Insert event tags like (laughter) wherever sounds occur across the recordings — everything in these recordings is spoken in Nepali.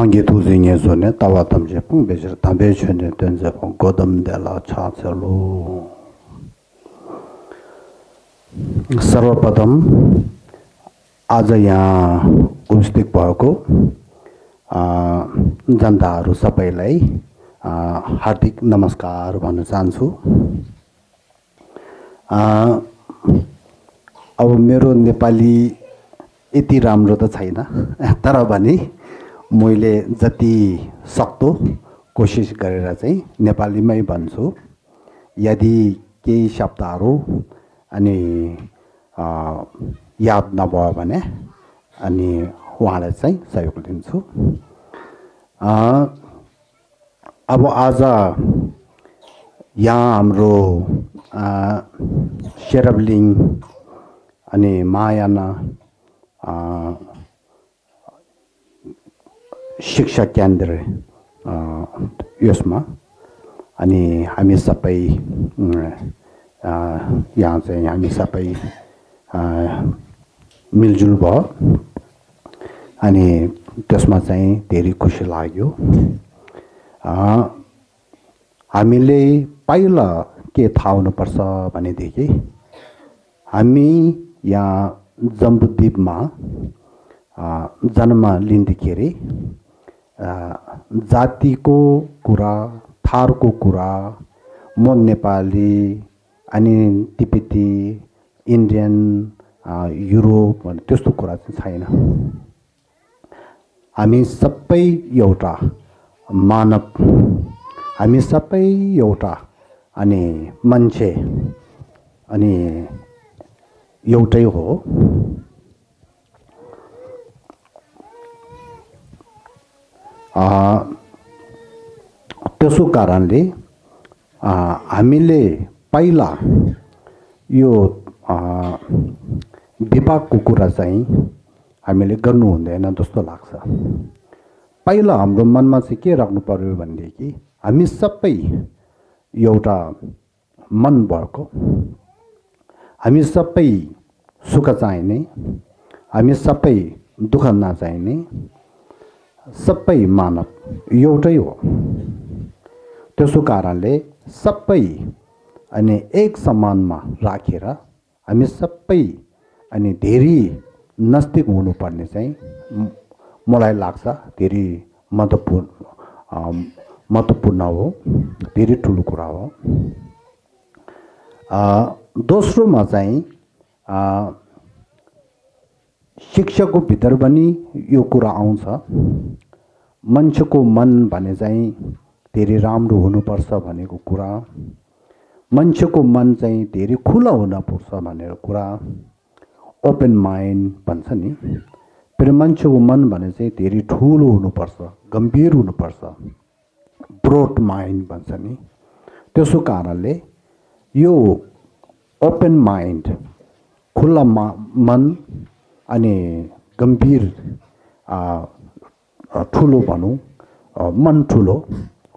kange tuzi nye zo ne tawa tamche pung bechir tambe chune tenze pung godam de la cha tse lu. Sarvapadam aza ya जनताहरू सबैलाई हार्दिक नमस्कार भन्न चाहन्छु अब मेरो नेपाली यति राम्रो त छैन तर पनि मैले जति सक्दो कोसिस गरेर चाहिँ नेपालीमै भन्छु। यदि केही शब्दहरू अनि याद नभयो भने अनि उहाँलाई चाहिँ सहयोग दिन्छु अ, अब आज यहाँ हाम्रो सेरबलिङ अनि मायाना शिक्षा केन्द्र यसमा। अनि हामी सबै यहाँ चाहिँ हामी सबै मिलजुल भयो। अनि त्यसमा चाहिँ धेरै खुसी लाग्यो। हामीले पहिला के थाहा हुनुपर्छ भनेदेखि हामी यहाँ जम्बुद्वीपमा जन्म लिँदाखेरि जातिको कुरा थारको कुरा म नेपाली अनि तिब्बती इन्डियन युरोप त्यस्तो कुरा चाहिँ छैन। हामी सबै एउटा मानव हामी सबै एउटा अनि मान्छे अनि एउटै हो। त्यसो कारणले हामीले पहिला यो विभागको कुरा चाहिँ हामीले गर्नु हुँदैन जस्तो लाग्छ। पहिला हाम्रो मनमा चाहिँ के राख्नु पर्यो भनेदेखि हामी सबै एउटा मन भएको हामी सबै सुख चाहिने हामी सबै दुःख नचाहिने सबै मानव एउटै हो। त्यसो कारणले सबै अनि एक समानमा राखेर हामी सबै अनि धेरै नजदिक हुनुपर्ने चाहिँ मलाई लाग्छ धेरै महत्त्वपूर्ण महत्त्वपूर्ण हो धेरै ठुलो कुरा हो। दोस्रोमा चाहिँ शिक्षाको भित्र पनि यो कुरा आउँछ। मान्छेको मन भने चाहिँ धेरै राम्रो हुनुपर्छ भनेको कुरा। मान्छेको मन चाहिँ धेरै खुला हुनपर्छ भनेर कुरा। ओपन माइन्ड भन्छ नि। फेरि मान्छेको मन भने चाहिँ धेरै ठुलो हुनुपर्छ गम्भीर हुनुपर्छ। ब्रोड माइन्ड भन्छ नि। त्यसो कारणले यो ओपन माइन्ड खुल्ला मा मन अनि गम्भीर ठुलो भनौँ मन ठुलो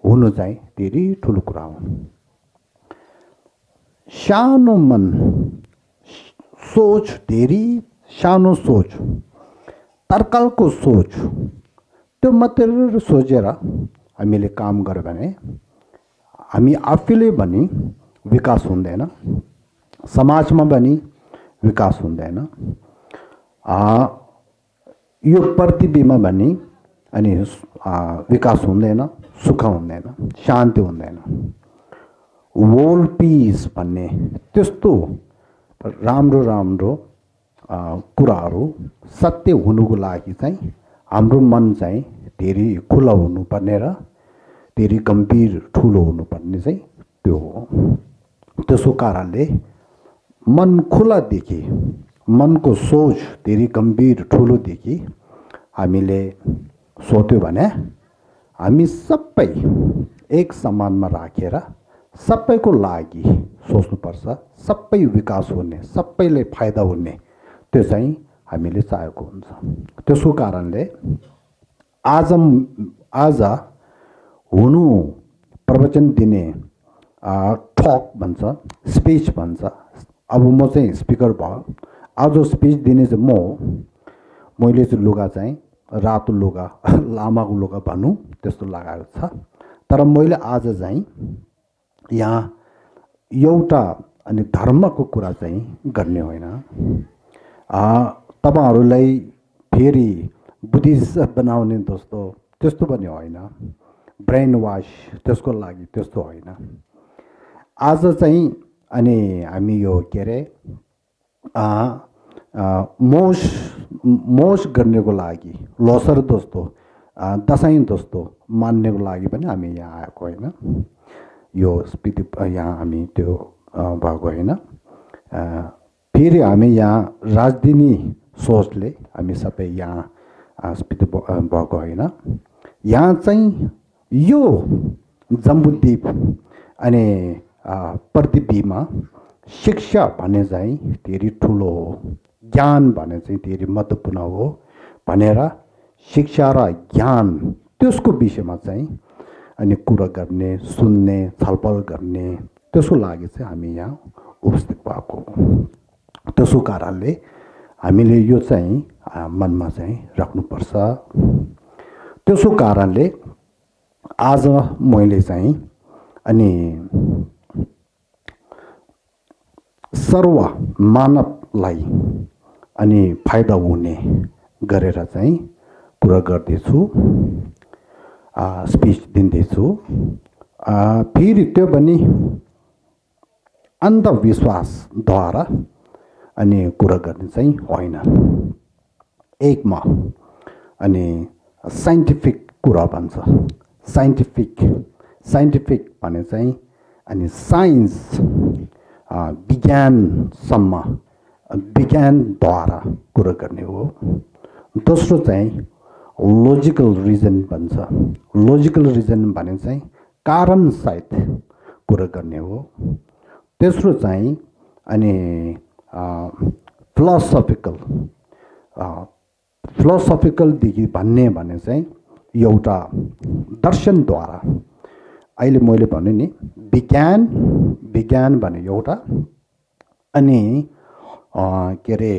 हुनु चाहिँ धेरै ठुलो कुरा हो। सानो मन सोच धेरै सानो सोच तर्कालको सोच त्यो मात्रै सोचेर हामीले काम गर्यो भने हामी आफैले पनि विकास हुँदैन समाजमा पनि विकास हुँदैन। यो पृथ्वीमा पनि अनि विकास हुँदैन सुख हुँदैन शान्ति हुँदैन। वर्ल्ड पिस भन्ने त्यस्तो राम्रो राम्रो कुराहरू सत्य हुनुको लागि चाहिँ हाम्रो मन चाहिँ धेरै खुला हुनुपर्ने र धेरै गम्भीर ठुलो हुनुपर्ने चाहिँ त्यो हो। त्यसो कारणले मन खुलादेखि मनको सोच धेरै गम्भीर ठुलोदेखि हामीले सोच्यो भने हामी सबै एक समानमा राखेर सबैको लागि सोच्नुपर्छ सबै विकास हुने सबैले फाइदा हुने। त्यो चाहिँ हामीले चाहेको हुन्छ। त्यसको कारणले आज आज हुनु प्रवचन दिने टक भन्छ स्पिच भन्छ। अब म चाहिँ स्पिकर भयो। आज स्पिच दिने चाहिँ म मैले चाहिँ लुगा चाहिँ रातो लुगा (laughs) लामाको लुगा भनौँ त्यस्तो लगाएको छ। तर मैले आज चाहिँ यहाँ एउटा अनि धर्मको कुरा चाहिँ गर्ने होइन। तपाईँहरूलाई फेरि बुद्धिस्ट बनाउने जस्तो त्यस्तो पनि होइन। ब्रेन वास त्यसको लागि त्यस्तो होइन। आज चाहिँ अनि हामी यो के अरे मोस मोस गर्नेको लागि लोसर जस्तो दसैँ जस्तो मान्नेको लागि पनि हामी यहाँ आएको होइन। यो स्पिति यहाँ हामी त्यो भएको होइन। फेरि हामी यहाँ राजधानी सोचले हामी सबै यहाँ स्पिति भएको होइन। यहाँ चाहिँ यो जम्बुद्वीप अनि पृथ्वीमा शिक्षा भन्ने चाहिँ धेरै ठुलो हो। ज्ञान भने चाहिँ धेरै महत्त्वपूर्ण हो। भनेर शिक्षा र ज्ञान त्यसको विषयमा चाहिँ अनि कुरा गर्ने सुन्ने छलफल गर्ने त्यसको लागि चाहिँ हामी यहाँ उपस्थित भएको त्यसो कारणले हामीले यो चाहिँ मनमा चाहिँ राख्नुपर्छ। त्यसो कारणले आज मैले चाहिँ अनि सर्व मानवलाई अनि फाइदा हुने गरेर चाहिँ कुरा गर्दैछु स्पिच दिँदैछु। फेरि त्यो पनि अन्धविश्वासद्वारा अनि कुरा गर्ने चाहिँ होइन। एकमा अनि साइन्टिफिक कुरा भन्छ। साइन्टिफिक साइन्टिफिक भने चाहिँ अनि साइन्स विज्ञानसम्म विज्ञानद्वारा कुरा गर्ने हो। दोस्रो चाहिँ लोजिकल रिजन भन्छ। लोजिकल रिजन भने चाहिँ कारण सहित कुरा गर्ने हो। तेस्रो चाहिँ अनि फिलोसफिकल फिलोसफिकलदेखि भन्ने भने चाहिँ एउटा दर्शनद्वारा अहिले मैले भने नि विज्ञान विज्ञान भने एउटा अनि के अरे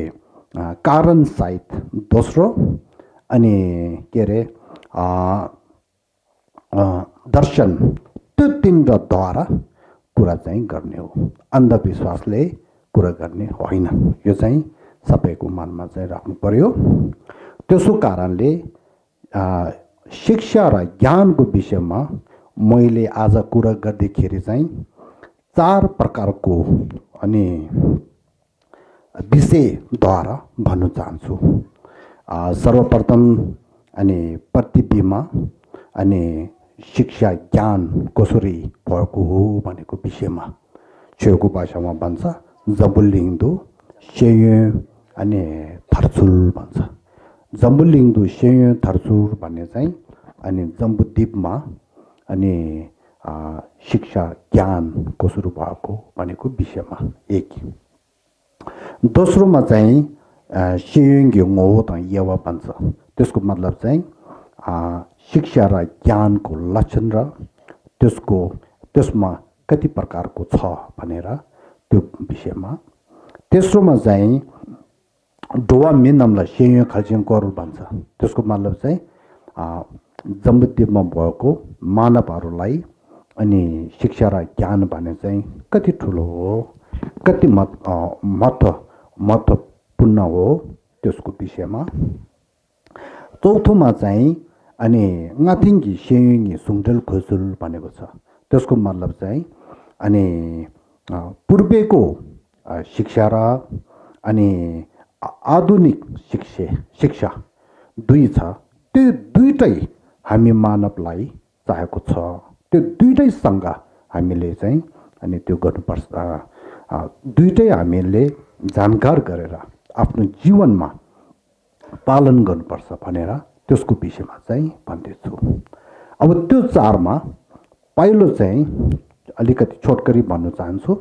कारण सहित दोस्रो अनि के अरे दर्शन त्यो तिनवटाद्वारा कुरा चाहिँ गर्ने हो। अन्धविश्वासले कुरा गर्ने होइन। यो चाहिँ सबैको मनमा चाहिँ राख्नु पर्यो। त्यसो कारणले शिक्षा र ज्ञानको विषयमा मैले आज कुरा गर्दाखेरि चाहिँ चार प्रकारको अनि विषयद्वारा भन्न चाहन्छु। सर्वप्रथम अनि पृथ्वीमा अनि शिक्षा ज्ञान कसरी भएको हो भनेको विषयमा छेउको भाषामा भन्छ जबुलिङ्दो सेय अनि थर्चुल भन्छ। जम्बुलिङ्दो सेय थर्चुल भन्ने चाहिँ अनि जम्बुद्वीपमा अनि शिक्षा ज्ञान कसरी भएको भनेको विषयमा एक। दोस्रोमा चाहिँ सियुङ हो त यवा भन्छ त्यसको मतलब चाहिँ शिक्षा र ज्ञानको लक्षण र त्यसको त्यसमा कति प्रकारको छ भनेर त्यो विषयमा। तेस्रोमा चाहिँ डोवा मिनमलाई सेय खल्सिङकोर भन्छ। त्यसको मतलब चाहिँ जम्बुद्वीपमा भएको मानवहरूलाई अनि शिक्षा र ज्ञान भने चाहिँ कति ठुलो हो कति मत महत्त्व महत्त्वपूर्ण हो त्यसको विषयमा। चौथोमा चाहिँ अनि ngaथिङ्गी सेङ्गी सुङडेल खोजुल भनेको छ। त्यसको मतलब चाहिँ अनि पूर्वेको शिक्षा र अनि आधुनिक शिक्षा शिक्षा दुई छ। त्यो दुइटै हामी मानवलाई चाहेको छ। त्यो दुइटैसँग हामीले चाहिँ अनि त्यो गर्नुपर्छ। दुइटै हामीले जानकार गरेर आफ्नो जीवनमा पालन गर्नुपर्छ भनेर त्यसको विषयमा चाहिँ भन्दैछु। अब त्यो चारमा पहिलो चाहिँ अलिकति छोटकरी भन्न चाहन्छु।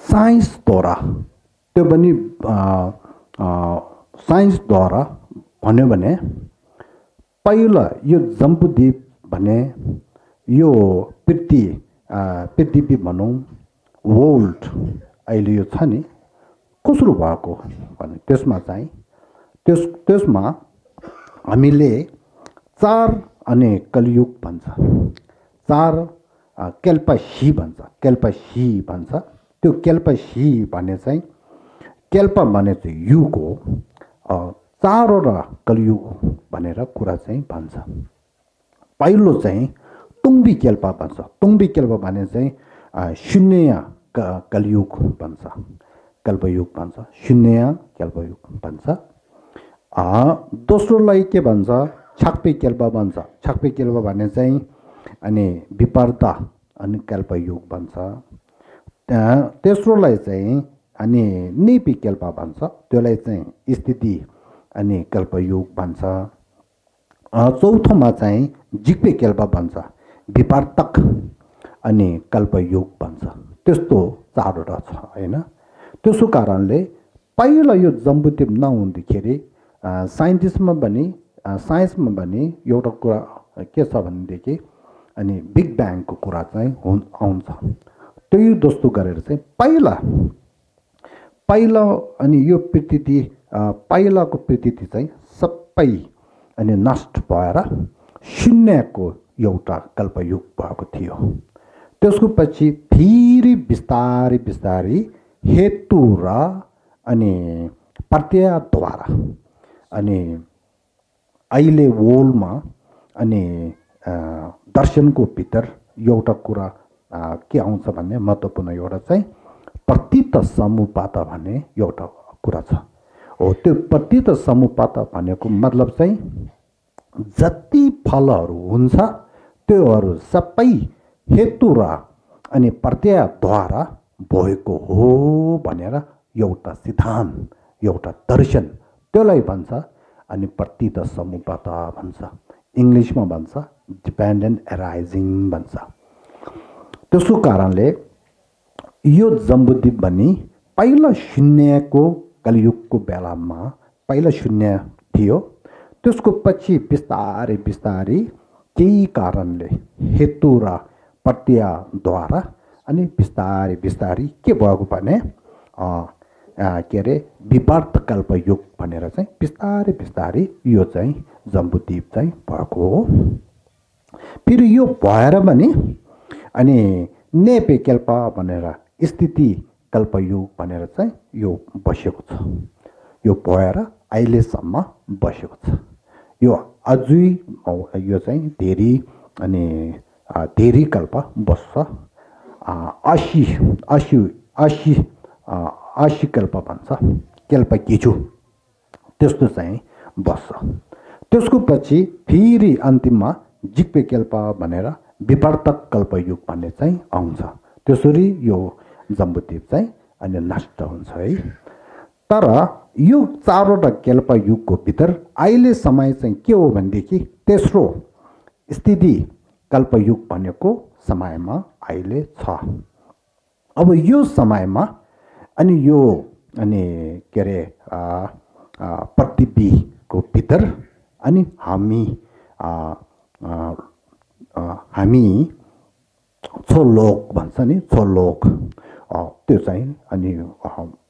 साइन्सद्वारा त्यो पनि साइन्सद्वारा भन्यो भने पहिला यो जम्बुद्वीप भने यो पृथ्वी पृथ्वी भनौँ वर्ल्ड अहिले यो छ नि कसरी भएको? भने त्यसमा चाहिँ त्यस त्यसमा हामीले चार अनि कलियुग भन्छ। चार केल्पा सी भन्छ। केल्पा सी भन्छ। त्यो केल्पा सी भने चाहिँ केल्पा भने चाहिँ युग हो। चारवटा कलियुग भनेर कुरा चाहिँ भन्छ। पहिलो चाहिँ टुङ्बी केल्पा भन्छ। टुङ्बी केल्पा भने चाहिँ शून्य कलियुग भन्छ। कल्पयुग भन्छ। शून्य कल्पयुग भन्छ। दोस्रोलाई के भन्छ? छाक्पे केल्पा भन्छ। छाक्पे केल्पा भने चाहिँ अनि विपर्ता अनि कल्पयुग भन्छ। तेस्रोलाई चाहिँ अनि नेपी केल्पा भन्छ। त्यसलाई चाहिँ स्थिति अनि कल्पयुग भन्छ। चौथोमा चाहिँ जिक्पे केल्पा भन्छ। विपार्तक अनि कल्पयुग भन्छ। त्यस्तो चारवटा छ होइन? त्यसो कारणले पहिला यो जम्बुद्वीप नहुँदाखेरि साइन्टिस्टमा पनि साइन्समा पनि एउटा कुरा के छ भनेदेखि अनि बिग ब्याङको कुरा चाहिँ हुन् आउँछ। त्यही जस्तो गरेर चाहिँ पहिला पहिला अनि यो पृथ्वी पहिलाको पृथ्वी चाहिँ सबै अनि नष्ट भएर शून्यको एउटा कल्पयुग भएको थियो। त्यसको पछि फेरि बिस्तारै बिस्तारै हेतु र अनि प्रत्ययद्वारा अनि अहिले वर्ल्डमा अनि दर्शनको भित्र एउटा कुरा के आउँछ भन्ने महत्त्वपूर्ण एउटा चाहिँ प्रतीत समूहपात भन्ने एउटा कुरा छ। हो त्यो प्रतीत समूहपात भनेको मतलब चाहिँ जति फलहरू हुन्छ त्योहरू सबै हेतु र अनि प्रत्ययद्वारा भएको हो भनेर एउटा सिद्धान्त एउटा दर्शन त्यसलाई भन्छ अनि प्रतीत समूहबाट भन्छ। इङ्ग्लिसमा भन्छ डिपेन्डेन्ट एराइजिङ भन्छ। त्यसो कारणले यो जम्बुद्वीप भन्ने पहिलो शून्यको कलियुगको बेलामा पहिलो शून्य थियो। त्यसको पछि बिस्तारै बिस्तारै केही कारणले हेतु र प्रत्ययद्वारा अनि बिस्तारै बिस्तारै के भएको भने के अरे विपर्त कल्पयुग भनेर चाहिँ बिस्तारै बिस्तारै यो चाहिँ जम्बुद्वीप चाहिँ भएको हो। फेरि यो भएर पनि अनि नेपे कल्प भनेर स्थिति कल्पयुग भनेर चाहिँ यो बसेको छ। यो भएर अहिलेसम्म बसेको छ। यो अझै यो चाहिँ धेरै अनि धेरै कल्प बस्छ। असी असी असी असी कल्प भन्छ। केल्प किचु त्यस्तो चाहिँ बस्छ। त्यसको पछि फेरि अन्तिममा जिक्पे केल्प भनेर विपर्तक कल्पयुग भन्ने चाहिँ आउँछ। त्यसरी यो जम्बुद्वीप चाहिँ अनि नष्ट हुन्छ है। तर यो चारवटा केल्प युगको भित्र अहिले समय चाहिँ के हो भनेदेखि तेस्रो स्थिति कल्पयुग भनेको समयमा अहिले छ। अब यो समयमा अनि यो अनि के अरे पृथ्वीको भित्र अनि हामी हामी छोलोक भन्छ नि छोलोक। त्यो चाहिँ अनि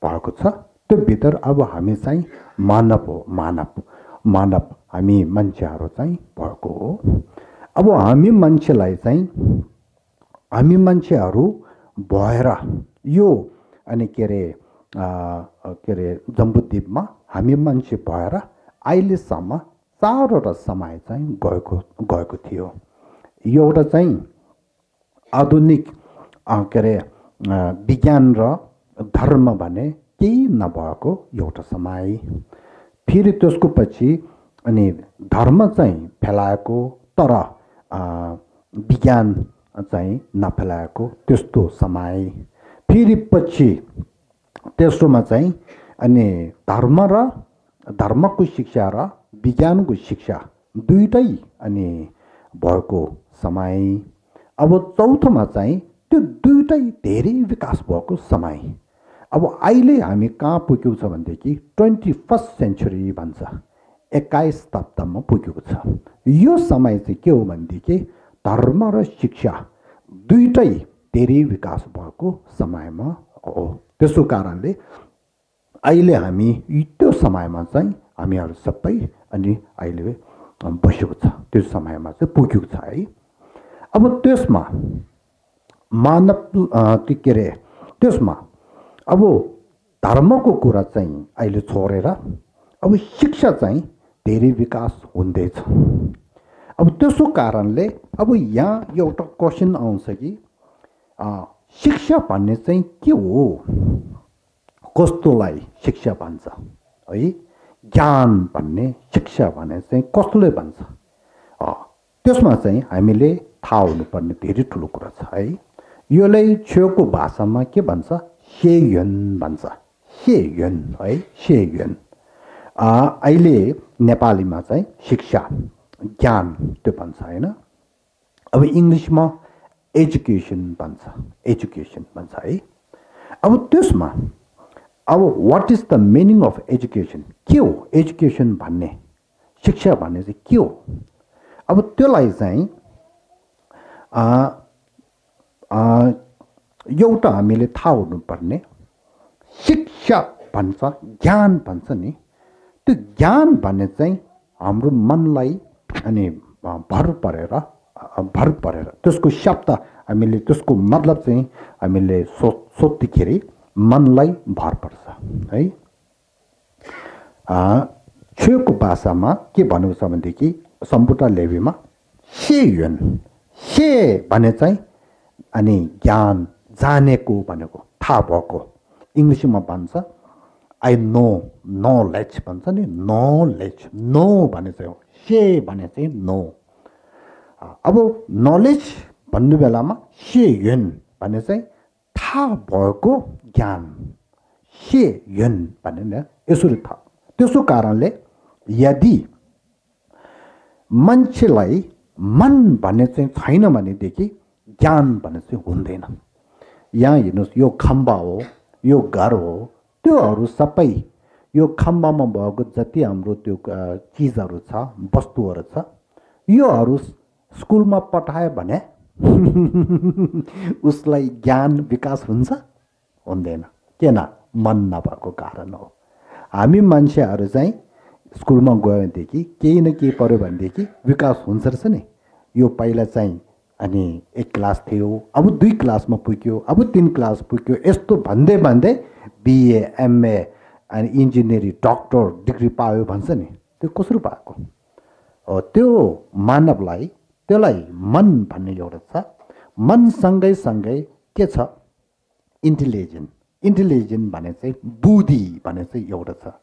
भएको छ। त्यो भित्र अब हामी चाहिँ मानव हो मानव। मानव हामी मान्छेहरू चाहिँ भएको हो। अब हामी मान्छेलाई चाहिँ हामी मान्छेहरू भएर यो अनि के अरे के अरे जम्बुद्वीपमा हामी मान्छे भएर अहिलेसम्म चारवटा समय चाहिँ गएको गएको थियो। एउटा चाहिँ आधुनिक के अरे विज्ञान र धर्म भने केही नभएको एउटा समय। फेरि त्यसको पछि अनि धर्म चाहिँ फैलाएको तर विज्ञान चाहिँ नफैलाएको त्यस्तो समय। फेरि पछि तेस्रोमा चाहिँ अनि धर्म र धर्मको शिक्षा र विज्ञानको शिक्षा दुइटै अनि भएको समय। अब चौथोमा चाहिँ त्यो दुइटै धेरै विकास भएको समय। अब अहिले हामी कहाँ पुग्यौँ छ भनेदेखि ट्वेन्टी फर्स्ट सेन्चुरी भन्छ। एक्काइस शताब्दीमा पुगेको छ। यो समय चाहिँ के हो भनेदेखि धर्म र शिक्षा दुइटै धेरै विकास भएको समयमा हो। त्यसो कारणले अहिले हामी त्यो समयमा चाहिँ हामीहरू सबै अनि अहिले बसेको छ। त्यो समयमा चाहिँ पुगेको छ है। अब त्यसमा मानव के अरे त्यसमा अब धर्मको कुरा चाहिँ अहिले छोडेर अब शिक्षा चाहिँ धेरै विकास हुँदैछ। अब त्यसो कारणले अब यहाँ एउटा क्वेसन आउँछ कि शिक्षा भन्ने चाहिँ के हो? कस्तोलाई शिक्षा भन्छ? है ज्ञान भन्ने शिक्षा भने चाहिँ कस्तोले भन्छ। त्यसमा चाहिँ हामीले थाहा हुनुपर्ने धेरै ठुलो कुरा छ है। योलाई छेउको भाषामा के भन्छ सेयुन भन्छ सेयुन है सेयुन अहिले नेपालीमा चाहिँ शिक्षा ज्ञान त्यो भन्छ होइन अब इङ्ग्लिसमा एजुकेसन भन्छ एजुकेसन भन्छ है अब त्यसमा अब what is the meaning of education के हो एजुकेसन भन्ने शिक्षा भन्ने चाहिँ के हो अब त्यसलाई चाहिँ एउटा हामीले थाहा हुनुपर्ने शिक्षा भन्छ ज्ञान भन्छ नि। त्यो ज्ञान भन्ने चाहिँ हाम्रो मनलाई अनि भर परेर भर परेर। त्यसको शब्द हामीले त्यसको मतलब चाहिँ हामीले सो सोध्दाखेरि मनलाई भर पर्छ है। छेउको भाषामा के भनेको छ भनेदेखि सम्पुटा लेबीमा से युन। से भने चाहिँ अनि ज्ञान जानेको भनेको थाहा भएको इङ्ग्लिसमा भन्छ आई नो नलेज भन्छ नि नलेज नो भने चाहिँ से भने चाहिँ नो अब नलेज भन्ने बेलामा से युन भने चाहिँ थाहा भएको ज्ञान से युन भन्ने यसरी थाहा त्यसो कारणले यदि मान्छेलाई मन भन्ने चाहिँ छैन भनेदेखि ज्ञान भन्ने चाहिँ हुँदैन यहाँ हेर्नुहोस् यो खम्बा हो यो घर हो त्योहरू सबै यो खम्बामा भएको जति हाम्रो त्यो चिजहरू छ वस्तुहरू छ योहरू स्कुलमा पठायो भने उसलाई ज्ञान विकास हुन्छ हुँदैन किन मन नभएको कारण हो हामी मान्छेहरू चाहिँ स्कुलमा गयो भनेदेखि केही न केही पऱ्यो भनेदेखि विकास हुन्छ रहेछ नि यो पहिला चाहिँ अनि एक क्लास थियो अब दुई क्लासमा पुग्यो अब तिन क्लास पुग्यो यस्तो भन्दै भन्दै बिए एमए अनि इन्जिनियरिङ डक्टर डिग्री पायो भन्छ नि त्यो कसरी पाएको? त्यो मानवलाई त्यसलाई मन भन्ने एउटा छ। मनसँगै सँगै के छ? इन्टेलिजेन्ट इन्टेलिजेन्ट भने चाहिँ बुद्धि भने चाहिँ एउटा छ।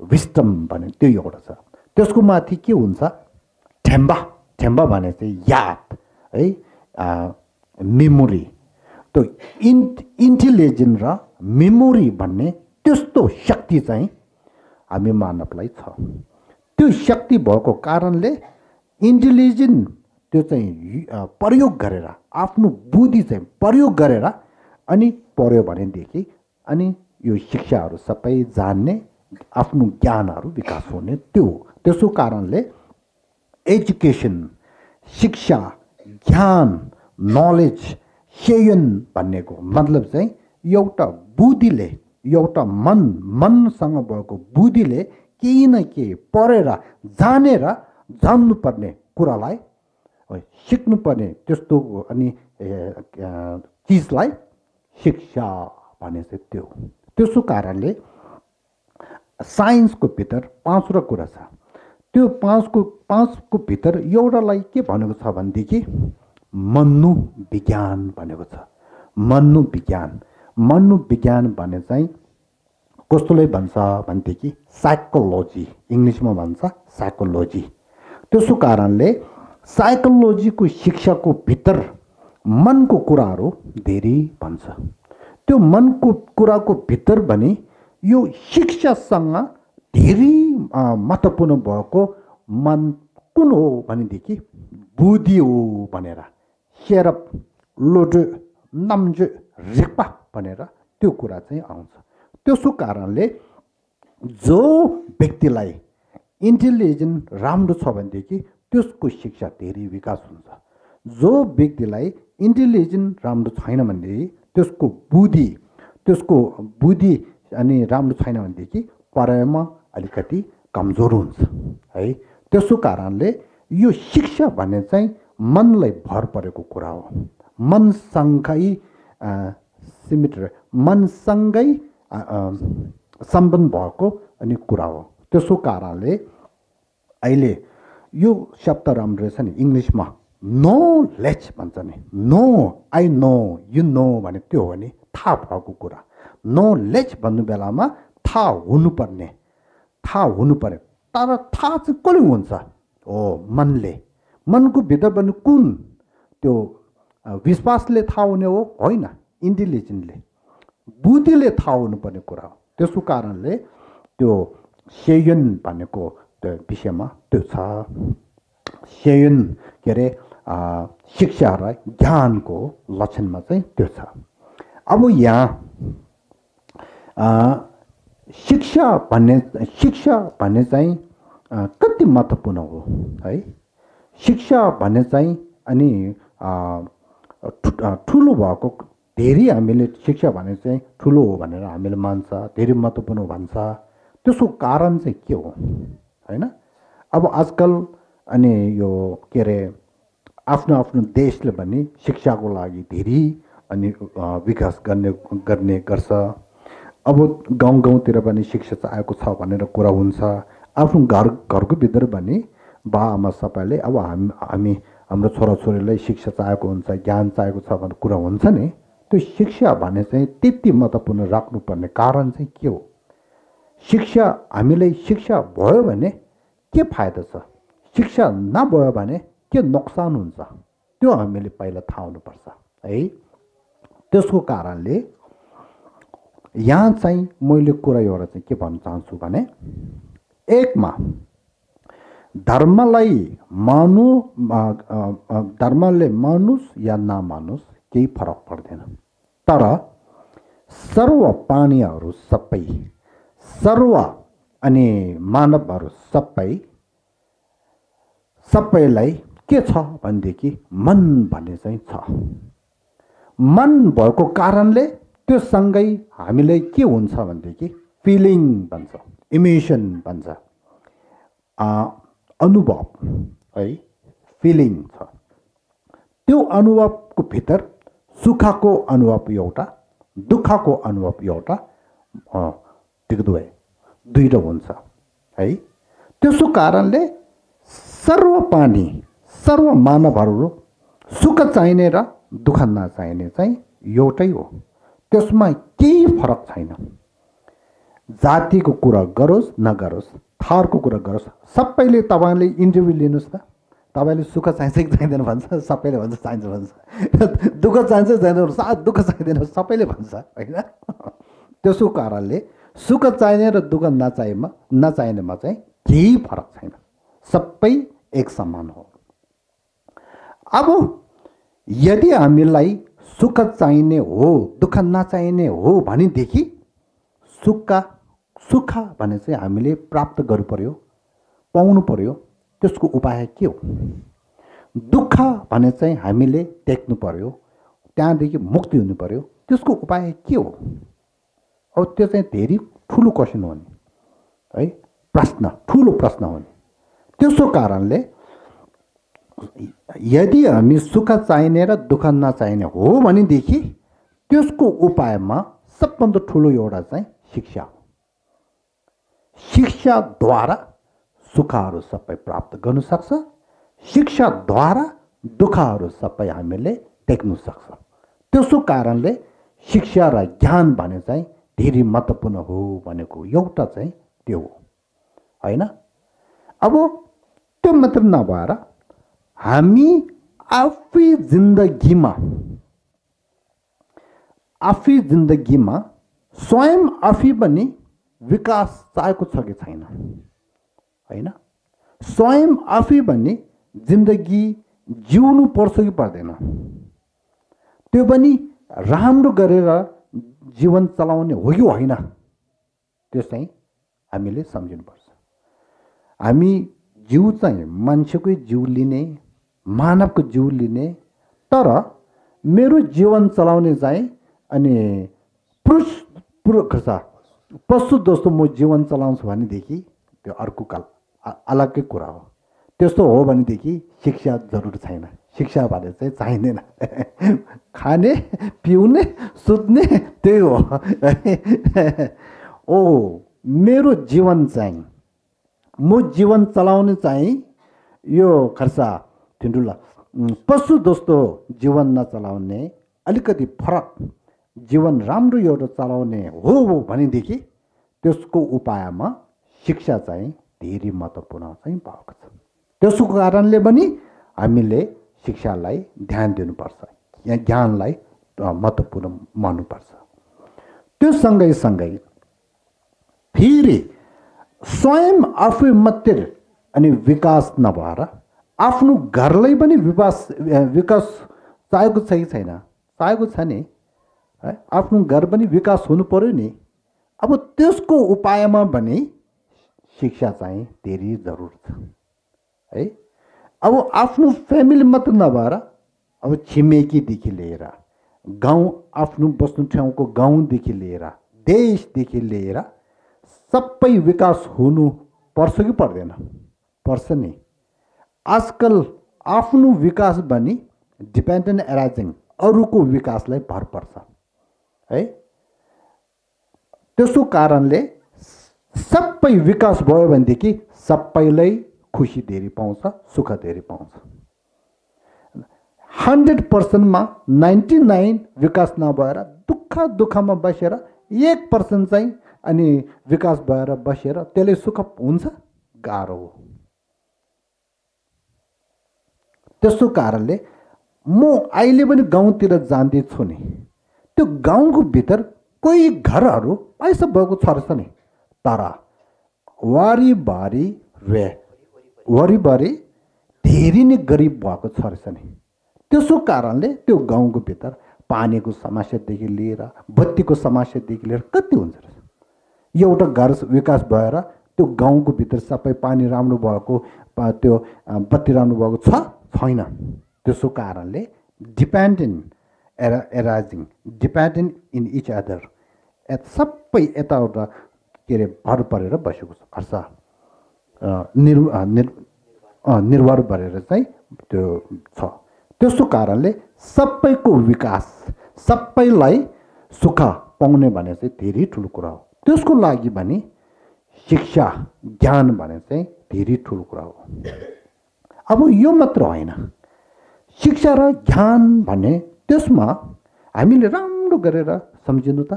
विस्टम भने त्यो एउटा छ। त्यसको माथि के हुन्छ? ठेम्बा ठेम्बा भने चाहिँ याद। है मेमोरी त्यो इन्ट इन्टेलिजेन्ट र मेमोरी भन्ने त्यस्तो शक्ति चाहिँ हामी मानवलाई छ। त्यो शक्ति भएको कारणले इन्टेलिजेन्ट त्यो चाहिँ प्रयोग गरेर आफ्नो बुद्धि चाहिँ प्रयोग गरेर अनि पढ्यो भनेदेखि अनि यो शिक्षाहरू सबै जान्ने आफ्नो ज्ञानहरू विकास हुने त्यो त्यसो कारणले एजुकेसन शिक्षा ज्ञान नलेज सेयन भन्नेको मतलब चाहिँ एउटा बुद्धिले एउटा मन मनसँग भएको बुद्धिले केही न केही पढेर जानेर जान्नुपर्ने कुरालाई सिक्नुपर्ने त्यस्तो अनि चिजलाई शिक्षा भने चाहिँ त्यो त्यसो कारणले साइन्सको भित्र पाँचवटा कुरा छ। त्यो पाँचको पाँचको भित्र एउटालाई के भनेको छ भनेदेखि मन्नु विज्ञान भनेको छ। मन्नु विज्ञान। मन्नु विज्ञान भने चाहिँ कस्तोलाई भन्छ भनेदेखि साइकोलोजी इङ्ग्लिसमा भन्छ साइकोलोजी त्यसो कारणले साइकोलोजीको शिक्षाको भित्र मनको कुराहरू धेरै भन्छ। त्यो मनको कुराको भित्र भने यो शिक्षासँग धेरै महत्त्वपूर्ण भएको मन कुन हो भनेदेखि बुद्धि हो भनेर सेरप लोडो नम्जो रिक्पा भनेर त्यो कुरा चाहिँ आउँछ त्यसो कारणले जो व्यक्तिलाई इन्टेलिजेन्ट राम्रो छ भनेदेखि त्यसको शिक्षा धेरै विकास हुन्छ जो व्यक्तिलाई इन्टेलिजेन्ट राम्रो छैन भनेदेखि त्यसको बुद्धि त्यसको बुद्धि अनि राम्रो छैन भनेदेखि पढाइमा अलिकति कमजोर हुन्छ है? त्यसो कारणले यो शिक्षा भन्ने चाहिँ मनलाई भर परेको कुरा हो। मनसँगै सीमित मनसँगै सम्बन्ध भएको अनि कुरा हो। त्यसो कारणले अहिले यो शब्द राम्रो रहेछ नि इङ्ग्लिसमा नो लेच भन्छ नि। Know I know you know भने त्यो हो नि थाहा भएको कुरा। नो लेच भन्नु बेलामा थाहा हुनुपर्ने। थाहा हुनु पर्यो तर थाहा चाहिँ कसले हुन्छ? हो मनले। मनको भित्र पनि कुन? त्यो विश्वासले थाहा हुने हो? होइन इन्टेलिजेन्टले। बुद्धिले थाहा हुनुपर्ने कुरा हो। त्यसको कारणले त्यो सेयन भनेको त्यो विषयमा त्यो छ। सेयन के अरे शिक्षा र ज्ञानको लक्षणमा चाहिँ त्यो छ। अब यहाँ शिक्षा भन्ने शिक्षा भन्ने चाहिँ कति महत्त्वपूर्ण हो है? शिक्षा भन्ने चाहिँ अनि ठुलो भएको धेरै हामीले शिक्षा भने चाहिँ ठुलो हो भनेर हामीले मान्छ धेरै महत्त्वपूर्ण भन्छ। त्यसको कारण चाहिँ के हो होइन? अब आजकल अनि यो के अरे आफ्नो आफ्नो देशले पनि शिक्षाको लागि धेरै अनि विकास गर्ने गर्ने गर्छ। अब गाउँ गाउँतिर पनि शिक्षा चाहेको छ भनेर कुरा हुन्छ। आफ्नो घर घरको भित्र पनि बा आमा सबैले अब हामी हामी हाम्रो छोराछोरीलाई शिक्षा चाहेको हुन्छ ज्ञान चाहेको छ भन्ने कुरा हुन्छ नि त्यो शिक्षा भने चाहिँ त्यति महत्त्वपूर्ण राख्नुपर्ने कारण चाहिँ के हो? शिक्षा हामीलाई शिक्षा भयो भने के फाइदा छ? शिक्षा नभयो भने के नोक्सान हुन्छ? त्यो हामीले पहिला थाहा हुनुपर्छ है? त्यसको कारणले यहाँ चाहिँ मैले कुरा एउटा चाहिँ के भन्न चाहन्छु भने एकमा धर्मलाई मानु धर्मले मानुस् या नमानुस् केही फरक पर्दैन तर सर्व प्राणीहरू सबै सर्व अनि मानवहरू सबै सबैलाई के छ भनेदेखि मन भन्ने चाहिँ छ मन भएको कारणले त्यो सँगै हामीलाई के हुन्छ भनेदेखि फिलिङ भन्छ इमोसन भन्छ अनुभव है फिलिङ छ त्यो अनुभवको भित्र सुखको अनुभव एउटा दुःखको अनुभव एउटा दुवै दुइटा हुन्छ है त्यसो कारणले सर्व प्राणी सर्व मानवहरू सुख चाहिने र दुःख नचाहिने चाहिँ एउटै हो त्यसमा केही फरक छैन। जातिको कुरा गरोस् नगरोस् थरको कुरा गरोस् सबैले तपाईँले इन्टरभ्यू लिनुहोस् त। तपाईँले सुख चाहिन्छ कि चाहिँदैन भन्छ? सबैले भन्छ चाहिन्छ भन्छ। दुःख चाहिन्छ चाहिँदैन साथ दुःख चाहिँदैन सबैले भन्छ होइन? त्यसो कारणले सुख चाहिने र दुःख नचाहिएमा नचाहिनेमा चाहिँ केही फरक छैन। सबै एक समान हो। अब यदि हामीलाई सुख चाहिने हो दुःख नचाहिने हो भनेदेखि सुख सुख भने चाहिँ हामीले प्राप्त गर्नु पर्यो पाउनु पर्यो त्यसको उपाय के हो? दुःख भने चाहिँ हामीले टेक्नु पर्यो त्यहाँदेखि मुक्ति हुनु पर्यो त्यसको उपाय के हो? अब त्यो चाहिँ धेरै ठुलो क्वेसन हो नि। है प्रश्न ठुलो प्रश्न हो नि। त्यसो कारणले यदि हामी सुख चाहिने र दुःख नचाहिने हो भनेदेखि त्यसको उपायमा सबभन्दा ठुलो एउटा चाहिँ शिक्षा हो। शिक्षाद्वारा सुखहरू सबै प्राप्त गर्नु सक्छ। शिक्षाद्वारा दुःखहरू सबै हामीले देख्नु सक्छ। त्यसो कारणले शिक्षा र ज्ञान भने चाहिँ धेरै महत्त्वपूर्ण हो भनेको एउटा चाहिँ त्यो हो। होइन? अब त्यो मात्र नभएर हामी आफै जिन्दगीमा आफै जिन्दगीमा स्वयं आफै पनि विकास चाहेको छ कि छैन? होइन? स्वयं आफै पनि जिन्दगी जिउनु पर्छ कि पर्दैन? त्यो पनि राम्रो गरेर जीवन चलाउने हो कि होइन? त्यो चाहिँ हामीले सम्झिनुपर्छ। हामी जिउ चाहिँ मान्छेकै जिउ लिने मानवको जिउ लिने तर मेरो जीवन चलाउने चाहिँ अनि पुरुष पुरुष पशु जस्तो म जीवन चलाउँछु भनेदेखि त्यो अर्को काल अलग्गै कुरा हो। त्यस्तो हो भनेदेखि शिक्षा जरुर छैन। शिक्षा भने चाहिँ चाहिँदैन। (laughs) खाने पिउने सुत्ने त्यही हो। (laughs) ओ मेरो जीवन चाहिँ म जीवन चलाउने चाहिँ यो खर्सा ठुल्ठुला पशु जस्तो जीवन नचलाउने अलिकति फरक जीवन राम्रो एउटा चलाउने हो भनेदेखि त्यसको उपायमा शिक्षा चाहिँ धेरै महत्त्वपूर्ण चाहिँ भएको छ। त्यसको कारणले पनि हामीले शिक्षालाई ध्यान दिनुपर्छ यहाँ ज्ञानलाई महत्त्वपूर्ण मान्नुपर्छ। त्यो सँगै सँगै फेरि स्वयं आफै मात्रै अनि विकास नभएर आफ्नो घरलाई पनि विकास विकास चाहेको छ कि छैन? चाहेको छ नि। है आफ्नो घर पनि विकास हुनु पऱ्यो नि। अब त्यसको उपायमा भने शिक्षा चाहिँ धेरै जरुर छ। है अब आफ्नो फ्यामिली मात्र नभएर अब छिमेकीदेखि लिएर गाउँ आफ्नो बस्नु ठाउँको गाउँदेखि लिएर देशदेखि लिएर सबै विकास हुनु पर्छ कि पर्दैन? पर्छ नि। आजकल आफ्नो विकास भने डिपेन्डेन्ट एराइजिङ अरूको विकासलाई भर पर्छ। है? त्यसो कारणले सबै विकास भयो भनेदेखि सबैलाई खुसी धेरै पाउँछ सुख धेरै पाउँछ। हन्ड्रेड पर्सेन्टमा नाइन्टी नाइन विकास नभएर दुःख दुःखमा बसेर एक पर्सेन्ट चाहिँ अनि विकास भएर बसेर त्यसले सुख हुन्छ? गाह्रो हो। त्यसो कारणले म अहिले पनि गाउँतिर जाँदैछु नि। त्यो गाउँको भित्र कोही घरहरू पैसा भएको छ नि। तर वारिबारी रे वरिपरि धेरै नै गरिब भएको छ रहेछ नि। त्यसो कारणले त्यो गाउँको भित्र पानीको समस्यादेखि लिएर बत्तीको समस्यादेखि लिएर कति हुन्छ रहेछ? एउटा घर विकास भएर त्यो गाउँको भित्र सबै पानी राम्रो भएको त्यो बत्ती राम्रो भएको छ? छैन। त्यसो कारणले dependent era arising dependent in each other सबै यताउता के अरे भर परेर बसेको छ खर्च निर् निर् निर्भर गरेर चाहिँ त्यो छ। त्यस्तो कारणले सबैको विकास सबैलाई सुख पाउने भने चाहिँ धेरै ठुलो कुरा हो। त्यसको लागि भने शिक्षा ज्ञान भने चाहिँ धेरै ठुलो कुरा हो। अब यो मात्र होइन। शिक्षा र ज्ञान भने त्यसमा हामीले राम्रो गरेर सम्झिनु त।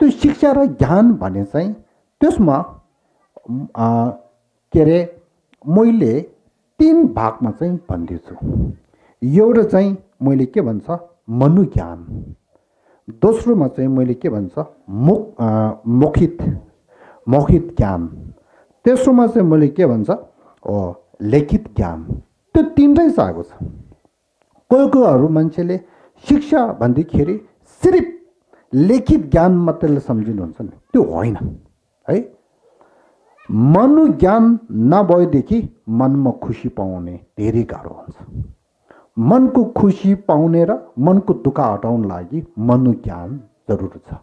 त्यो शिक्षा र ज्ञान भने चाहिँ त्यसमा के अरे मैले तिन भागमा चाहिँ भन्दैछु। एउटा चाहिँ मैले के भन्छ? मनोज्ञान। दोस्रोमा चाहिँ मैले के भन्छ मुख मौखित मौखित ज्ञान। तेस्रोमा चाहिँ मैले के भन्छ लेखित ज्ञान। त्यो तिनटै चाहेको छ। कोही कोहीहरू मान्छेले शिक्षा भन्दाखेरि सिर्फ लेखित ज्ञान मात्रैले सम्झिनुहुन्छ नि। त्यो होइन। है? मनोज्ञान नभएदेखि मनमा खुसी पाउने धेरै गाह्रो हुन्छ। मनको खुसी पाउने र मनको दुःख हटाउन लागि मनोज्ञान जरुर छ।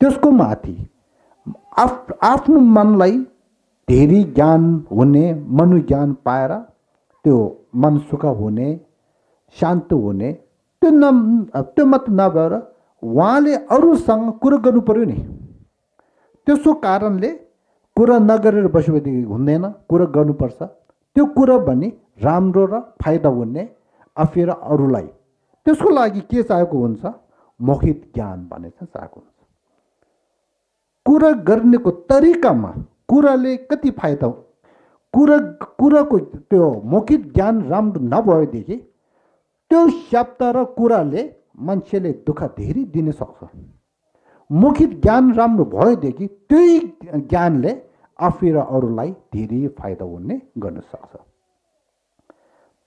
त्यसको माथि आफ आफ्नो मनलाई धेरै ज्ञान हुने मनोज्ञान पाएर त्यो मन सुख हुने शान्त हुने त्यो न त्यो मात्र नभएर उहाँले अरूसँग कुरो गर्नु पऱ्यो नि। त्यसो कारणले कुरा नगरेर बस्यो भनेदेखि हुँदैन कुरा गर्नुपर्छ। त्यो कुरा भने राम्रो र फाइदा हुने आफै र अरूलाई। त्यसको लागि के चाहेको हुन्छ? मौखिक ज्ञान भन्ने चाहिँ चाहेको हुन्छ। कुरा गर्नेको तरिकामा कुराले कति फाइदा कुरा कुराको त्यो मौखिक ज्ञान राम्रो नभएदेखि त्यो शब्द र कुराले मान्छेले दुःख धेरै दिन सक्छ। मौखिक ज्ञान राम्रो भएदेखि त्यही ज्ञानले आफै र अरूलाई धेरै फाइदा हुने गर्न सक्छ।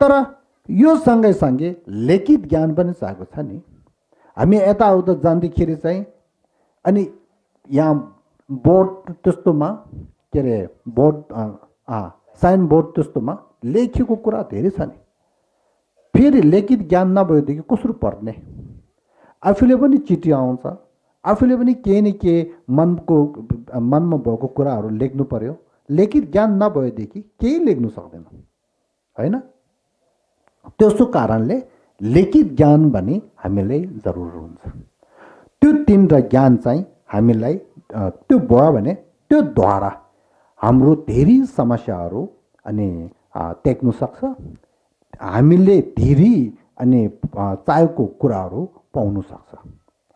तर यो सँगै लेखित ज्ञान पनि चाहेको छ नि। हामी यताउता जाँदाखेरि चाहिँ अनि यहाँ बोर्ड त्यस्तोमा के अरे बोर्ड साइन बोर्ड त्यस्तोमा लेखेको कुरा धेरै छ नि। फेरि लिखित ज्ञान नभएदेखि कसरी पढ्ने? आफूले पनि चिठी आउँछ आफूले पनि केही न के मनको मनमा भएको कुराहरू लेख्नु पर्यो। लेखित ज्ञान नभएदेखि केही लेख्नु सक्दैन। होइन? त्यसो कारणले लिखित ज्ञान भने हामीलाई जरुर हुन्छ। त्यो तिनवटा ज्ञान चाहिँ हामीलाई त्यो भयो भने त्योद्वारा हाम्रो धेरै समस्याहरू अनि टेक्नु सक्छ। हामीले धेरै अनि चाहेको कुराहरू पाउनु सक्छ।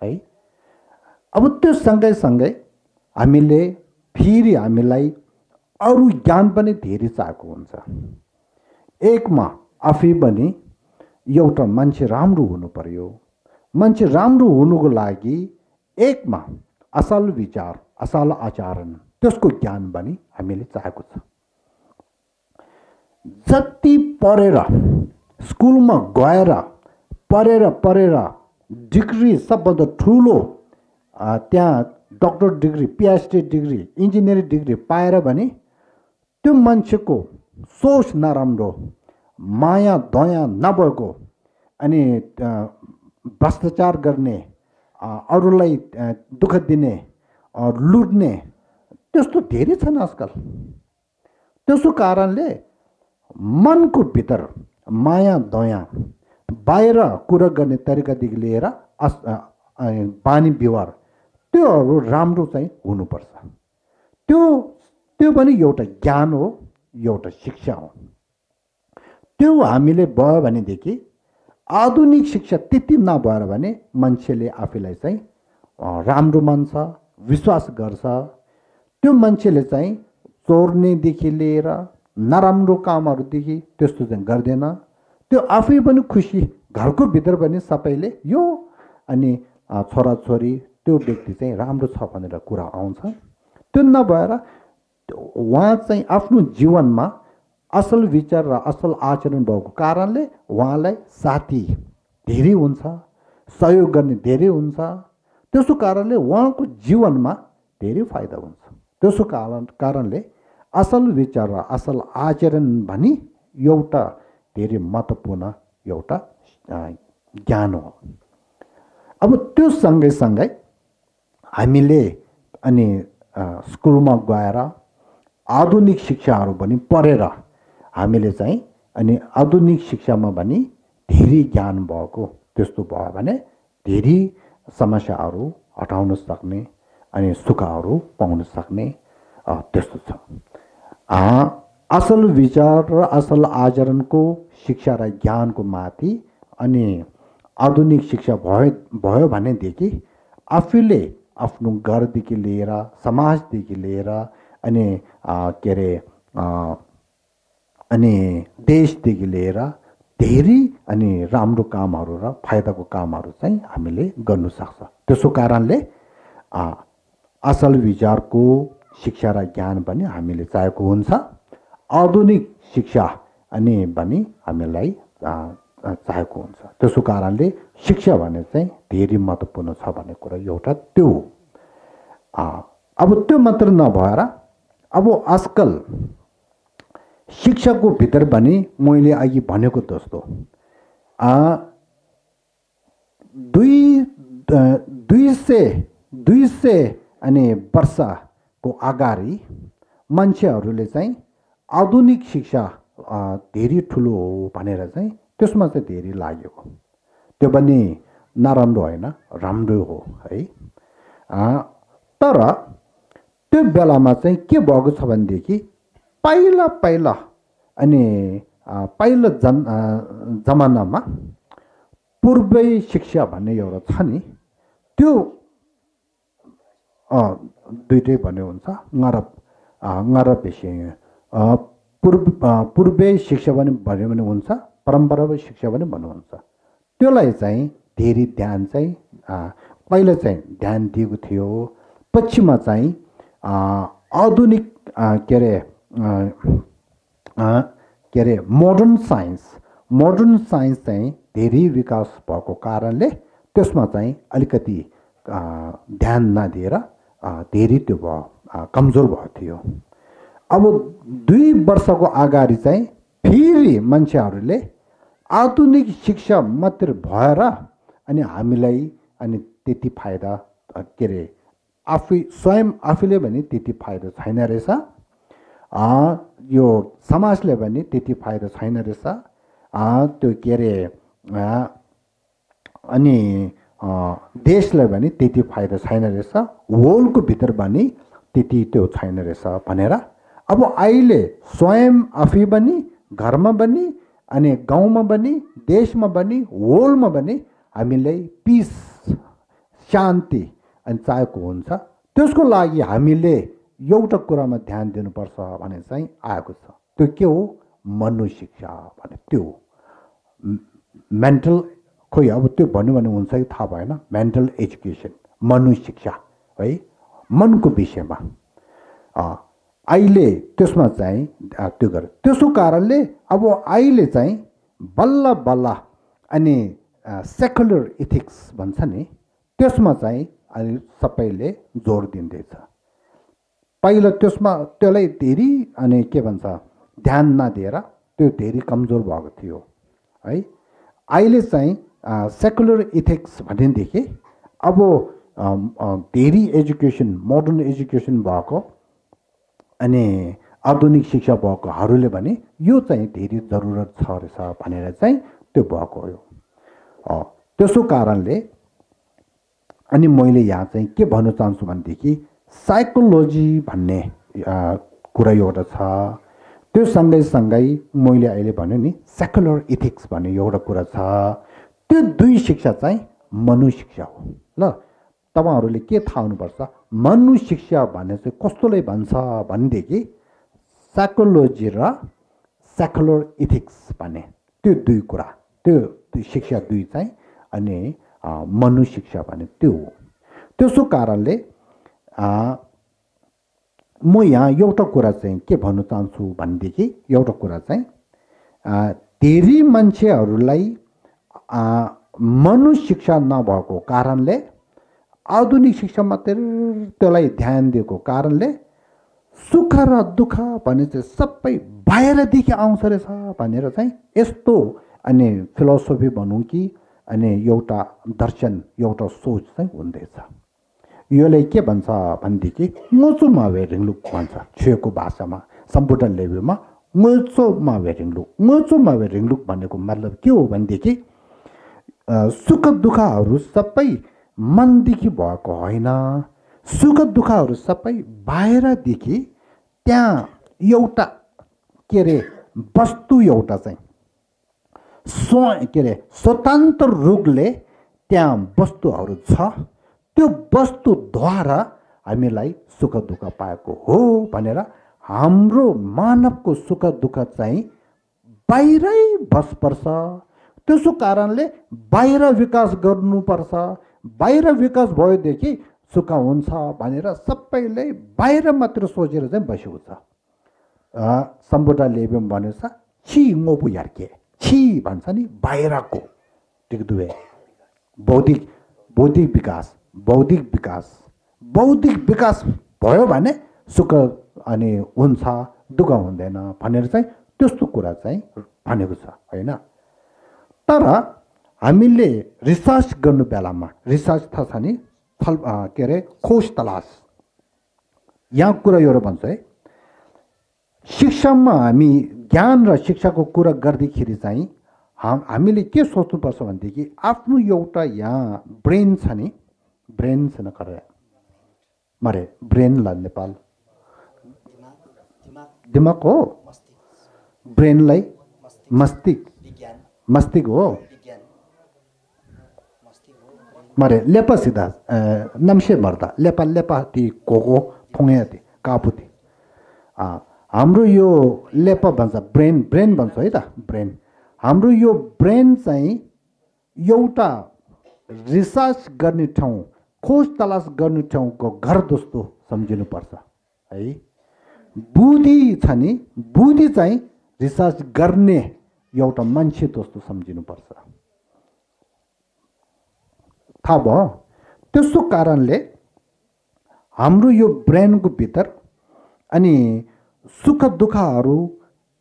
है? अब त्यो सँगै हामीले फेरि हामीलाई अरू ज्ञान पनि धेरै चाहेको हुन्छ। एकमा आफै पनि एउटा मान्छे राम्रो हुनु पर्यो। मान्छे राम्रो हुनुको लागि एकमा असल विचार असल आचरण त्यसको ज्ञान पनि हामीले चाहेको छ। जति पढेर स्कुलमा गएर पढेर पढेर डिग्री सबभन्दा ठुलो त्यहाँ doctor degree PhD degree engineering degree पाएर भने त्यो मान्छेको सोच नराम्रो माया दया नभएको अनि भ्रष्टाचार गर्ने अरूलाई दुःख दिने लुट्ने त्यस्तो धेरै छन् आजकल। त्यसो कारणले मनको भित्र माया दया बाहिर कुरा गर्ने तरिकादेखि लिएर बानी व्यवहार त्योहरू राम्रो चाहिँ हुनुपर्छ। त्यो त्यो पनि एउटा ज्ञान हो एउटा शिक्षा हो। त्यो हामीले भयो भनेदेखि आधुनिक शिक्षा त्यति नभएर भने मान्छेले आफैलाई चाहिँ राम्रो मान्छ विश्वास गर्छ। त्यो मान्छेले चाहिँ चोर्नेदेखि लिएर नराम्रो कामहरूदेखि त्यस्तो चाहिँ गर्दैन। त्यो आफै पनि खुसी घरको भित्र पनि सबैले यो अनि छोराछोरी त्यो व्यक्ति चाहिँ राम्रो छ भनेर कुरा आउँछ। त्यो नभएर उहाँ चाहिँ आफ्नो जीवनमा असल विचार र असल आचरण भएको कारणले उहाँलाई साथी धेरै हुन्छ सहयोग गर्ने धेरै हुन्छ। त्यसो कारणले उहाँको जीवनमा धेरै फाइदा हुन्छ। त्यसो कारण कारणले असल विचार र असल आचरण भनी एउटा धेरै महत्त्वपूर्ण एउटा ज्ञान हो। अब त्यो सँगै सँगै हामीले अनि स्कुलमा गएर आधुनिक शिक्षाहरू पनि पढेर हामीले चाहिँ अनि आधुनिक शिक्षामा पनि धेरै ज्ञान भएको त्यस्तो भयो भने धेरै समस्याहरू हटाउन सक्ने अनि सुखहरू पाउन सक्ने त्यस्तो छ। असल विचार र असल आचरणको शिक्षा र ज्ञानको माथि अनि आधुनिक शिक्षा भयो भयो भनेदेखि आफूले आफ्नो घरदेखि लिएर समाजदेखि लिएर अनि के अरे अनि देशदेखि लिएर धेरै अनि राम्रो कामहरू र फाइदाको कामहरू चाहिँ हामीले गर्नु सक्छ। त्यसो कारणले असल विचारको शिक्षा र ज्ञान पनि हामीले चाहेको हुन्छ। आधुनिक शिक्षा अनि पनि हामीलाई चाहेको हुन्छ। त्यसो कारणले शिक्षा भने चाहिँ धेरै महत्त्वपूर्ण छ भन्ने कुरा एउटा त्यो हो। अब त्यो मात्र नभएर अब आजकल शिक्षाको भित्र पनि मैले अघि भनेको जस्तो दुई दुई सय दुई सय अनि वर्षको अगाडि मान्छेहरूले चाहिँ आधुनिक शिक्षा धेरै ठुलो हो भनेर चाहिँ त्यसमा चाहिँ धेरै लागेको त्यो पनि नराम्रो होइन राम्रो हो है। तर त्यो बेलामा चाहिँ के भएको छ भनेदेखि पहिला पहिला अनि पहिलो जन जमानामा पूर्वै शिक्षा भन्ने एउटा छ नि त्यो दुइटै भन्ने हुन्छ। ngरब ngरब पूर्व पूर्वै शिक्षा पनि भन्यो भने हुन्छ परम्परागत शिक्षा पनि भन्नुहुन्छ त्योलाई चाहिँ धेरै ध्यान चाहिँ पहिला चाहिँ ध्यान दिएको थियो। पछिमा चाहिँ आधुनिक के अरे के अरे मोडर्न साइन्स मोडर्न साइन्स चाहिँ धेरै विकास भएको कारणले त्यसमा चाहिँ अलिकति ध्यान नदिएर धेरै त्यो भयो कमजोर भएको थियो। अब दुई वर्षको अगाडि चाहिँ फेरि मान्छेहरूले आधुनिक शिक्षा मात्र भएर अनि हामीलाई अनि त्यति फाइदा के अरे आफै स्वयं आफूले भने त्यति फाइदा छैन रहेछ। यो समाजले भने त्यति फाइदा छैन रहेछ। त्यो के अरे अनि देशलाई भने त्यति फाइदा छैन रहेछ। वर्ल्डको भित्र भने त्यति त्यो छैन रहेछ भनेर। अब अहिले स्वयं आफै पनि घरमा पनि अनि गाउँमा पनि देशमा पनि वर्ल्डमा पनि हामीलाई पिस शान्ति अनि चाहेको हुन्छ। त्यसको लागि हामीले एउटा कुरामा ध्यान दिनुपर्छ भने चाहिँ आएको छ। त्यो के हो? मनुशिक्षा भने त्यो मेन्टल खोइ अब त्यो भन्यो भने हुन्छ कि थाहा भएन। मेन्टल एजुकेसन मनुशिक्षा है। मनको विषयमा। अहिले त्यसमा चाहिँ त्यो गर। त्यसो कारणले अब अहिले चाहिँ बल्ल बल्ल अनि सेकुलर इथिक्स भन्छ नि त्यसमा चाहिँ अहिले सबैले जोड दिँदैछ। पहिला त्यसमा त्यसलाई धेरै अनि के भन्छ ध्यान नदिएर त्यो धेरै कमजोर भएको थियो है। अहिले चाहिँ सेकुलर इथिक्स भनेदेखि अब धेरै एजुकेसन मोडर्न एजुकेसन भएको अनि आधुनिक शिक्षा भएकोहरूले भने यो चाहिँ धेरै जरुरत छ रहेछ भनेर चाहिँ त्यो भएको हो। त्यसो कारणले अनि मैले यहाँ चाहिँ के भन्न चाहन्छु भनेदेखि साइकोलोजी भन्ने कुरा एउटा छ। त्यो सँगै सँगै मैले अहिले भने नि सेकुलर इथिक्स भन्ने एउटा कुरा छ। त्यो दुई शिक्षा चाहिँ मनु शिक्षा हो। ल तपाईँहरूले के थाहा हुनुपर्छ? मनु शिक्षा भन्ने चाहिँ कस्तोलाई भन्छ भनेदेखि साइकोलोजी र सेकुलर इथिक्स भन्ने त्यो दुई कुरा त्यो शिक्षा दुई चाहिँ अनि मनु शिक्षा भने त्यो हो त्यसो कारणले म यहाँ एउटा कुरा चाहिँ के भन्न चाहन्छु भनेदेखि एउटा कुरा चाहिँ धेरै मान्छेहरूलाई मनु शिक्षा नभएको कारणले आधुनिक शिक्षा मात्रै त्यसलाई ध्यान दिएको कारणले सुख र दुःख भने चाहिँ सबै बाहिरदेखि आउँछ रहेछ भनेर चाहिँ यस्तो अनि फिलोसफी भनौँ कि अनि एउटा दर्शन एउटा सोच चाहिँ हुँदैछ। यसलाई के भन्छ भनेदेखि मोचोमा भेरिङलुक भन्छ। छेको भाषामा सम्पुटन लेभलमा मोचोमा भेरिङलुक मोचोमा भेरिङलुक भनेको मतलब के हो भनेदेखि सुख दुःखहरू सबै मनदेखि भएको होइन। सुख दुःखहरू सबै बाहिरदेखि त्यहाँ एउटा के अरे वस्तु एउटा चाहिँ। स्व के अरे स्वतन्त्र रूपले त्यहाँ वस्तुहरू छ। त्यो वस्तुद्वारा हामीलाई सुख दुःख पाएको हो भनेर हाम्रो मानवको सुख दुःख चाहिँ बाहिरै बस पर्छ त्यसो कारणले बाहिर विकास गर्नुपर्छ। बाहिर विकास भएदेखि सुख हुन्छ भनेर सबैले बाहिर मात्र सोचेर चाहिँ बसेको छ। सम्बुटा लेब्यम भनेछ छि मोपु यार्के। छि भन्छ नि बाहिरको। दुवे। बौद्धिक बौद्धिक विकास बौद्धिक विकास। बौद्धिक विकास भयो भने सुख अनि हुन्छ दुःख हुँदैन भनेर चाहिँ त्यस्तो कुरा चाहिँ भनेको छ होइन? तर हामीले रिसर्च गर्नु बेलामा रिसर्च थाहा छ नि? फल के अरे? खोज तलास। यहाँ कुरा एउटा भन्छ है। शिक्षामा हामी ज्ञान र शिक्षाको कुरा गर्दाखेरि चाहिँ हाम हामीले के सोच्नुपर्छ भनेदेखि आफ्नो एउटा यहाँ ब्रेन छ नि? ब्रेन छैन करे मरे ब्रेनलाई नेपाल। दिमाग हो। ब्रेनलाई मस्तिष्क। मस्तिष्क हो। मरे लेपा सिधा नम्से मर्दा लेपा लेपा ती कोको फुङे ती कापुती हाम्रो यो लेपा भन्छ ब्रेन ब्रेन भन्छ है त ब्रेन हाम्रो यो ब्रेन चाहिँ एउटा रिसर्च गर्ने ठाउँ खोज तलास गर्ने ठाउँको घर जस्तो सम्झिनुपर्छ है बुद्धि छ नि बुद्धि चाहिँ रिसर्च गर्ने एउटा मान्छे जस्तो सम्झिनुपर्छ थाहा भयो। त्यसो कारणले हाम्रो यो ब्रेनको भित्र अनि सुख दुःखहरू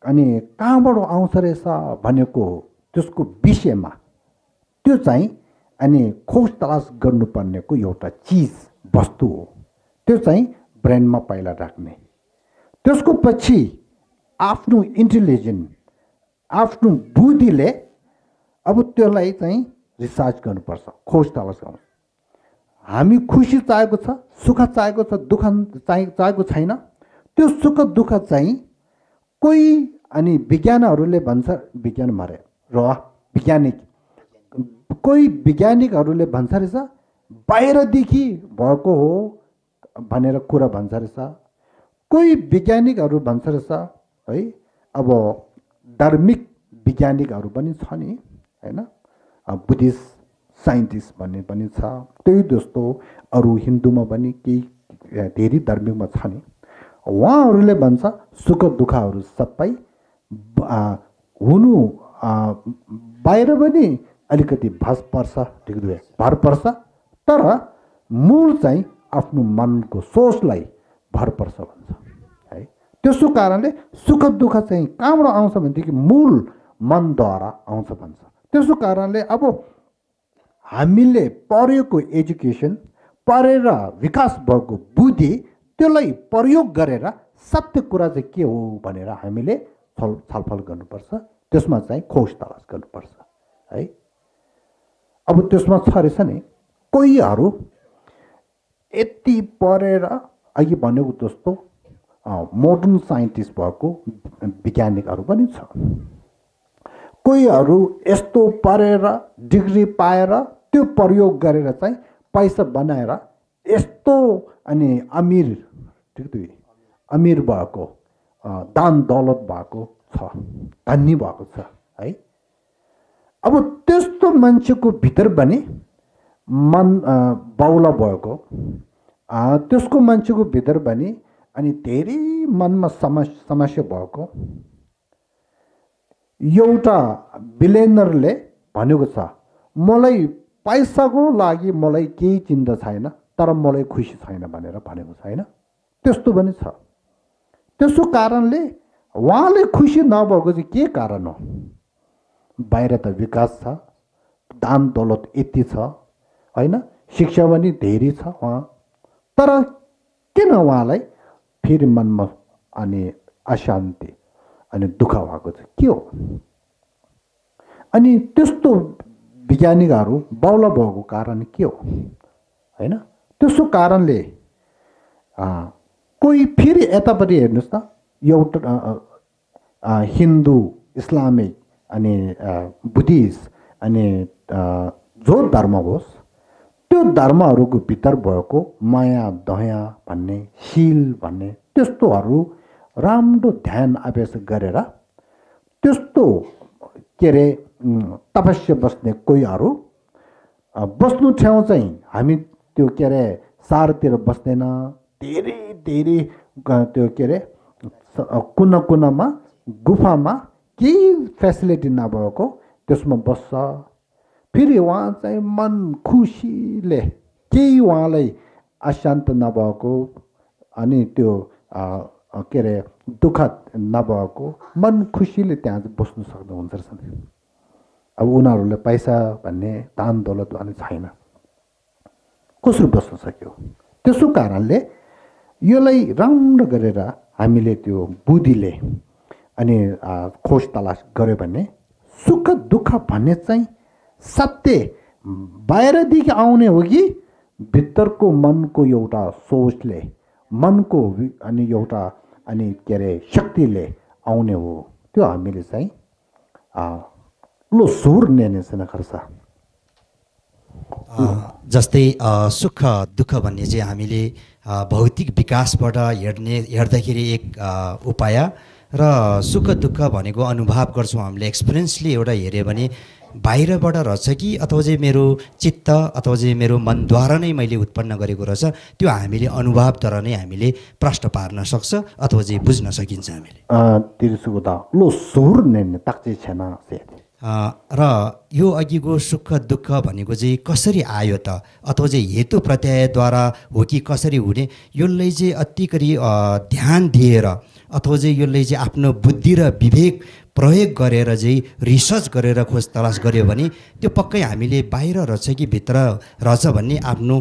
अनि कहाँबाट आउँछ रहेछ भनेको त्यसको विषयमा त्यो चाहिँ अनि खोज तलास गर्नुपर्नेको एउटा चिज वस्तु हो। त्यो चाहिँ ब्रेनमा पहिला राख्ने। त्यसको पछि आफ्नो इन्टेलिजेन्ट आफ्नो बुद्धिले अब त्यसलाई चाहिँ रिसर्च गर्नुपर्छ खोज तलास गर्नु हामी खुसी चाहेको छ सुख चाहेको छ दुःख चाहिँ चाहेको छैन त्यो सुख दुःख चाहिँ कोही अनि विज्ञानहरूले भन्छ विज्ञान मारे र वैज्ञानिक। कोही वैज्ञानिकहरूले भन्छ रहेछ बाहिरदेखि भएको हो भनेर कुरा भन्छ रहेछ। कोही वैज्ञानिकहरू भन्छ रहेछ है अब धार्मिक वैज्ञानिकहरू पनि छ नि होइन? बुद्धिस्ट साइन्टिस्ट भन्ने पनि छ। त्यही जस्तो अरू हिन्दूमा पनि केही धेरै धार्मिकमा छ नि उहाँहरूले भन्छ सुख दुःखहरू सबै हुनु बाहिर पनि अलिकति भस पर्छ भर पर्छ। तर मूल चाहिँ आफ्नो मनको सोचलाई भर पर्छ भन्छ। है त्यसो कारणले सुख दुःख चाहिँ कहाँबाट आउँछ भनेदेखि मूल मनद्वारा आउँछ भन्छ। त्यसो कारणले अब हामीले पढेको एजुकेसन पढेर विकास भएको बुद्धि त्यसलाई प्रयोग गरेर सत्य कुरा चाहिँ के हो भनेर हामीले छल छलफल गर्नुपर्छ। त्यसमा चाहिँ खोज तलास गर्नुपर्छ है? अब त्यसमा छ रहेछ नि कोहीहरू यति पढेर अघि भनेको जस्तो मोडर्न साइन्टिस्ट भएको वैज्ञानिकहरू पनि छ। कोहीहरू यस्तो पढेर डिग्री पाएर त्यो प्रयोग गरेर चाहिँ पैसा बनाएर यस्तो अनि अमिर ठिक अमिर भएको दान दौलत भएको छ धनी भएको छ है? अब त्यस्तो मान्छेको भित्र पनि मन बाउला भएको त्यसको मान्छेको भित्र पनि अनि धेरै मनमा समस्या समस्या भएको एउटा बिलेनरले भनेको छ मलाई पैसाको लागि मलाई केही चिन्ता छैन तर मलाई खुसी छैन भनेर भनेको छैन। त्यस्तो पनि छ। त्यसो कारणले उहाँले खुसी नभएको चाहिँ के कारण हो? बाहिर त विकास छ दान दौलत यति छ होइन? शिक्षा पनि धेरै छ उहाँ। तर किन उहाँलाई फेरि मनमा अनि अशान्ति? अनि दुःख भएको छ। के हो? अनि त्यस्तो वैज्ञानिकहरू बाउला भएको कारण के हो? होइन? त्यसो कारणले कोही फेरि यतापट्टि हेर्नुहोस् त एउटा हिन्दू इस्लामिक अनि बुद्धिस्ट अनि जो धर्म होस् त्यो धर्महरूको भित्र भएको माया दया भन्ने शिल भन्ने त्यस्तोहरू राम्रो ध्यान अभ्यास गरेर त्यस्तो के अरे तपस्या बस्ने कोहीहरू बस्नु ठाउँ चाहिँ हामी त्यो के अरे सारतिर बस्दैन। धेरै धेरै त्यो के अरे कुना कुनामा गुफामा केही फेसिलिटी नभएको त्यसमा बस्छ। फेरि उहाँ चाहिँ मन खुसीले केही उहाँलाई अशान्त नभएको अनि त्यो के अरे दुःख नभएको मन खुसीले त्यहाँ बस्नु सक्नुहुन्छ रहेछ अब उनीहरूले पैसा भन्ने दान दौलत भन्ने छैन कसरी बस्न सक्यो त्यसो कारणले यसलाई राम्रो गरेर हामीले त्यो बुद्धिले अनि खोज तलास गऱ्यो भने सुख दुःख भन्ने चाहिँ सत्य बाहिरदेखि आउने हो कि भित्रको मनको एउटा सोचले मनको अनि एउटा अनि के अरे शक्तिले आउने हो। त्यो हामीले चाहिँ लो सुर नेनेसन खर्छ जस्तै सुख दुःख भन्ने चाहिँ हामीले भौतिक विकासबाट हेर्ने हेर्दाखेरि एक उपाय। र सुख दुःख भनेको अनुभव गर्छौँ हामीले एक्सपिरियन्सली एउटा हेऱ्यो भने बाहिरबाट रहेछ कि अथवा चाहिँ मेरो चित्त अथवा चाहिँ मेरो मनद्वारा नै मैले उत्पन्न गरेको रहेछ त्यो हामीले अनुभवद्वारा नै हामीले प्रश्न पार्न सक्छ अथवा चाहिँ बुझ्न सकिन्छ हामीले। र यो अघिको सुख दुःख भनेको चाहिँ कसरी आयो त? अथवा चाहिँ हेतु प्रत्ययद्वारा हो कि कसरी हुने? यसलाई चाहिँ अतिकरी ध्यान दिएर अथवा चाहिँ यसले चाहिँ आफ्नो बुद्धि र विवेक प्रयोग गरेर चाहिँ रिसर्च गरेर खोज तलास गऱ्यो भने त्यो पक्कै हामीले बाहिर रहेछ कि भित्र रहेछ भन्ने आफ्नो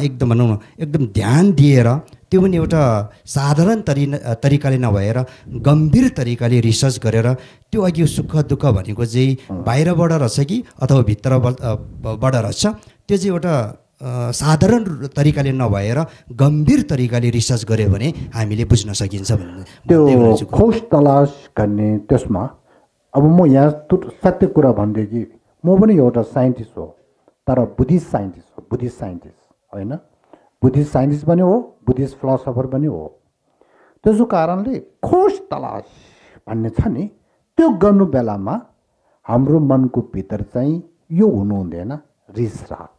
एकदम भनौँ न एकदम ध्यान दिएर त्यो पनि एउटा साधारण तरि तरिकाले नभएर गम्भीर तरिकाले रिसर्च गरेर त्यो अघि सुख दुःख भनेको चाहिँ बाहिरबाट रहेछ कि अथवा भित्रबाट रहेछ त्यो चाहिँ एउटा साधारण तरिकाले नभएर गम्भीर तरिकाले रिसर्च गऱ्यो भने हामीले बुझ्न सकिन्छ भन्ने त्यो खोज तलास गर्ने त्यसमा अब म यहाँ सत्य कुरा भनेदेखि म पनि एउटा साइन्टिस्ट हो तर बुद्धिस्ट साइन्टिस्ट हो बुद्धिस्ट साइन्टिस्ट होइन? बुद्धिस्ट साइन्टिस्ट पनि हो बुद्धिस्ट फिलोसफर पनि हो। त्यसो कारणले खोज तलास भन्ने छ नि त्यो गर्नु बेलामा हाम्रो मनको भित्र चाहिँ यो हुनु हुँदैन रिस राग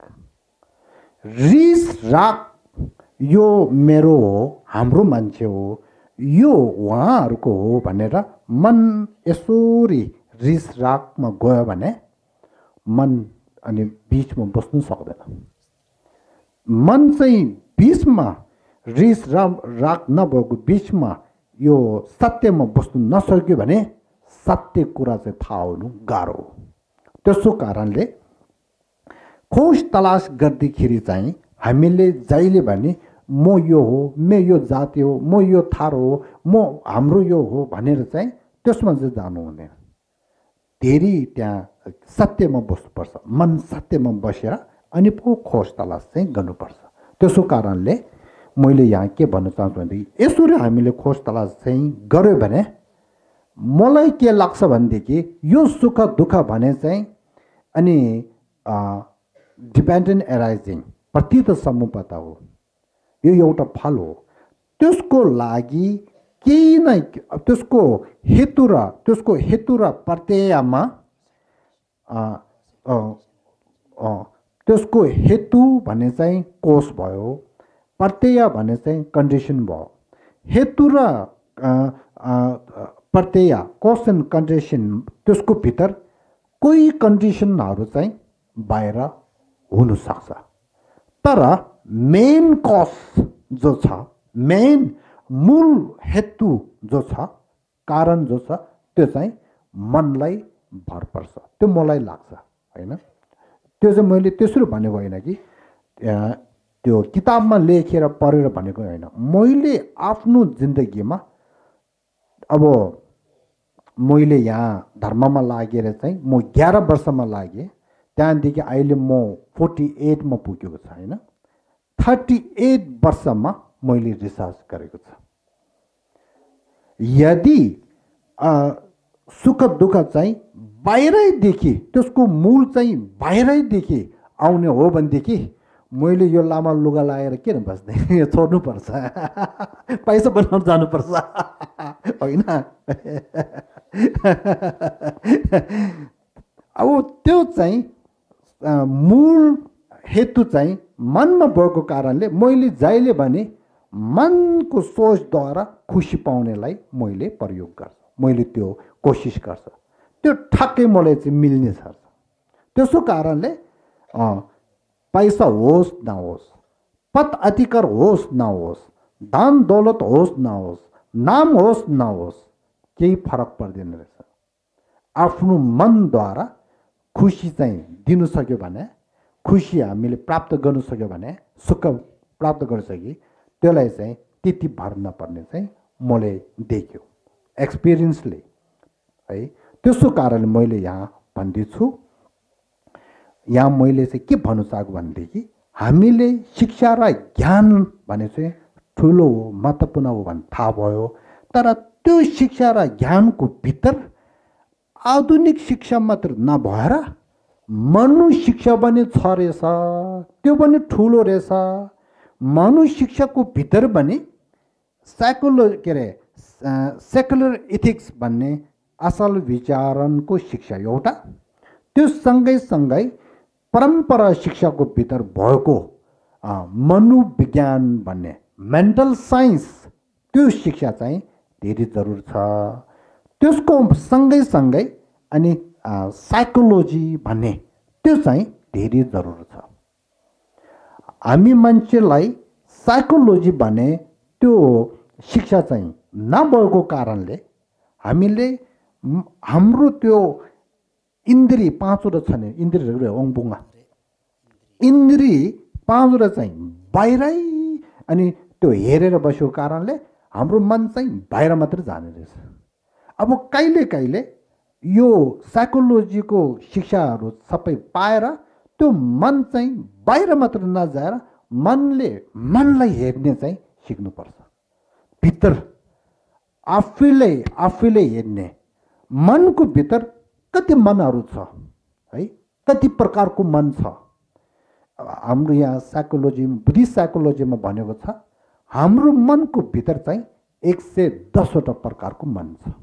रिस राग यो मेरो हो हाम्रो मान्छे हो यो उहाँहरूको हो भनेर मन यसोरी रिस रागमा गयो भने मन अनि बिचमा बस्नु सक्दैन। मन चाहिँ बिचमा रिस र राग नभएको बिचमा यो सत्यमा बस्नु नसक्यो भने सत्य कुरा चाहिँ थाहा हुनु गाह्रो हो। त्यसो कारणले खोज तलास गर्दाखेरि चाहिँ हामीले जहिले भने म यो हो म यो जाति हो म यो थार हो म हाम्रो यो हो भनेर चाहिँ त्यसमा चाहिँ जानु हुँदैन। धेरै त्यहाँ सत्यमा बस्नुपर्छ मन सत्यमा बसेर अनि पो खोज तलास चाहिँ गर्नुपर्छ। त्यसो कारणले मैले यहाँ के भन्न चाहन्छु भनेदेखि यसरी हामीले खोज तलास चाहिँ गऱ्यो भने मलाई के लाग्छ भनेदेखि यो सुख दुःख भने चाहिँ अनि डिपेन्डेन्ट एराइजिङ प्रतीत पता हो। यो एउटा फल हो। त्यसको लागि केही नै त्यसको हेतु र त्यसको हेतु र प्रत्ययमा त्यसको हेतु भने चाहिँ कोष भयो। प्रत्यय भने चाहिँ कन्डिसन भयो। हेतु र प्रत्यय कोष एन्ड कन्डिसन त्यसको भित्र कोही कन्डिसनहरू चाहिँ बाहिर हुनसक्छ तर मेन कस जो छ मेन मूल हेतु जो छ कारण जो छ त्यो चाहिँ मनलाई भर पर्छ। त्यो मलाई लाग्छ होइन? त्यो चाहिँ मैले त्यसरी भनेको होइन कि त्यो किताबमा लेखेर पढेर भनेको होइन। मैले आफ्नो जिन्दगीमा अब मैले यहाँ धर्ममा लागेर चाहिँ म एघार वर्षमा लागेँ त्यहाँदेखि अहिले म फोर्टी एटमा पुगेको छ होइन? थर्टी एट वर्षमा मैले रिसर्च गरेको छ। यदि सुख दुःख चाहिँ बाहिरैदेखि त्यसको मूल चाहिँ बाहिरैदेखि आउने हो भनेदेखि मैले यो लामा लुगा लगाएर किन बस्ने? (laughs) यो छोड्नुपर्छ। (laughs) पैसा बनाउनु जानुपर्छ। (laughs) होइन? अब त्यो चाहिँ मूल हेतु चाहिँ मनमा भएको कारणले मैले जहिले भने मनको सोचद्वारा खुसी पाउनेलाई मैले प्रयोग गर्छु। मैले त्यो कोसिस गर्छु। त्यो ठ्याक्कै मलाई चाहिँ मिल्ने छ। त्यसो कारणले पैसा होस् नहोस् पद अधिकार होस् नहोस् धन दौलत होस् नहोस् नाम होस् नहोस् केही फरक पर्दैन रहेछ। आफ्नो मनद्वारा खुसी चाहिँ दिनु सक्यो भने खुसी हामीले प्राप्त गर्नु सक्यो भने सुख प्राप्त गर्नु सक्यो त्यसलाई चाहिँ त्यति भर नपर्ने चाहिँ मैले देख्यो एक्सपिरियन्सले है त्यसो कारणले मैले यहाँ भन्दैछु। यहाँ मैले चाहिँ के भन्नु चाहेको भनेदेखि हामीले शिक्षा र ज्ञान भने चाहिँ ठुलो हो महत्त्वपूर्ण हो भने थाहा भयो तर त्यो शिक्षा र ज्ञानको भित्र आधुनिक शिक्षा मात्र नभएर मनु शिक्षा पनि छ रहेछ त्यो पनि ठुलो रहेछ। मनु शिक्षाको भित्र पनि साइकोलो के अरे सेकुलर इथिक्स भन्ने असल विचारणको शिक्षा एउटा त्यो सँगै सँगै परम्परा शिक्षाको भित्र भएको मनोविज्ञान भन्ने मेन्टल साइन्स त्यो शिक्षा चाहिँ धेरै जरुर छ। त्यसको सँगै सँगै अनि साइकोलोजी भन्ने त्यो चाहिँ धेरै जरुर छ। हामी मान्छेलाई साइकोलोजी भने त्यो शिक्षा चाहिँ नभएको कारणले हामीले हाम्रो त्यो इन्द्रिय पाँचवटा छ नि इन्द्रियहरू ओङबुङमा इन्द्रिय पाँचवटा चाहिँ बाहिरै अनि त्यो हेरेर बसेको कारणले हाम्रो मन चाहिँ बाहिर मात्रै जाने रहेछ। अब कहिले कहिले यो साइकोलोजीको शिक्षाहरू सबै पाएर त्यो मन चाहिँ बाहिर मात्र नजाएर मनले मनलाई हेर्ने चाहिँ सिक्नुपर्छ। भित्र आफैले आफैले हेर्ने मनको भित्र कति मनहरू छ है? कति प्रकारको मन छ? हाम्रो यहाँ साइकोलोजी बुद्धिस्ट साइकोलोजीमा भनेको छ हाम्रो मनको भित्र चाहिँ एक सय दसवटा प्रकारको मन छ।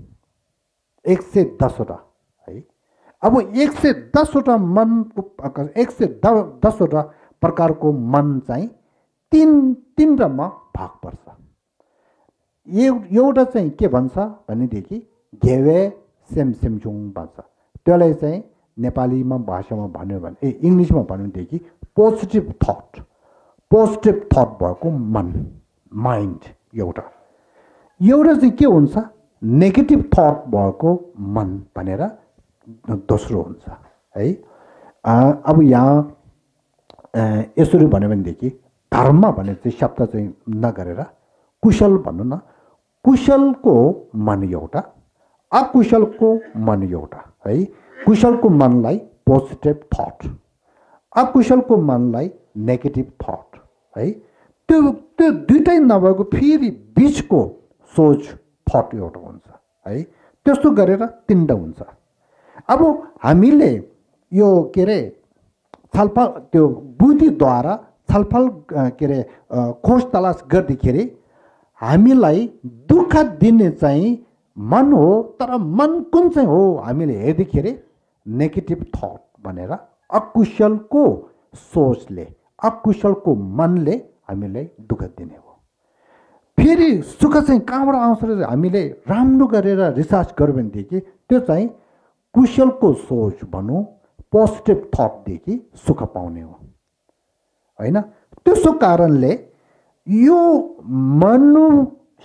एक सय दसवटा है? अब एक सय दसवटा मनको एक सय द दसवटा प्रकारको मन चाहिँ तिन तिनवटामा भाग पर्छ। एउ- एउटा चाहिँ के भन्छ भनेदेखि घेवे सेम सेमचुङ भन्छ। त्यसलाई चाहिँ नेपालीमा भाषामा भन्यो भने ए इङ्ग्लिसमा भन्यो भनेदेखि पोजिटिभ थट पोजिटिभ थट भएको मन माइन्ड एउटा। एउटा चाहिँ के हुन्छ? नेगेटिभ थट भएको मन भनेर दोस्रो हुन्छ है? अब यहाँ यसरी भन्यो भनेदेखि धर्म भने चाहिँ शब्द चाहिँ नगरेर कुशल भन्नु न। कुशलको मन एउटा अकुशलको मन एउटा है? कुशलको मनलाई पोजिटिभ थट अकुशलको मनलाई नेगेटिभ थट है? त्यो त्यो दुइटै नभएको फेरि बिचको सोच थट एउटा हुन्छ है? त्यस्तो गरेर तिनवटा हुन्छ। अब हामीले यो के अरे छलफल त्यो बुद्धिद्वारा छलफल के अरे खोज तलास गर्दाखेरि हामीलाई दुःख दिने चाहिँ मन हो तर मन कुन चाहिँ हो हामीले हेर्दाखेरि नेगेटिभ थट भनेर अकुशलको सोचले अकुशलको मनले हामीलाई दुःख दिने हो। फेरि सुख चाहिँ कहाँबाट आउँछ र हामीले राम्रो गरेर रिसर्च गऱ्यो भनेदेखि त्यो चाहिँ कुशलको सोच भनौँ पोजिटिभ थटदेखि सुख पाउने हो। होइन? त्यसो कारणले यो मनु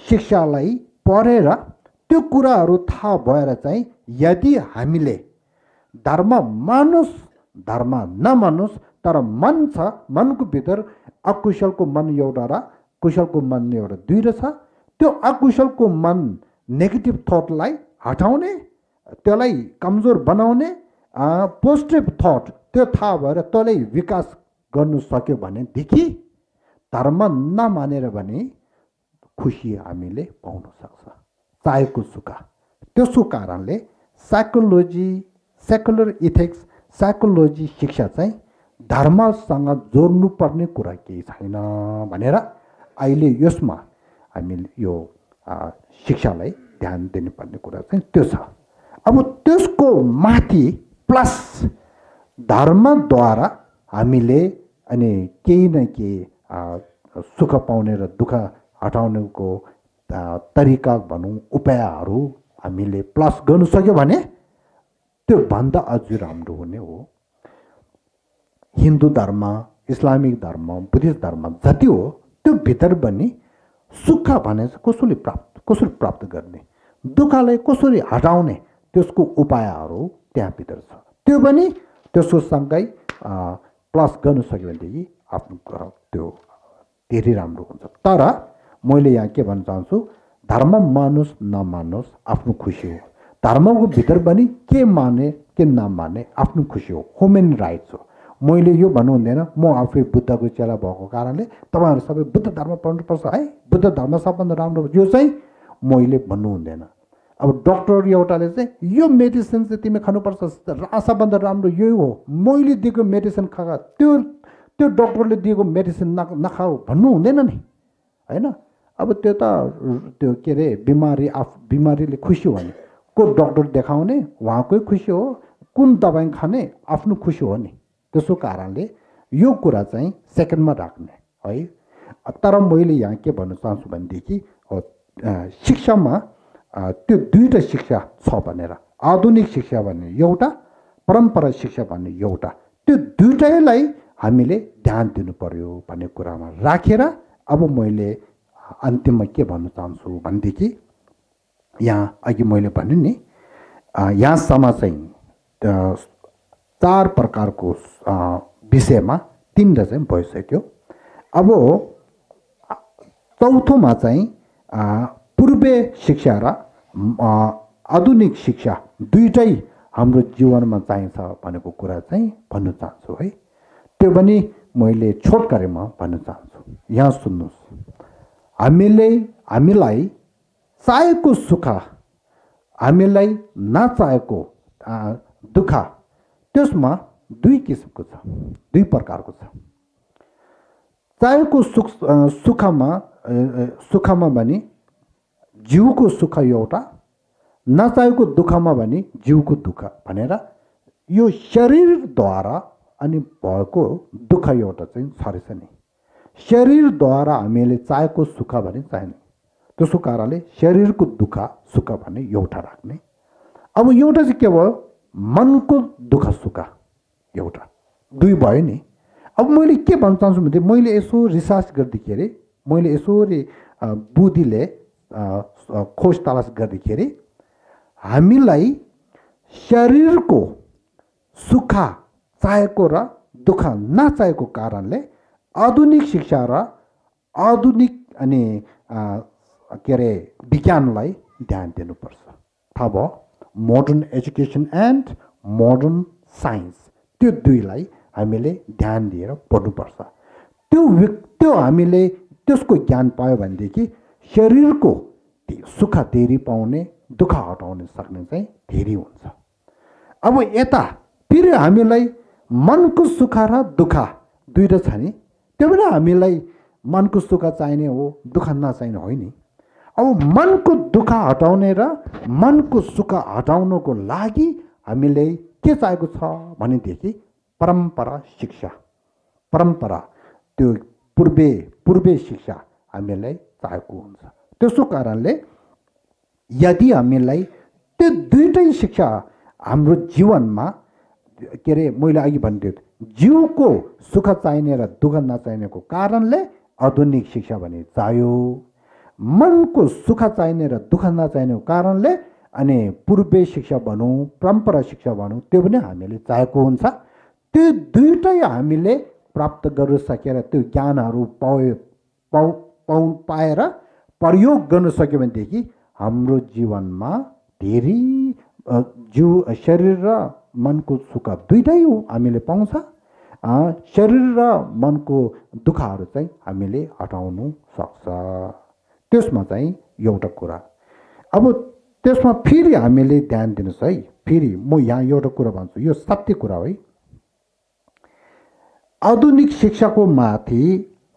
शिक्षालाई पढेर त्यो कुराहरू थाहा भएर चाहिँ यदि हामीले धर्म मानुस् धर्म नमानुस् तर मन छ मनको भित्र अकुशलको मन एउटा र कुशलको मन एउटा दुईवटा छ त्यो अकुशलको मन नेगेटिभ थटलाई हटाउने त्यसलाई कमजोर बनाउने पोजिटिभ थट त्यो थाहा भएर त्यसलाई विकास गर्नु सक्यो भनेदेखि धर्म नमानेर भने खुसी हामीले पाउन सक्छ। चाहेको सुख। त्यसो कारणले साइकोलोजी सेकुलर इथिक्स साइकोलोजी शिक्षा चाहिँ धर्मसँग जोड्नुपर्ने कुरा केही छैन भनेर अहिले यसमा हामीले यो शिक्षालाई ध्यान दिनुपर्ने कुरा चाहिँ त्यो छ। अब त्यसको माथि प्लस धर्मद्वारा हामीले अनि केही न केही सुख पाउने र दुःख हटाउनेको तरिका भनौँ उपायहरू हामीले प्लस गर्नु सक्यो भने त्यो भन्दा अझै राम्रो हुने हो। हिन्दू धर्म इस्लामिक धर्म बुद्धिस्ट धर्म जति हो त्यो भित्र पनि सुख भने कसरी प्राप्त कसरी प्राप्त गर्ने? दुःखलाई कसरी हटाउने? त्यसको उपायहरू त्यहाँभित्र छ। त्यो पनि त्यसको सँगै प्लस गर्न सक्यो भनेदेखि आफ्नो त्यो धेरै राम्रो हुन्छ। तर मैले यहाँ के भन्न चाहन्छु धर्म मानुस् नमानुस् आफ्नो खुसी हो। धर्मको भित्र पनि के माने के नमाने आफ्नो खुसी हो। ह्युमन राइट्स हो। मैले यो भन्नु हुँदैन। म आफै बुद्धको चेला भएको कारणले तपाईँहरू सबै बुद्ध धर्म पढ्नुपर्छ है? बुद्ध धर्म सबभन्दा राम्रो। यो चाहिँ मैले भन्नु हुँदैन। अब डक्टर एउटाले चाहिँ यो मेडिसिन चाहिँ तिमी खानुपर्छ सबभन्दा राम्रो यही हो। मैले दिएको मेडिसिन खा त्यो त्यो डक्टरले दिएको मेडिसिन न नखाऊ भन्नु हुँदैन नि। होइन? अब त्यो त त्यो के अरे बिमारी आफ बिमारीले खुसी हो भने। को डक्टर देखाउने? उहाँकै खुसी हो। कुन दबाई खाने? आफ्नो खुसी हो नि। त्यसो कारणले यो कुरा चाहिँ सेकेन्डमा राख्ने है। तर मैले यहाँ के भन्न चाहन्छु भनेदेखि शिक्षामा त्यो दुईवटा शिक्षा छ भनेर। आधुनिक शिक्षा भन्ने एउटा परम्परा शिक्षा भन्ने एउटा। त्यो दुइटैलाई हामीले ध्यान दिनु पर्यो भन्ने कुरामा राखेर अब मैले अन्तिममा के भन्न चाहन्छु भनेदेखि यहाँ अघि मैले भने नि यहाँसम्म चाहिँ चार प्रकारको विषयमा तिनवटा चाहिँ भइसक्यो। अब चौथोमा चाहिँ पूर्वीय शिक्षा र आधुनिक शिक्षा दुइटै हाम्रो जीवनमा चाहिन्छ भनेको कुरा चाहिँ भन्न चाहन्छु है। त्यो पनि मैले छोटकरीमा भन्न चाहन्छु। यहाँ सुन्नुहोस्। हामीले हामीलाई चाहेको सुख हामीलाई नचाहेको दुःख त्यसमा दुई किसिमको छ दुई प्रकारको छ। चाहेको सुख सुखमा सुखमा भने जिउको सुख एउटा नचाहेको दुःखमा भने जिउको दुःख भनेर यो शरीरद्वारा अनि भएको दुःख एउटा चाहिँ छरेछ नि। शरीरद्वारा हामीले चाहेको सुख भने चाहिने त्यसो कारणले शरीरको दुःख सुख भने एउटा राख्ने। अब एउटा चाहिँ के भयो? मनको दुःख सुख एउटा। दुई भयो नि। अब मैले के भन्न चाहन्छु भने मैले यसो रिसर्च गर्दाखेरि मैले यसो बुद्धिले खोज तलास गर्दाखेरि हामीलाई शरीरको सुख चाहेको र दुःख नचाहेको कारणले आधुनिक शिक्षा र आधुनिक अनि के अरे विज्ञानलाई ध्यान दिनुपर्छ। थाहा भयो? Modern education and modern science त्यो दुईलाई हामीले ध्यान दिएर पढ्नुपर्छ। त्यो त्यो हामीले त्यसको ज्ञान पायो भनेदेखि शरीरको सुख धेरै पाउने दुःख हटाउन सक्ने चाहिँ धेरै हुन्छ। अब यता फेरि हामीलाई मनको सुख र दुःख दुइटा छ नि। त्यो पनि हामीलाई मनको सुख चाहिने हो दुःख नचाहिने होइन अब मनको दुःख हटाउने र मनको सुख हटाउनको लागि हामीले के चाहिएको छ भनेदेखि परम्परा शिक्षा। परम्परा त्यो पूर्वे पूर्वे शिक्षा हामीलाई चाहिएको हुन्छ। त्यसो कारणले यदि हामीलाई त्यो दुइटै शिक्षा हाम्रो जीवनमा के अरे मैले अघि भनिदियो जिउको सुख चाहिने र दुःख नचाहिनेको कारणले आधुनिक शिक्षा भने चाहियो। मनको सुख चाहिने र दुःख नचाहिनेको कारणले अनि पूर्वीय शिक्षा भनौँ परम्परा शिक्षा भनौँ त्यो पनि हामीले चाहेको हुन्छ। त्यो दुइटै हामीले प्राप्त गर्न सकेर त्यो ज्ञानहरू पाउ पाउ पाउ पाएर प्रयोग गर्न सक्यो भनेदेखि हाम्रो जीवनमा धेरै जिउ शरीर र मनको सुख दुइटै हामीले पाउँछ। शरीर र मनको दुःखहरू चाहिँ हामीले हटाउनु सक्छ। त्यसमा चाहिँ एउटा कुरा। अब त्यसमा फेरि हामीले ध्यान दिनुहोस् है फेरि म यहाँ एउटा कुरा भन्छु यो सत्य कुरा हो आधुनिक शिक्षाको माथि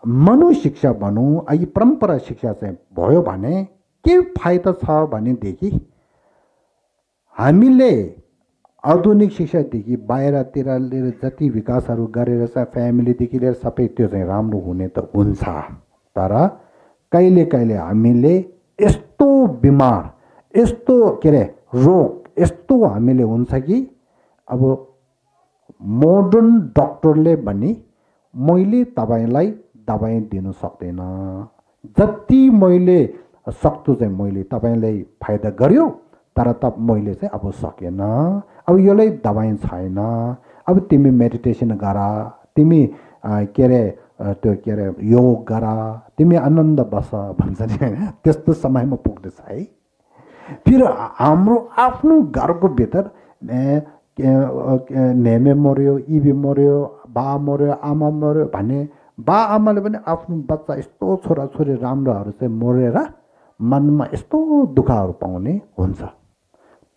मनोशिक्षा भनौँ अहिले परम्परा शिक्षा चाहिँ भयो भने के फाइदा छ भनेदेखि हामीले आधुनिक शिक्षादेखि बाहिरतिर लिएर जति विकासहरू गरेर छ फ्यामिलीदेखि लिएर सबै त्यो चाहिँ राम्रो हुने त हुन्छ। तर कहिले कहिले हामीले यस्तो बिमार यस्तो के अरे रोग यस्तो हामीले हुन्छ कि अब मोडर्न डक्टरले भने मैले तपाईँलाई दबाई दिनु सक्दैन जति मैले सक्दो चाहिँ मैले तपाईँलाई फाइदा गर्यो तर त मैले चाहिँ अब सकेन अब यसलाई दबाई छैन अब तिमी मेडिटेसन गर तिमी के अरे त्यो के अरे योग गर तिमी आनन्द बस भन्छ नि। होइन त्यस्तो समयमा पुग्दैछ है। फेरि हाम्रो आफ्नो घरको भित्र नेमे मऱ्यो इबी मऱ्यो बा मऱ्यो आमा मऱ्यो भने बा आमाले पनि आफ्नो बच्चा यस्तो छोराछोरी राम्रोहरू चाहिँ मरेर मनमा यस्तो दुःखहरू पाउने हुन्छ।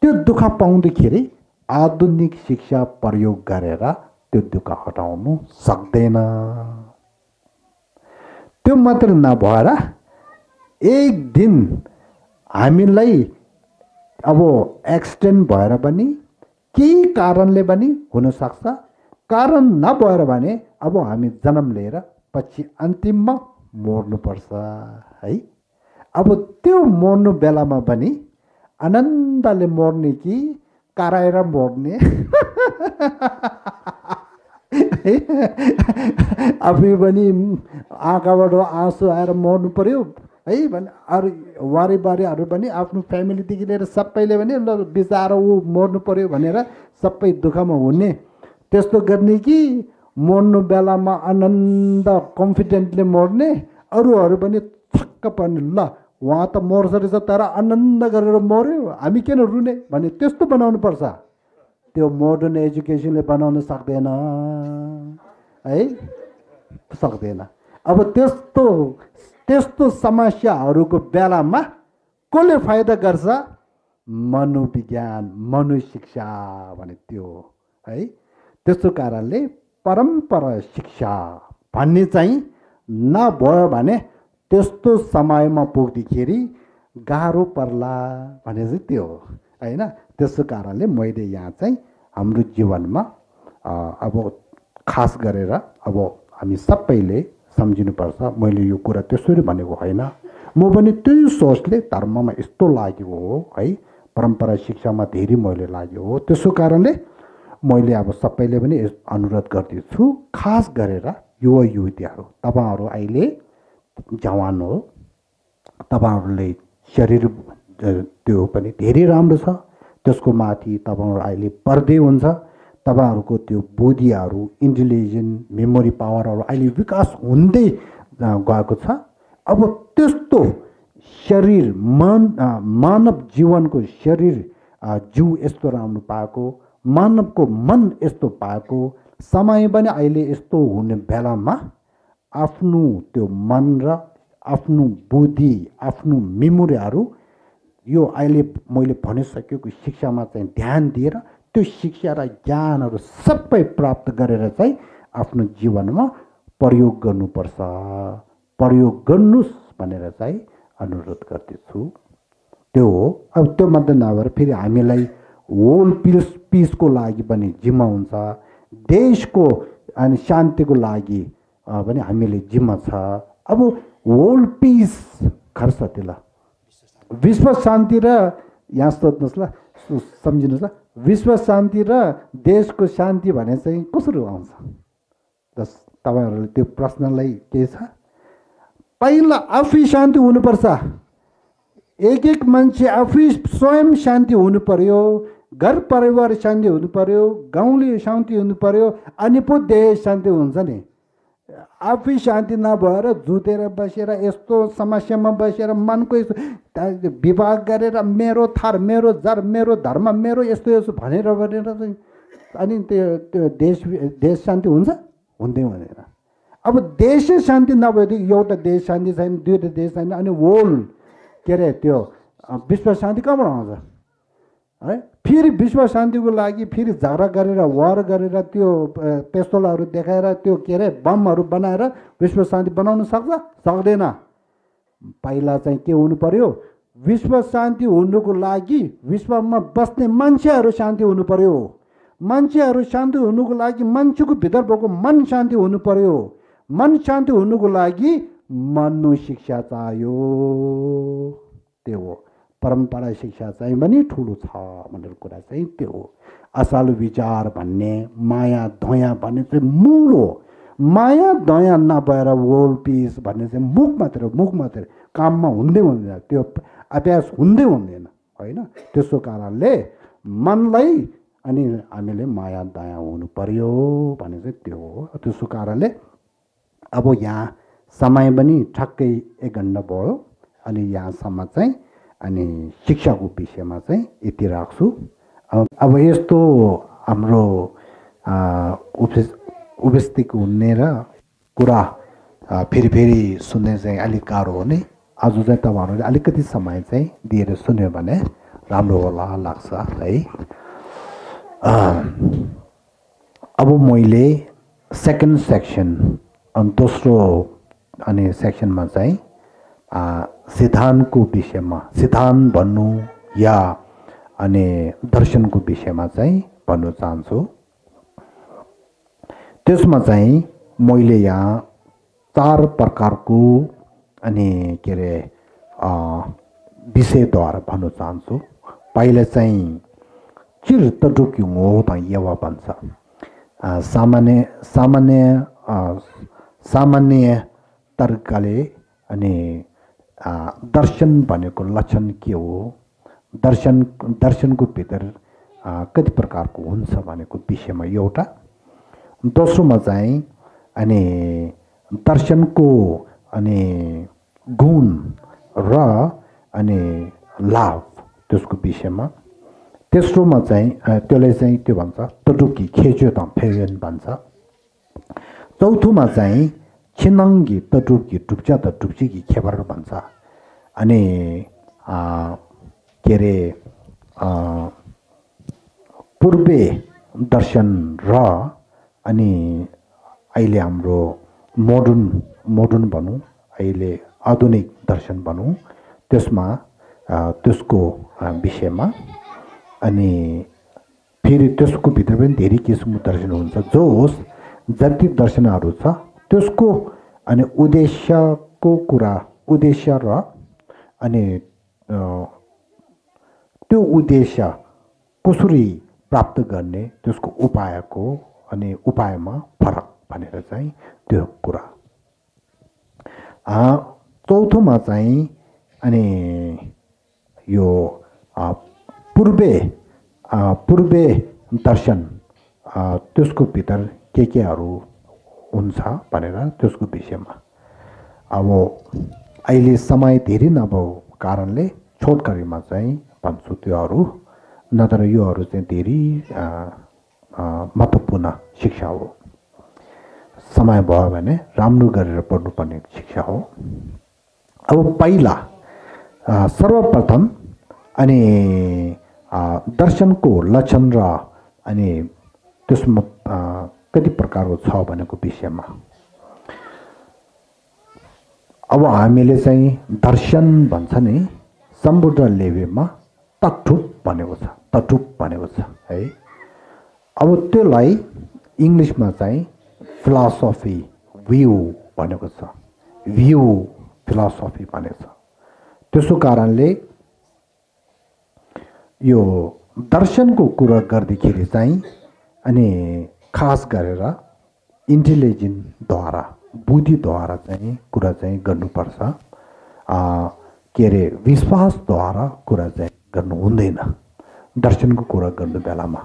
त्यो दुःख पाउँदाखेरि आधुनिक शिक्षा प्रयोग गरेर त्यो दुःख हटाउनु सक्दैन। त्यो मात्र नभएर एक दिन हामीलाई अब एक्सिडेन्ट भएर पनि केही कारणले पनि हुनसक्छ। कारण नभएर भने अब हामी जन्म लिएर पछि अन्तिममा मर्नुपर्छ है? अब त्यो मर्नु बेलामा पनि आनन्दले मर्ने कि कराएर मर्ने? (laughs) है आफै पनि आँखाबाट आँसु आएर मर्नु पर्यो है भने अरू वारिबारीहरू पनि आफ्नो फ्यामिलीदेखि लिएर सबैले पनि ल बिचाएर ऊ मर्नु पऱ्यो भनेर सबै दुःखमा हुने त्यस्तो गर्ने कि मर्नु बेलामा आनन्द कन्फिडेन्टले मर्ने अरूहरू पनि छक्क पर्ने ल उहाँ त मर्छ रहेछ तर आनन्द गरेर मऱ्यो हामी किन रुने भने त्यस्तो बनाउनु पर्छ त्यो मोडर्न एजुकेसनले बनाउन सक्दैन। है? सक्दैन। अब त्यस्तो त्यस्तो समस्याहरूको बेलामा कसले फाइदा गर्छ? मनोविज्ञान मनोशिक्षा भने त्यो है। त्यस्तो कारणले परम्परा शिक्षा भन्ने चाहिँ नभयो भने त्यस्तो समयमा पुग्दाखेरि गाह्रो पर्ला भने चाहिँ त्यो होइन? त्यसो कारणले मैले यहाँ चाहिँ हाम्रो जीवनमा अब खास गरेर अब हामी सबैले सम्झिनुपर्छ मैले यो कुरा त्यसरी भनेको होइन। म पनि त्यही सोचले धर्ममा यस्तो लागेको हो है परम्परा शिक्षामा धेरै मैले लाग्यो हो। त्यसो कारणले मैले अब सबैले पनि अनुरोध गर्दैछु खास गरेर युवा युवतीहरू तपाईँहरू अहिले जवान हो तपाईँहरूले शरीर त्यो पनि धेरै राम्रो छ। त्यसको माथि तपाईँहरू अहिले पढ्दै हुन्छ तपाईँहरूको त्यो बुद्धिहरू इन्टेलिजेन्ट मेमोरी पावरहरू अहिले विकास हुँदै गएको छ। अब त्यस्तो शरीर मन मानव जीवनको शरीर जिउ यस्तो राम्रो पाएको मानवको मन यस्तो पाएको समय पनि अहिले यस्तो हुने बेलामा आफ्नो त्यो मन र आफ्नो बुद्धि आफ्नो मेमोरीहरू यो अहिले मैले भनिसकेको शिक्षामा चाहिँ ध्यान दिएर त्यो शिक्षा र ज्ञानहरू सबै प्राप्त गरेर चाहिँ आफ्नो जीवनमा प्रयोग गर्नुपर्छ। प्रयोग गर्नुहोस् भनेर चाहिँ अनुरोध गर्दछु। त्यो हो। अब त्यो मात्रै नभएर फेरि हामीलाई होल पिस पिसको लागि पनि जिम्मा हुन्छ। देशको अनि शान्तिको लागि पनि हामीले जिम्मा छ। अब होल पिस खर्च त्यसलाई। विश्व शान्ति र यहाँ सोध्नुहोस् ल सम्झिनुहोस् ल विश्व शान्ति र देशको शान्ति भने चाहिँ कसरी आउँछ? जस तपाईँहरूले त्यो प्रश्नलाई के छ? पहिला आफै शान्ति हुनुपर्छ। एक एक मान्छे आफै स्वयं शान्ति हुनु पर्यो घर परिवार शान्ति हुनु पर्यो गाउँले शान्ति हुनु पर्यो अनि पो देश शान्ति हुन्छ नि। आफै शान्ति नभएर जुतेर बसेर यस्तो समस्यामा बसेर मनको विवाह गरेर मेरो थार मेरो जर मेरो धर्म मेरो यस्तो यस्तो भनेर भनेर चाहिँ अनि त्यो त्यो देश देश शान्ति हुन्छ? हुँदै हुँदैन। अब देशै शान्ति नभएदेखि एउटा देश शान्ति छैन दुईवटा देश छैन अनि वर्ल्ड के अरे त्यो विश्व शान्ति कहाँबाट आउँछ? है फेरि विश्व शान्तिको लागि फेरि झगडा गरेर वार गरेर त्यो पेस्तोलहरू देखाएर त्यो के अरे बमहरू बनाएर विश्व शान्ति बनाउन सक्छ सक्दैन पहिला चाहिँ के हुनु पर्यो विश्व शान्ति हुनुको लागि विश्वमा बस्ने मान्छेहरू शान्ति हुनु पर्यो मान्छेहरू शान्ति हुनुको लागि मान्छेको भित्र भएको मन शान्ति हुनु पर्यो मन शान्ति हुनुको लागि मनु शिक्षा चाहियो त्यो हो परम्परा शिक्षा चाहिँ पनि ठुलो छ भनेर कुरा चाहिँ त्यो हो। असल विचार भन्ने माया दया भन्ने चाहिँ मूल हो। माया दया नभएर वर्ल्ड पिस भन्ने चाहिँ मुख मात्रै मुख मात्रै काममा हुँदै हुँदैन। त्यो अभ्यास हुँदै हुँदैन होइन? त्यसो कारणले मनलाई अनि हामीले माया दया हुनु पर्यो भने चाहिँ त्यो हो। त्यसो कारणले अब यहाँ समय पनि ठक्कै एक घन्टा भयो। अनि यहाँसम्म चाहिँ अनि शिक्षाको विषयमा चाहिँ यति राख्छु। अब यस्तो हाम्रो उपस्थित हुने र कुरा फेरि फेरि सुन्ने चाहिँ अलिक गाह्रो हो नै। आज चाहिँ तपाईँहरूले अलिकति समय चाहिँ दिएर सुन्यो भने राम्रो होला लाग्छ है। अब मैले सेकेन्ड सेक्सन अनि दोस्रो अनि सेक्सनमा चाहिँ सिद्धान्तको विषयमा सिद्धान्त भन्नु या अनि दर्शनको विषयमा चाहिँ भन्नु चाहन्छु त्यसमा चाहिँ मैले यहाँ चार प्रकारको अनि के अरे विषयद्वारा भन्नु चाहन्छु पहिला चाहिँ चिर तटुक्युङ हो त यवा भन्छ सामान्य सामान्य सामान्य तरिकाले अनि दर्शन भनेको लक्षण के हो दर्शन दर्शनको भित्र कति प्रकारको हुन्छ भनेको विषयमा एउटा दोस्रोमा चाहिँ अनि दर्शनको अनि गुण र अनि लाभ त्यसको विषयमा तेस्रोमा चाहिँ त्यसलाई चाहिँ त्यो भन्छ तटुकी खेच्यो त फेगन भन्छ चौथोमा चाहिँ छिनङ्गी तटुकी टुप्चा त टुप्ची कि खेबर भन्छ अनि के अरे पूर्वे दर्शन र अनि अहिले हाम्रो मोडर्न मोडर्न भनौँ अहिले आधुनिक दर्शन भनौँ त्यसमा त्यसको विषयमा अनि फेरि त्यसको भित्र पनि धेरै किसिमको दर्शन हुन्छ जो होस् जति दर्शनहरू छ त्यसको अनि उद्देश्यको कुरा उद्देश्य र अनि त्यो उद्देश्य कसरी प्राप्त गर्ने त्यसको उपायको अनि उपायमा फरक भनेर चाहिँ त्यो कुरा। चौथोमा चाहिँ अनि यो पूर्वे पूर्वे दर्शन त्यसको भित्र के केहरू हुन्छ भनेर त्यसको विषयमा। अब अहिले समय धेरै नभएको कारणले छोटकरीमा चाहिँ भन्छु त्योहरू नत्र योहरू चाहिँ धेरै महत्त्वपूर्ण शिक्षा हो। समय भयो भने राम्रो गरेर पढ्नुपर्ने शिक्षा हो। अब पहिला सर्वप्रथम अनि दर्शनको लक्षण र अनि त्यसमा कति प्रकारको छ भनेको विषयमा। अब हामीले चाहिँ दर्शन भन्छ नि समुद्र लेभेलमा तटुप भनेको छ तटुप भनेको छ है। अब त्यसलाई इङ्ग्लिसमा चाहिँ फिलोसफी भ्यू भनेको छ भ्यू फिलोसफी भनेको छ। त्यसो कारणले यो दर्शनको कुरा गर्दाखेरि चाहिँ अनि खास गरेर इन्टेलिजेन्टद्वारा बुद्धिद्वारा चाहिँ कुरा चाहिँ गर्नुपर्छ। के अरे विश्वासद्वारा कुरा चाहिँ गर्नु हुँदैन दर्शनको कुरा गर्नु बेलामा।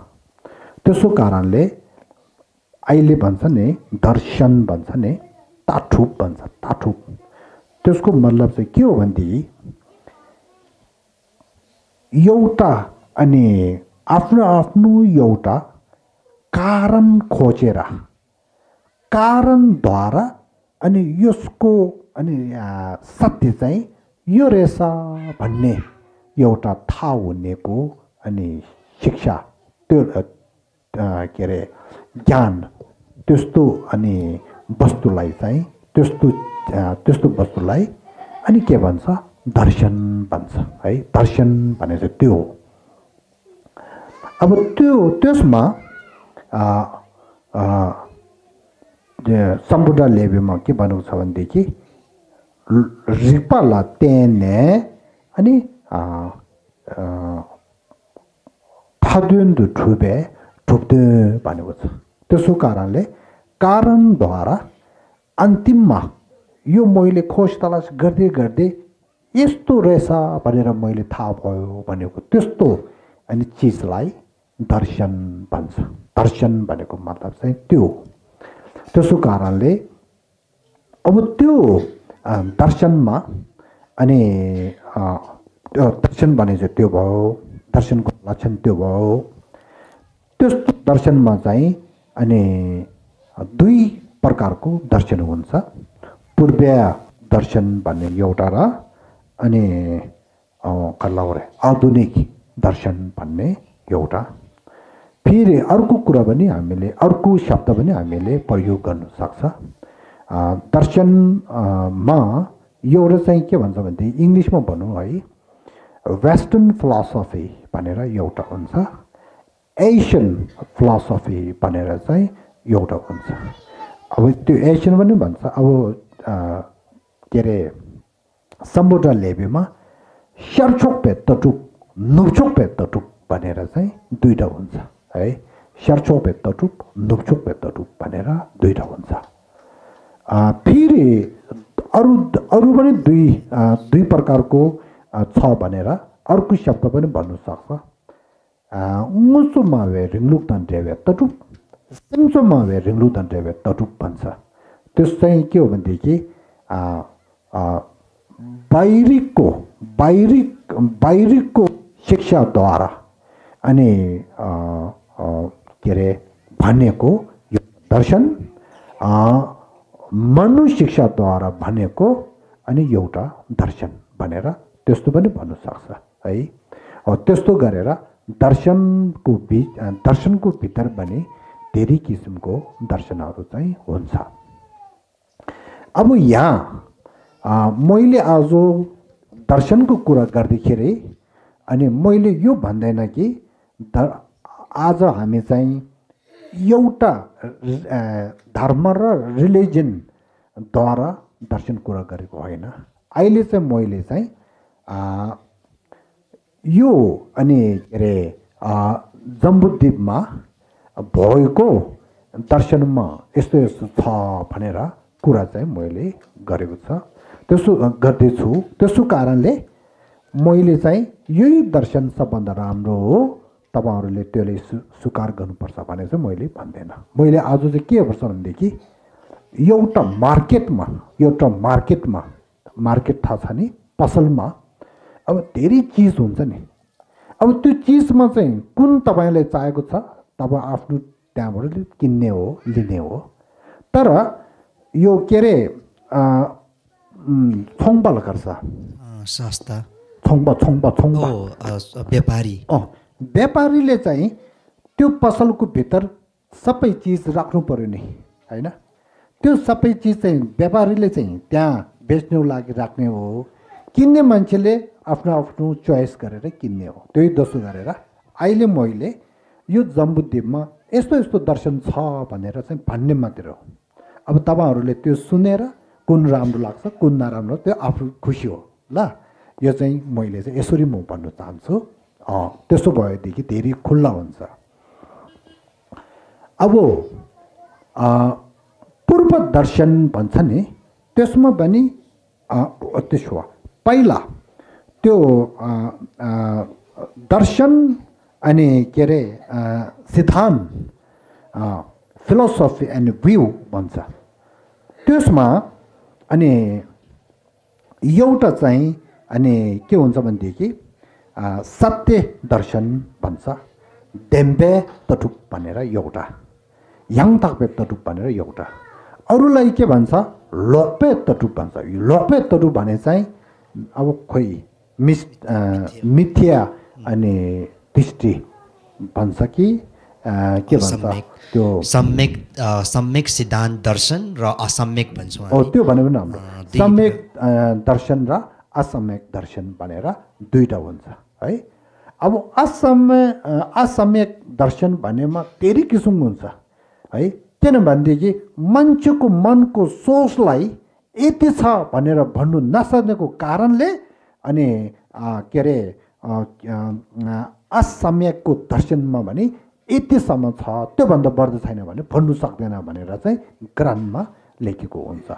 त्यसो कारणले अहिले भन्छ नि दर्शन भन्छ नि ताठुप भन्छ ताठुप। त्यसको मतलब चाहिँ के हो भनेदेखि एउटा अनि आफ्नो आफ्नो एउटा कारण खोजेर कारणद्वारा अनि यसको अनि सत्य चाहिँ यो रहेछ भन्ने एउटा थाहा हुनेको अनि शिक्षा त्यो के अरे ज्ञान त्यस्तो अनि वस्तुलाई चाहिँ त्यस्तो त्यस्तो वस्तुलाई अनि के भन्छ दर्शन भन्छ है दर्शन भने चाहिँ त्यो हो। अब त्यो त्यसमा सम्पूर्ण लेभेलमा के भनेको छ भनेदेखि तेने अनि थादुन्दु ठुबे ठुप्दे भनेको छ त्यसो कारणले कारणद्वारा अन्तिममा यो मैले खोज तलास गर्दै गर्दै यस्तो रहेछ भनेर मैले थाहा भयो भनेको त्यस्तो अनि चिजलाई दर्शन भन्छ दर्शन भनेको मतलब चाहिँ त्यो त्यसो कारणले अब त्यो दर्शनमा अनि दर्शन भने चाहिँ त्यो भयो दर्शनको लक्षण त्यो भयो। त्यस्तो दर्शनमा चाहिँ अनि दुई प्रकारको दर्शन हुन्छ। पूर्वीय दर्शन भन्ने एउटा र अनि कल्लाउरे आधुनिक दर्शन भन्ने एउटा। फेरि अर्को कुरा पनि हामीले अर्को शब्द पनि हामीले प्रयोग गर्न सक्छ। दर्शनमा एउटा चाहिँ के भन्छ भनेदेखि इङ्ग्लिसमा भनौँ है वेस्टर्न फिलोसफी भनेर एउटा हुन्छ। एसियन फिलोसफी भनेर चाहिँ एउटा हुन्छ। अब त्यो एसियन पनि भन्छ। अब के अरे समुद्र लेबीमा स्यार्चोक भेट तटुक नुप्चोक भेट तटुक भनेर चाहिँ दुईवटा हुन्छ। है? स्यार्चोक भेट तटुक नुप्चोक भेट तटुक भनेर दुईवटा हुन्छ। फेरि अरू अरू पनि दुई दुई प्रकारको छ भनेर अर्को शब्द पनि भन्नु सक्छ। मुसो मावे रिङ्लुक तन्ट्यावे तटुप सिङ्सो मावे रिङ्लुक तन्ट्यावे तटुप भन्छ। त्यो चाहिँ के हो भनेदेखि बाहिरीको बाहिरी बाहिरीको शिक्षाद्वारा अनि के अरे भनेको यो दर्शन मनु शिक्षाद्वारा भनेको अनि एउटा दर्शन भनेर त्यस्तो पनि भन्नु सक्छ है त्यस्तो गरेर दर्शनको बिच दर्शनको भित्र पनि धेरै किसिमको दर्शनहरू चाहिँ हुन्छ। अब यहाँ मैले आज दर्शनको कुरा गर्दाखेरि अनि मैले यो भन्दैन कि द आज हामी चाहिँ एउटा धर्म र रिलिजनद्वारा दर्शन कुरा गरेको होइन। अहिले चाहिँ मैले चाहिँ यो अनि के अरे जम्बुद्वीपमा भएको दर्शनमा यस्तो यस्तो छ भनेर कुरा चाहिँ मैले गरेको छ। त्यसो गर्दैछु। त्यसो कारणले मैले चाहिँ यही दर्शन सबभन्दा राम्रो हो। तपाईँहरूले त्यसले स्वी स्वीकार गर्नुपर्छ भने चाहिँ मैले भन्दैन। मैले आज चाहिँ के गर्छ भनेदेखि एउटा मार्केटमा एउटा मार्केटमा मार्केट थाहा छ नि पसलमा अब धेरै चिज हुन्छ नि। अब त्यो चिजमा चाहिँ कुन तपाईँलाई चाहिएको छ तपाईँ आफ्नो त्यहाँबाट किन्ने हो लिने हो। तर यो के अरे छोङबल गर्छ। सस्ता छोङबा छोङबा छोङबा स- व्यापारी। अँ। व्यापारीले चाहिँ त्यो पसलको भित्र सबै चिज राख्नु पऱ्यो नि होइन? त्यो सबै चिज चाहिँ व्यापारीले चाहिँ त्यहाँ बेच्नु लागि राख्ने हो। किन्ने मान्छेले आफ्नो आफ्नो चोइस गरेर किन्ने हो। त्यही दोस्रो गरेर। अहिले मैले यो जम्बुद्वीपमा यस्तो यस्तो दर्शन छ भनेर चाहिँ भन्ने मात्र हो। अब तपाईँहरूले त्यो सुनेर कुन राम्रो लाग्छ कुन नराम्रो त्यो आफू खुसी हो। ल यो चाहिँ मैले चाहिँ यसरी म भन्न चाहन्छु। त्यस्तो भएदेखि धेरै खुल्ला हुन्छ। अब पूर्व दर्शन भन्छ नि त्यसमा पनि त्यसो पहिला त्यो दर्शन अनि के अरे सिद्धान्त फिलोसफी एन्ड भ्यू भन्छ। त्यसमा अनि एउटा चाहिँ अनि के हुन्छ भनेदेखि सत्य दर्शन भन्छ। डेम्बे तटुक भनेर एउटा। याङ ताकपे तटुक भनेर एउटा। अरूलाई के भन्छ? लोकपे तटुक भन्छ। यो लोकपे तटुक भने चाहिँ अब खोइ मिस मिथ्या अनि दृष्टि भन्छ कि के भन्छ? त्यो सम्यक सम्यक सिद्धान्त दर्शन र असम्यक भन्छौँ हो त्यो भनेको पनि हाम्रो। सम्यक दर्शन र असम्यक दर्शन भनेर दुईवटा हुन्छ। है? अब असम्य असम्यक दर्शन भनेमा धेरै किसिमको हुन्छ है? किनभनेदेखि मान्छेको मनको सोचलाई यति छ भनेर भन्नु नसक्नेको कारणले अनि के अरे असम्यकको दर्शनमा भने यतिसम्म छ त्योभन्दा बढ्दो छैन भने भन्नु सक्दैन भनेर चाहिँ ग्रन्थमा लेखेको हुन्छ।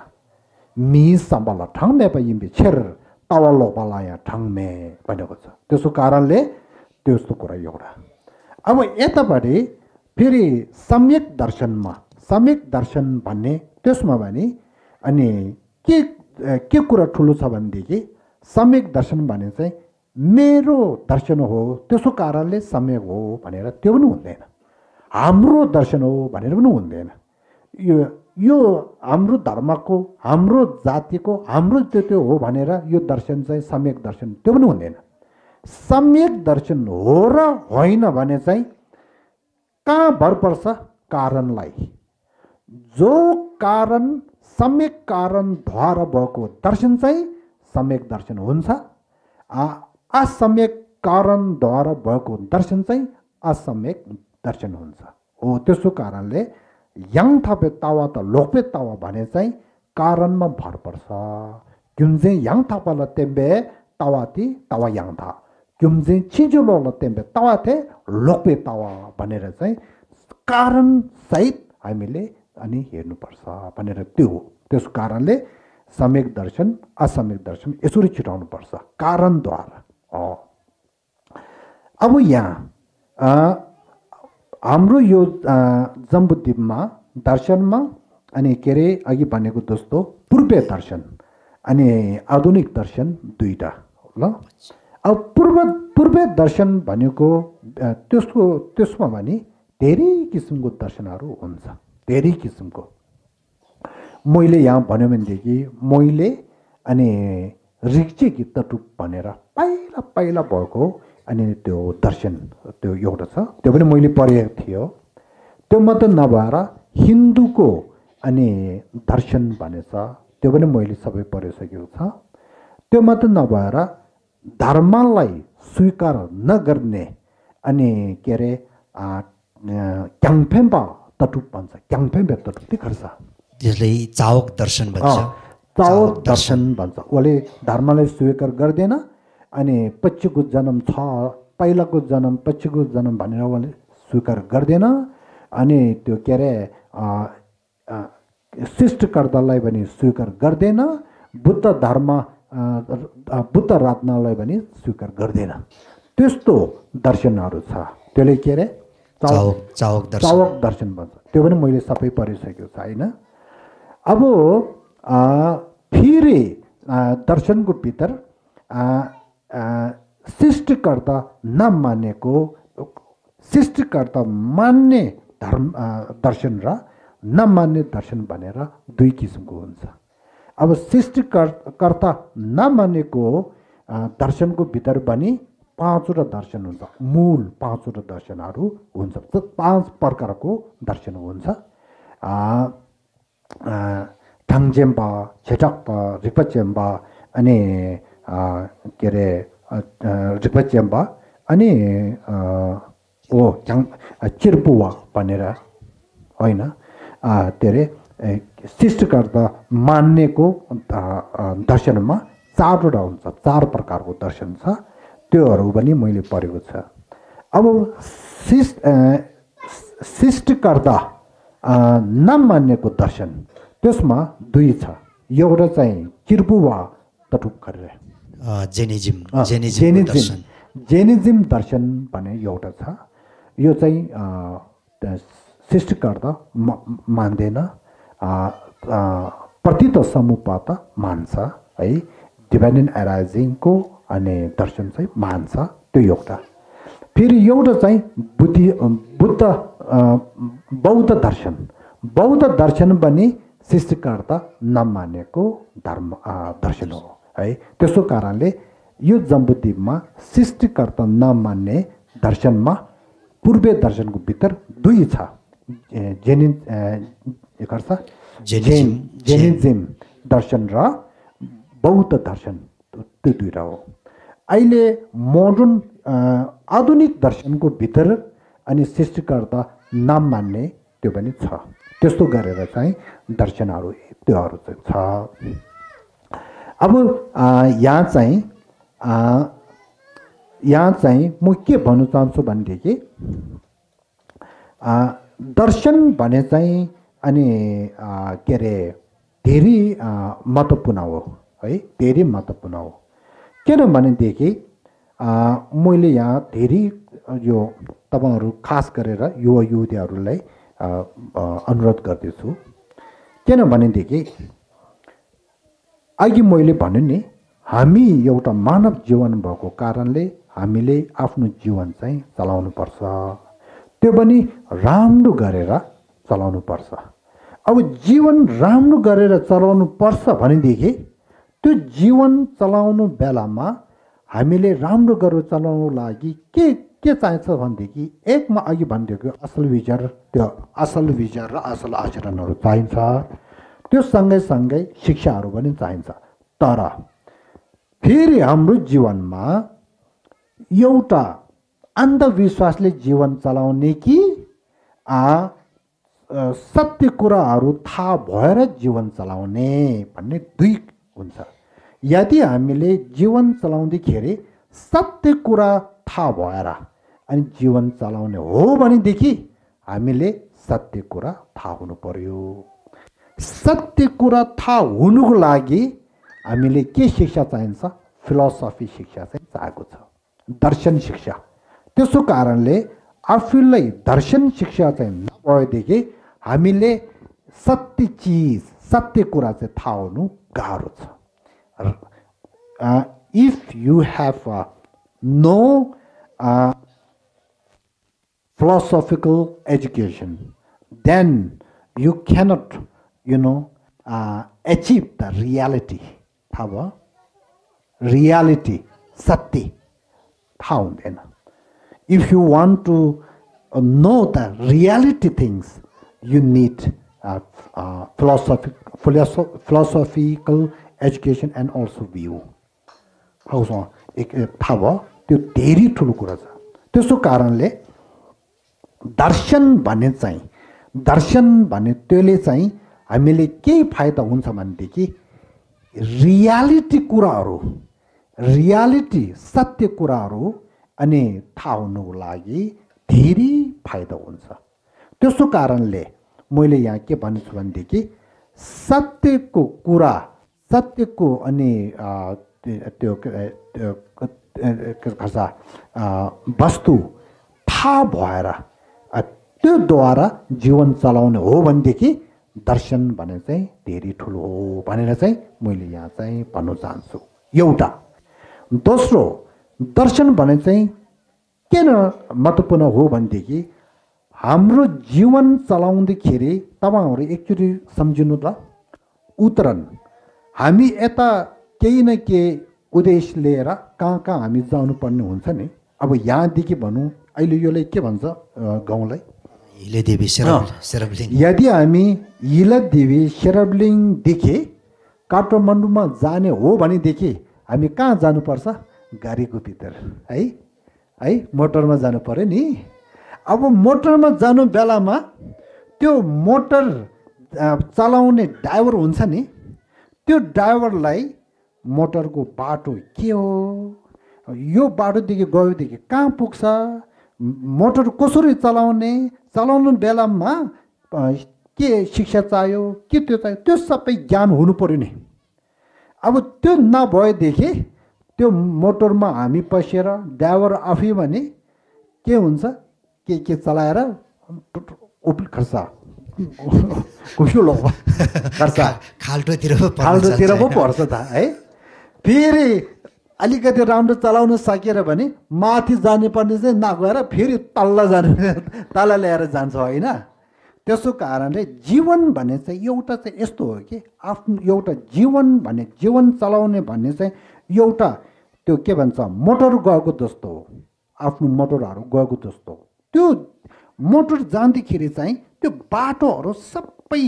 मि सम्बल ठङमे पइम्बे छेर तावा लोपाला यहाँ ठङमे भनेको छ। त्यसो कारणले त्यस्तो कुरा एउटा अब यतापट्टि फेरि सम्यक दर्शनमा सम्यक दर्शन भन्ने त्यसमा भने अनि के के कुरा ठुलो छ भनेदेखि सम्यक दर्शन भने चाहिँ मेरो दर्शन हो त्यसो कारणले सम्यक हो भनेर त्यो पनि हुँदैन। हाम्रो दर्शन हो भनेर पनि हुँदैन। यो यो हाम्रो धर्मको हाम्रो जातिको हाम्रो त्यो त्यो हो भनेर यो दर्शन चाहिँ सम्यक दर्शन त्यो पनि हुँदैन। सम्यक दर्शन हो र होइन भने चाहिँ कहाँ भर पर्छ कारणलाई? जो कारण सम्यक कारणद्वारा भएको दर्शन चाहिँ सम्यक दर्शन हुन्छ। असम्यक कारणद्वारा भएको दर्शन चाहिँ असम्यक दर्शन हुन्छ। हो त्यसो कारणले याङ थापे तावा त लोकपे तावा भने चाहिँ कारणमा भर पर्छ। क्युम्जे याङ थापाला तेम्बे तावाती तावा याङ था क्युम्जे छिजोलोला तेम्बे तावा थे लोकपे तावा भनेर चाहिँ कारणसहित हामीले अनि हेर्नुपर्छ भनेर त्यो हो त्यस कारणले सम्यक दर्शन असम्यक दर्शन यसरी छुटाउनुपर्छ कारणद्वारा अब यहाँ हाम्रो यो जम्बुद्वीपमा दर्शनमा अनि के अरे अघि भनेको जस्तो पूर्वीय दर्शन अनि आधुनिक दर्शन दुईवटा ल अब पूर्व पूर्वीय दर्शन भनेको त्यसको त्यसमा भने धेरै किसिमको दर्शनहरू हुन्छ। धेरै किसिमको। मैले यहाँ भन्यो भनेदेखि मैले अनि रिक्चे गीतटुप भनेर पहिला पहिला भएको अनि त्यो दर्शन त्यो एउटा छ। त्यो पनि मैले पढेको थियो। त्यो मात्र नभएर हिन्दूको अनि दर्शन भन्ने छ त्यो पनि मैले सबै पढिसकेको छ। त्यो मात्र नभएर धर्मलाई स्वीकार नगर्ने अनि के अरे क्याङफेम्पा तटुप भन्छ। क्याङफेम्पा तटुप देखाएको छ त्यसलाई चावक दर्शन भन्छ। चावक दर्शन भन्छ। उसले धर्मलाई स्वीकार गर्दैन अनि पछिको जन्म छ पहिलाको जन्म पछिको जन्म भनेर उसले स्वीकार गर्दैन अनि त्यो के अरे सृष्टिकर्तालाई पनि स्वीकार गर्दैन। बुद्ध धर्म बुद्ध रत्नलाई पनि स्वीकार गर्दैन। त्यस्तो दर्शनहरू छ। त्यसले के अरे? चावक चावक दर्शन। भन्छ। त्यो पनि मैले सबै पढिसकेको छ होइन? अब फेरि दर्शनको भित्र सृष्टिकर्ता नमानेको सृष्टिकर्ता मान्ने धर्म दर्शन र नमान्ने दर्शन भनेर दुई किसिमको हुन्छ। अब सृष्टिकर्ता नमानेको आ, दर्शनको भित्र पनि पाँचवटा दर्शन हुन्छ मूल पाँचवटा दर्शनहरू हुन्छ त्यो पाँच प्रकारको दर्शन हुन्छ आ, आ, थाङजेम्बा छेटक्पा रिपचेम्बा अनि आ, के अरे आ, आ, रिपचेम्बा अनि आ, ओ च्याङ चिर्पुवा भनेर होइन आ, के अरे ए, सृष्टिकर्ता मान्नेको दर्शनमा चारवटा हुन्छ चार प्रकारको दर्शन छ। त्योहरू पनि मैले पढेको छ। अब सृष् आ, सृष्टिकर्ता नमान्नेको दर्शन त्यसमा दुई छ। एउटा चाहिँ किर्पुवा तटुप गरेर। अ, जेनिजिम जेनिजिम दर्शन। जेनिजिम दर्शन भन्ने एउटा छ। यो चाहिँ सृष्टिकर्ता मान्दैन। प्रतित समूहबाट मान्छ है एन्ड एराइजिङको अनि दर्शन चाहिँ मान्छ त्यो एउटा फेरि एउटा चाहिँ बुद्धि बुद्ध बौद्ध दर्शन बौद्ध दर्शन पनि सृष्टिकर्ता नमानेको धर्म दर्शन हो है त्यसो कारणले यो जम्बुद्वीपमा सृष्टिकर्ता नमान्ने दर्शनमा पूर्वीय दर्शनको भित्र दुई छ जेनि के गर्छ जेन- जेनिजिम दर्शन र बौद्ध दर्शन त्यो दुइटा हो। अहिले मोडर्न आधुनिक दर्शनको भित्र अनि सृष्टिकर्ता नाम मान्ने त्यो पनि छ। त्यस्तो गरेर चाहिँ दर्शनहरू त्योहरू चाहिँ छ। अब यहाँ चाहिँ यहाँ चाहिँ म के भन्न चाहन्छु भनेदेखि दर्शन भने चाहिँ अनि के अरे धेरै महत्त्वपूर्ण हो है? धेरै महत्त्वपूर्ण हो। किनभनेदेखि मैले यहाँ धेरै यो तपाईँहरू खास गरेर युवा युवतीहरूलाई अनुरोध गर्दैछु। किनभनेदेखि अघि मैले भने नि हामी एउटा मानव जीवन भएको कारणले हामीले आफ्नो जीवन चाहिँ चलाउनुपर्छ। त्यो पनि राम्रो गरेर चलाउनुपर्छ। अब जीवन राम्रो गरेर चलाउनु पर्छ भनेदेखि त्यो जीवन चलाउनु बेलामा हामीले राम्रो गरेर चलाउनु लागि के के चाहिन्छ भनेदेखि एकमा अघि भनिदिएको असल विचार त्यो असल विचार र असल आचरणहरू चाहिन्छ। त्यो सँगैसँगै शिक्षाहरू पनि चाहिन्छ। तर फेरि हाम्रो जीवनमा एउटा अन्धविश्वासले जीवन चलाउने कि आ सत्य कुराहरू थाहा भएर जीवन चलाउने भन्ने दुई हुन्छ। यदि हामीले जीवन चलाउँदाखेरि सत्य कुरा थाहा भएर अनि जीवन चलाउने हो भनेदेखि हामीले सत्य कुरा थाहा हुनु पर्यो। सत्य कुरा थाहा हुनुको लागि हामीले के शिक्षा चाहिन्छ? फिलोसफी शिक्षा चाहिँ चाहेको छ। दर्शन शिक्षा। त्यसो कारणले आफूलाई दर्शन शिक्षा चाहिँ नभएदेखि हामीले सत्य चिज सत्य कुरा चाहिँ थाहा हुनु गाह्रो छ if you have no philosophical education, then you cannot, you know, uh, achieve the reality. थाहा भयो रियालिटी सत्य थाहा हुँदैन if you want to know the things you need philosophy philosophical education and also view हाउसँग एक थाहा भयो त्यो धेरै ठुलो कुरा छ। त्यसो कारणले दर्शन भन्ने चाहिँ दर्शन भन्ने त्यसले चाहिँ हामीले केही फाइदा हुन्छ भनेदेखि रियालिटी कुराहरू रियालिटी सत्य कुराहरू अनि थाहा हुनुको लागि धेरै फाइदा हुन्छ। त्यसो कारणले मैले यहाँ के भन्छु भनेदेखि सत्यको कुरा सत्यको अनि त्यो भन्छ वस्तु थाहा भएर त्योद्वारा जीवन चलाउने हो भनेदेखि दर्शन भने चाहिँ धेरै ठुलो हो भनेर चाहिँ मैले यहाँ चाहिँ भन्न चाहन्छु। एउटा। दोस्रो दर्शन भने चाहिँ किन महत्त्वपूर्ण हो भनेदेखि हाम्रो जीवन चलाउँदाखेरि तपाईँहरू एकचोटि सम्झिनु त। उत्रन हामी यता केही न केही उद्देश्य लिएर कहाँ कहाँ हामी जानुपर्ने हुन्छ नि? अब यहाँदेखि भनौँ अहिले यसलाई के भन्छ गाउँलाई? हिलेदेवी सेरबलिङ यदि हामी हिलदेवी सेरबलिङदेखि काठमाडौँमा जाने हो भनेदेखि हामी कहाँ जानुपर्छ? गाडीको भित्र। है? है? मोटरमा जानु पऱ्यो नि। अब मोटरमा जानु बेलामा त्यो मोटर चलाउने ड्राइभर हुन्छ नि त्यो ड्राइभरलाई मोटरको बाटो के हो? यो बाटोदेखि गयोदेखि कहाँ पुग्छ? मोटर कसरी चलाउने? चलाउनु बेलामा के शिक्षा चाहियो? के त्यो चाहियो? त्यो सबै ज्ञान हुनु पऱ्यो नि। अब त्यो नभएदेखि त्यो मोटरमा हामी पसेर ड्राइभर आफै भने के हुन्छ? के के चलाएर खर्च। खर्च। खाल्टोतिर खाल्टोतिर पो पर्छ त है। फेरि अलिकति राम्रो चलाउन सकेर भने माथि जानुपर्ने चाहिँ नगएर फेरि तल्ल जानु तल ल्याएर जान्छ होइन? त्यसो कारणले जीवन भन्ने चाहिँ एउटा चाहिँ यस्तो हो कि आफ्नो एउटा जीवन भन्ने जीवन चलाउने भन्ने चाहिँ एउटा त्यो के भन्छ मोटर गएको जस्तो हो। आफ्नो मोटरहरू गएको जस्तो हो। त्यो मोटर जाँदाखेरि चाहिँ त्यो बाटोहरू सबै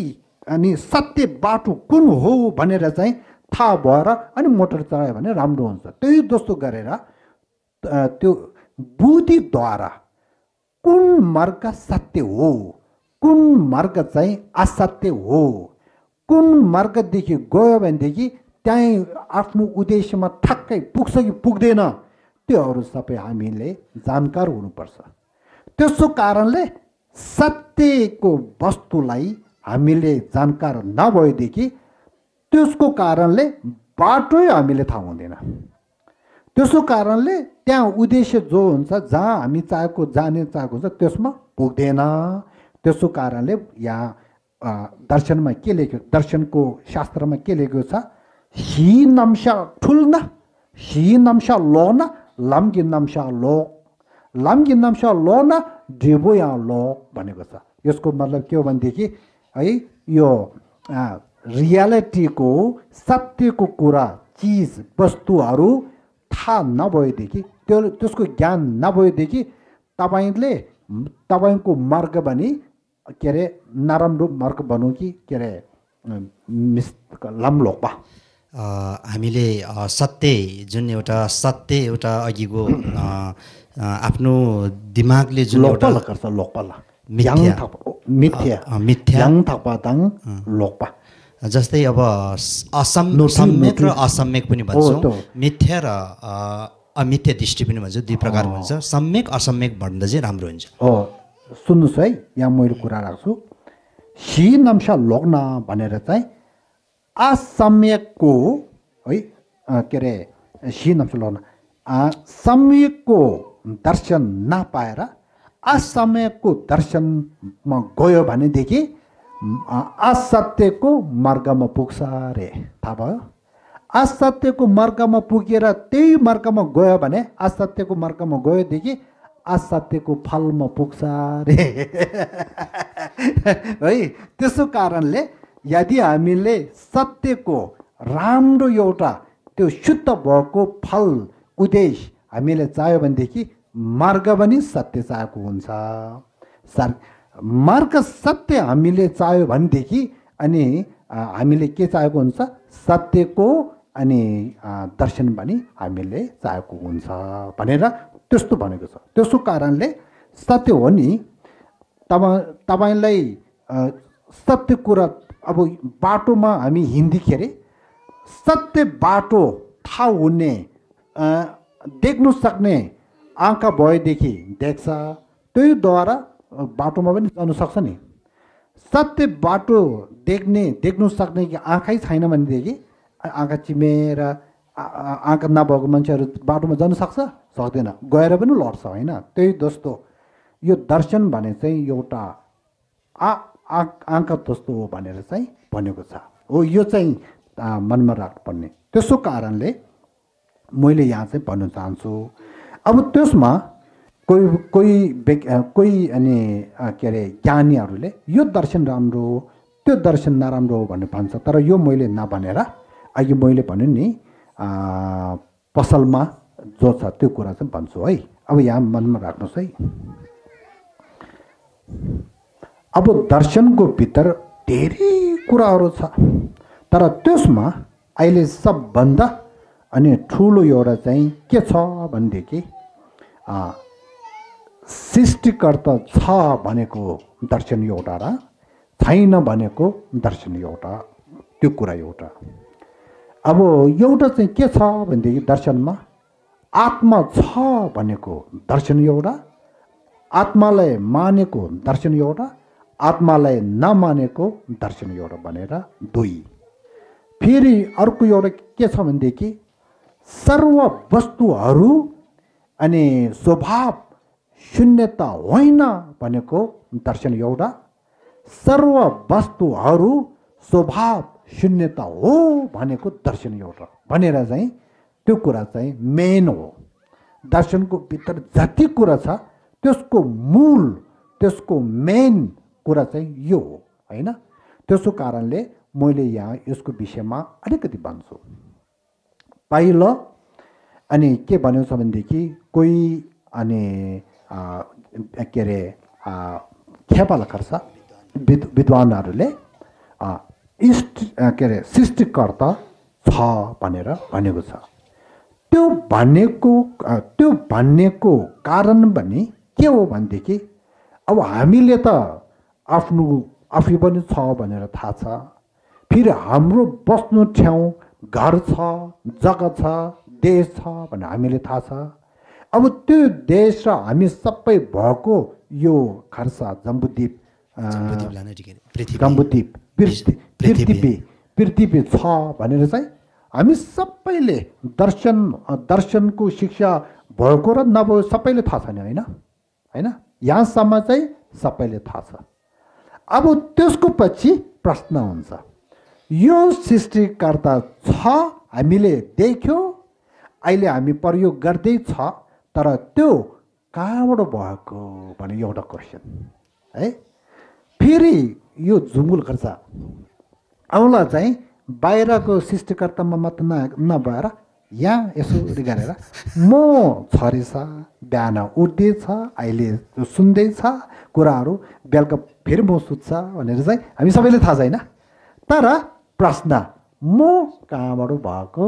अनि सत्य बाटो कुन हो भनेर चाहिँ थाहा भएर अनि मोटर चलायो भने राम्रो हुन्छ। त्यही जस्तो गरेर त्यो बुद्धिद्वारा कुन मार्ग सत्य हो कुन मार्ग चाहिँ असत्य हो कुन मार्गदेखि गयो भनेदेखि त्यहीँ आफ्नो उद्देश्यमा ठक्कै पुग्छ कि पुग्दैन त्योहरू सबै हामीले जानकार हुनुपर्छ। त्यसो कारणले सत्यको वस्तुलाई हामीले जानकार नभएदेखि त्यसको कारणले बाटै हामीले थाहा हुँदैन। त्यसो कारणले त्यहाँ उद्देश्य जो हुन्छ जहाँ हामी चाहेको जाने चाहेको हुन्छ त्यसमा पुग्दैन। त्यसो कारणले यहाँ दर्शनमा के लेख्यो दर्शनको शास्त्रमा के लेखेको छ? हि नम्सा ठुल्न हि नम्सा लोन लाम्गी नम्सा लो लाम्गी नम्सा लोन डेबो यहाँ लो भनेको छ। यसको मतलब के हो भनेदेखि है यो रियालिटीको सत्यको कुरा चिज वस्तुहरू थाहा नभएदेखि त्यो त्यसको ज्ञान नभएदेखि तपाईँले तपाईँको मार्ग भने के अरे नराम्रो मार्ग भनौँ कि के अरे मिस लाम्लोक्पा हामीले सत्य जुन एउटा सत्य एउटा अघिको आफ्नो दिमागले जुन एउटा लोकपाल मिथ्या। मिथ्या। लोकपा। जस्तै अब असम सम्यक र असम्यक पनि भन्छौँ। मिथ्या र अमिथ्या दृष्टि पनि भन्छ दुई प्रकार हुन्छ सम्यक असम्यक भन्दा चाहिँ राम्रो हुन्छ। हो। सुन्नुहोस् है यहाँ मैले कुरा राख्छु। सी नम्सा लोग्न भनेर चाहिँ असम्यकको है के अरे सी नम्सा लोग्न सम्यकको दर्शन नपाएर असमयको दर्शनमा गयो भनेदेखि असत्यको मार्गमा पुग्छ अरे। थाहा भयो? असत्यको मार्गमा पुगेर त्यही मार्गमा गयो भने असत्यको मार्गमा गयोदेखि असत्यको फलमा पुग्छ अरे। (laughs) है त्यसो कारणले यदि हामीले सत्यको राम्रो एउटा त्यो शुद्ध भएको फल उद्देश्य हामीले चाह्यो भनेदेखि मार्ग पनि सत्य चाहेको हुन्छ। सर मार्ग सत्य हामीले चाह्यो भनेदेखि अनि हामीले के चाहेको हुन्छ? सत्यको अनि दर्शन पनि हामीले चाहेको हुन्छ भनेर त्यस्तो भनेको छ। त्यसो कारणले सत्य हो नि। तपाईँ तपाईँलाई सत्य कुरा अब बाटोमा हामी हिँड्दाखेरि सत्य बाटो थाहा हुने देख्नु सक्ने आँखा भएदेखि देख्छ। त्यहीद्वारा अ, बाटोमा पनि जानु सक्छ नि। सत्य बाटो देख्ने देख्नु सक्ने कि आँखै छैन भनेदेखि आँखा चिमेर आँखा नभएको मान्छेहरू बाटोमा जानु सक्छ? सक्दैन। गएर पनि लड्छ होइन? त्यही जस्तो यो दर्शन भने चाहिँ एउटा आ आँखा जस्तो हो भनेर चाहिँ भनेको छ। हो यो चाहिँ मनमा राख्नुपर्ने। त्यसो कारणले मैले यहाँ चाहिँ भन्न चाहन्छु। अब त्यसमा कोही कोही कोही अनि के अरे ज्ञानीहरूले यो दर्शन राम्रो हो त्यो दर्शन नराम्रो हो भनेर भन्छ तर यो मैले नभनेर अघि मैले भने नि पसलमा जो छ त्यो कुरा चाहिँ भन्छु है। अब यहाँ मनमा राख्नुहोस् है। अब दर्शनको भित्र धेरै कुराहरू छ तर त्यसमा अहिले सबभन्दा अनि ठुलो एउटा चाहिँ के छ भनेदेखि सृष्टिकर्ता छ भनेको दर्शन एउटा र छैन भनेको दर्शन एउटा त्यो कुरा एउटा। अब एउटा चाहिँ के छ भनेदेखि दर्शनमा आत्मा छ भनेको दर्शन एउटा आत्मालाई मानेको दर्शन एउटा आत्मालाई नमानेको दर्शन एउटा भनेर दुई। फेरि अर्को एउटा के छ भनेदेखि सर्व वस्तुहरू अनि स्वभाव शून्यता होइन भनेको दर्शन एउटा। सर्व वस्तुहरू स्वभाव शून्यता हो भनेको दर्शन एउटा। भनेर चाहिँ त्यो कुरा चाहिँ मेन हो। दर्शनको भित्र जति कुरा छ त्यसको मूल त्यसको मेन कुरा चाहिँ यो हो होइन? त्यसो कारणले मैले यहाँ यसको विषयमा अलिकति भन्छु। पहिलो अनि के भनेको छ भनेदेखि कोही अनि के अरे खेपाला खर्छ विद विद्वानहरूले इष्ट के अरे सृष्टिकर्ता छ भनेर भनेको छ। त्यो भनेको त्यो भन्नेको कारण पनि के हो भनेदेखि अब हामीले त आफ्नो आफै पनि छ भनेर थाहा छ। फेरि हाम्रो बस्नु ठाउँ घर छ जग्गा छ देश छ भनेर हामीले थाहा छ। अब त्यो देश र हामी सबै भएको यो खर्सा जम्बुद्वीप जम्बुद्वीप पृथ्वी। पृथ्वी। पृथ्वी। पृथ्वी छ भनेर चाहिँ हामी सबैले दर्शन दर्शनको शिक्षा भएको र नभएको सबैले थाहा छ नि होइन? होइन? यहाँसम्म चाहिँ सबैले थाहा छ। अब त्यसको पछि प्रश्न हुन्छ। यो सृष्टिकर्ता छ हामीले देख्यो अहिले हामी प्रयोग गर्दैछ तर त्यो कहाँबाट भएको भने एउटा क्वेसन है? फेरि यो झुमुल खर्च औँला चाहिँ बाहिरको सृष्टिकर्तामा मात्र न नभएर यहाँ यसो गरेर म छरेछ बिहान उठ्दैछ अहिले सुन्दैछ कुराहरू बेलुका फेरि म सुत्छ भनेर चाहिँ हामी सबैले थाहा छैन। तर प्रश्न म कहाँबाट भएको?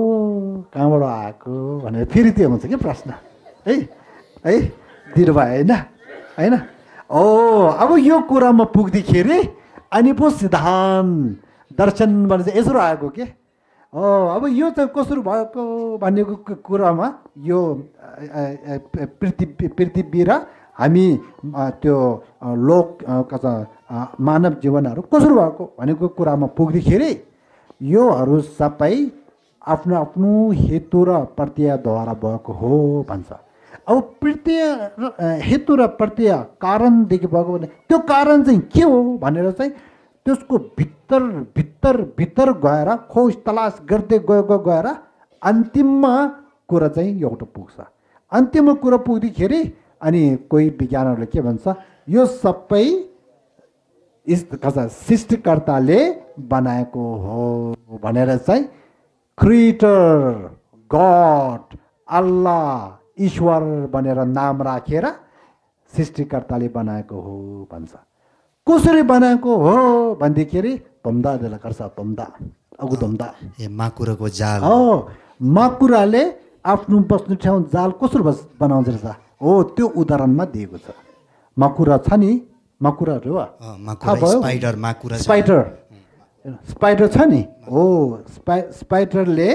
कहाँबाट आएको? भनेर फेरि त्यो हुन्छ कि प्रश्न। है? है? दिनुभयो होइन? होइन? ओ अब यो कुरामा पुग्दाखेरि अनि पो सिद्धान्त दर्शन भने चाहिँ यसो आएको के? हो अब यो चाहिँ कसरी भएको भन्ने कुरामा यो पृथ्वी पृथ्वी र हामी त्यो लोक मानव जीवनहरू कसरी भएको भनेको कुरामा पुग्दाखेरि योहरू सबै आफ्नो आफ्नो हेतु र प्रत्ययद्वारा भएको हो भन्छ। अब प्रत्यय हेतु र प्रत्यय कारणदेखि भएको भने त्यो कारण चाहिँ के हो भनेर चाहिँ त्यसको भित्तर भित्तर भित्तर गएर खोज तलास गर्दै गयो गएर अन्तिममा कुरा चाहिँ एउटा पुग्छ। अन्तिममा कुरा पुग्दाखेरि अनि कोही विज्ञानहरूले के भन्छ यो सबै इस सृष्टिकर्ताले बनाएको हो भनेर चाहिँ क्रिएटर गड अल्लाह ईश्वर भनेर नाम राखेर सृष्टिकर्ताले बनाएको हो भन्छ। कसरी बनाएको हो भन्दाखेरि धुम्दा कर्छ धुम्दा अगु धुम्दा ए माकुराको जाल। हो माकुराले आफ्नो बस्ने ठाउँ जाल कसरी बस बनाउँछ रहेछ? हो त्यो उदाहरणमा दिएको छ। माकुरा छ नि माकुराहरू? स्पाइडर माकुरा। स्पाइडर। स्पाइडर छ नि? हो स्पाइ स्पाइडरले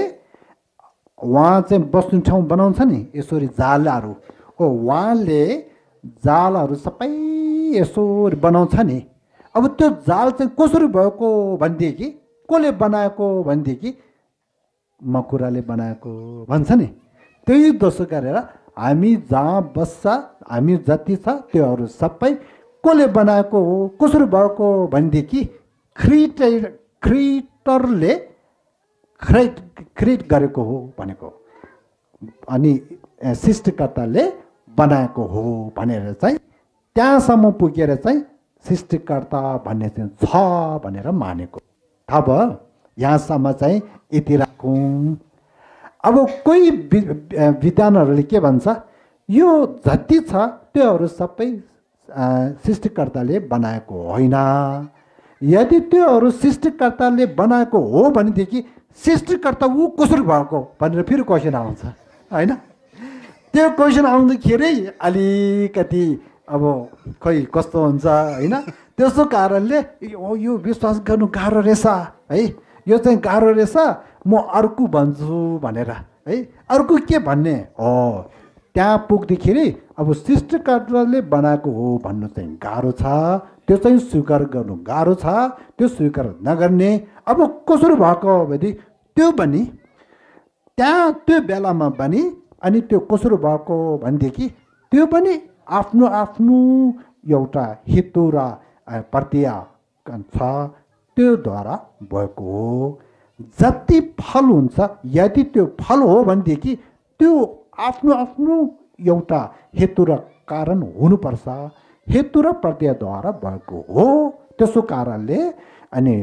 उहाँ चाहिँ बस्ने ठाउँ बनाउँछ नि? यसरी जालहरू। हो उहाँले जालहरू सबै यसरी बनाउँछ नि? अब त्यो जाल चाहिँ कसरी भएको भनेदेखि कसले बनाएको भनेदेखि मकुराले बनाएको भन्छ नि? त्यही दोषो गरेर हामी जहाँ बस्छ हामी जति छ त्योहरू सबै कसले बनाएको हो कसरी भएको हो भनेदेखि क्रिएटर क्रिएटरले क्रिएट क्रिएट गरेको हो भनेको अनि सृष्टिकर्ताले बनाएको हो भनेर चाहिँ त्यहाँसम्म पुगेर चाहिँ सृष्टिकर्ता भन्ने चाहिँ छ भनेर मानेको भयो यहाँसम्म चाहिँ यति राखौँ। अब कोही विद्वानहरूले के भन्छ यो जति छ त्योहरू सबै सृष्टिकर्ताले बनाएको होइन। यदि त्योहरू सृष्टिकर्ताले बनाएको हो भनेदेखि सृष्टिकर्ता ऊ कसरी भएको भनेर फेरि क्वेसन आउँछ होइन? त्यो क्वेसन आउँदाखेरि अलिकति अब खोइ कस्तो हुन्छ होइन? त्यसो कारणले यो विश्वास गर्नु गाह्रो रहेछ है? यो चाहिँ गाह्रो रहेछ म अर्को भन्छु भनेर है? अर्को के भन्ने हो? त्यहाँ पुग्दाखेरि अब सृष्टिकर्ताले बनाएको हो भन्नु चाहिँ गाह्रो छ। त्यो चाहिँ स्वीकार गर्नु गाह्रो छ। त्यो स्वीकार नगर्ने अब कसरी भएको हो भने त्यो पनि त्यहाँ त्यो बेलामा पनि अनि त्यो कसरी भएको हो भनेदेखि त्यो पनि आफ्नो आफ्नो एउटा हेतु र अ, प्रत्यय छ। त्योद्वारा भएको हो। जति फल हुन्छ यदि त्यो फल हो भनेदेखि त्यो आफ्नो आफ्नो एउटा हेतु र कारण हुनुपर्छ। हेतु र प्रत्ययद्वारा भएको हो। त्यसो कारणले अनि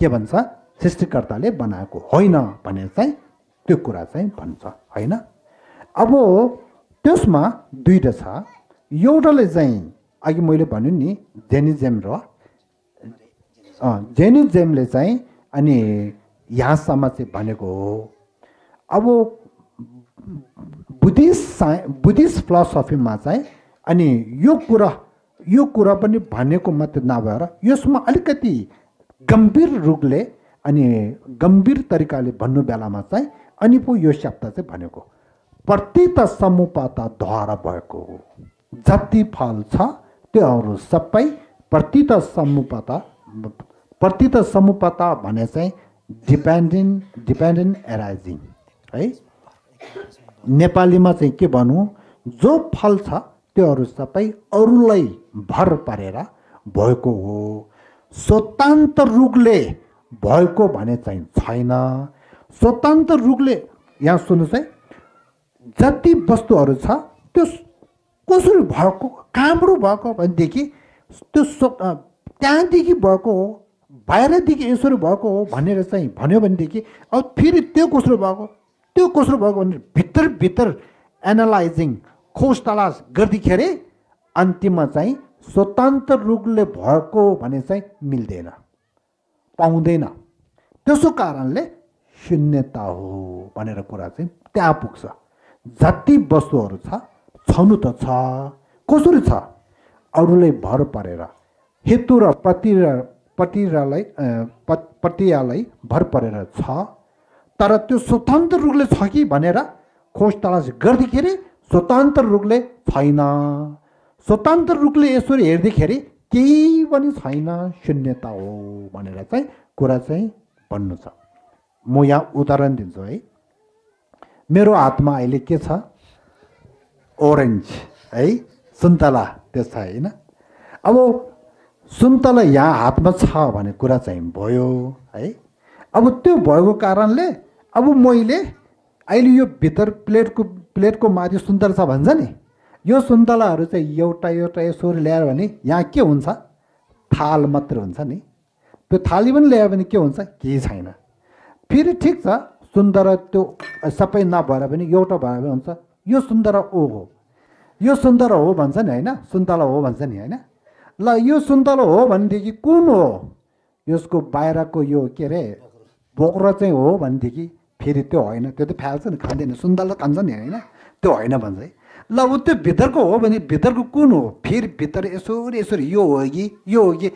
के भन्छ? सृष्टिकर्ताले बनाएको होइन भनेर चाहिँ त्यो कुरा चाहिँ भन्छ होइन? अब त्यसमा दुईवटा छ। एउटाले चाहिँ अघि मैले भन्यो नि जेनिजेम र जेनिजेमले चाहिँ अनि यहाँसम्म चाहिँ भनेको हो। अब बुद्धिस्ट साइ बुद्धिस्ट फिलोसफीमा चाहिँ अनि यो कुरा यो कुरा पनि भनेको मात्रै नभएर यसमा अलिकति गम्भीर रूपले अनि गम्भीर तरिकाले भन्नु बेलामा चाहिँ अनि पो यो शब्द चाहिँ भनेको प्रतीत समुपातद्वारा भएको हो। जति फल छ त्योहरू सबै प्रतीत समुपता प्रतीत समुपता भने चाहिँ डिपेन्डेन्ट डिपेन्डेन्ट एराइजिङ है? नेपालीमा चाहिँ के भनौँ जो फल छ त्योहरू सबै अरूलाई भर पारेर भएको हो। स्वतन्त्र रूपले भएको भने चाहिँ छैन। स्वतन्त्र रूपले यहाँ सुन्नुहोस् है जति वस्तुहरू छ त्यो कसरी भएको कहाँबाट भएको भनेदेखि त्यो स्व त्यहाँदेखि भएको हो बाहिरदेखि यसरी भएको हो भनेर चाहिँ भन्यो भनेदेखि अब फेरि त्यो कसरी भएको? त्यो कसरी भएको भने भित्र भित्र एनालाइजिङ खोज तलास गर्दाखेरि अन्तिममा चाहिँ स्वतन्त्र रूपले भएको भने चाहिँ मिल्दैन पाउँदैन। त्यसो कारणले शून्यता हो भनेर कुरा चाहिँ त्यहाँ पुग्छ। जति वस्तुहरू छनु त छ कसरी छ? अरूलाई भर परेर हेतु र प्रति प्रतिलाई प्रतियालाई भर परेर छ। तर त्यो स्वतन्त्र रूपले छ कि भनेर खोज तलास गर्दाखेरि स्वतन्त्र रूपले छैन स्वतन्त्र रूपले यसरी हेर्दाखेरि केही पनि छैन शून्यता हो भनेर चाहिँ कुरा चाहिँ भन्नु छ म यहाँ उदाहरण दिन्छु है मेरो हातमा अहिले के छ ओरेन्ज है सुन्तला त्यो छ होइन अब सुन्तला यहाँ हातमा छ भन्ने कुरा चाहिँ भयो है अब त्यो भएको कारणले अब मैले अहिले यो भित्र प्लेटको प्लेटको माथि सुन्तला छ भन्छ नि यो सुन्तलाहरू चाहिँ एउटा एउटा यसरी ल्यायो भने यहाँ के हुन्छ? थाल मात्र हुन्छ नि। त्यो थाली पनि ल्यायो भने के हुन्छ? केही छैन। फेरि ठिक छ सुन्दर त्यो सबै नभएर पनि एउटा भएर पनि हुन्छ। यो सुन्दर ओ हो। यो सुन्दर हो भन्छ नि होइन? सुन्तला हो भन्छ नि होइन? ल यो सुन्तला हो भनेदेखि कुन हो? यसको बाहिरको यो के अरे बोक्रो चाहिँ हो भनेदेखि फेरि त्यो होइन त्यो त फ्याल्छ नि खाँदैन सुन्तला खान्छ नि होइन त्यो होइन भन्छ है ल ऊ त्यो भित्रको हो भने भित्रको कुन हो फेरि भित्र यसरी यसरी यो हो कि यो हो कि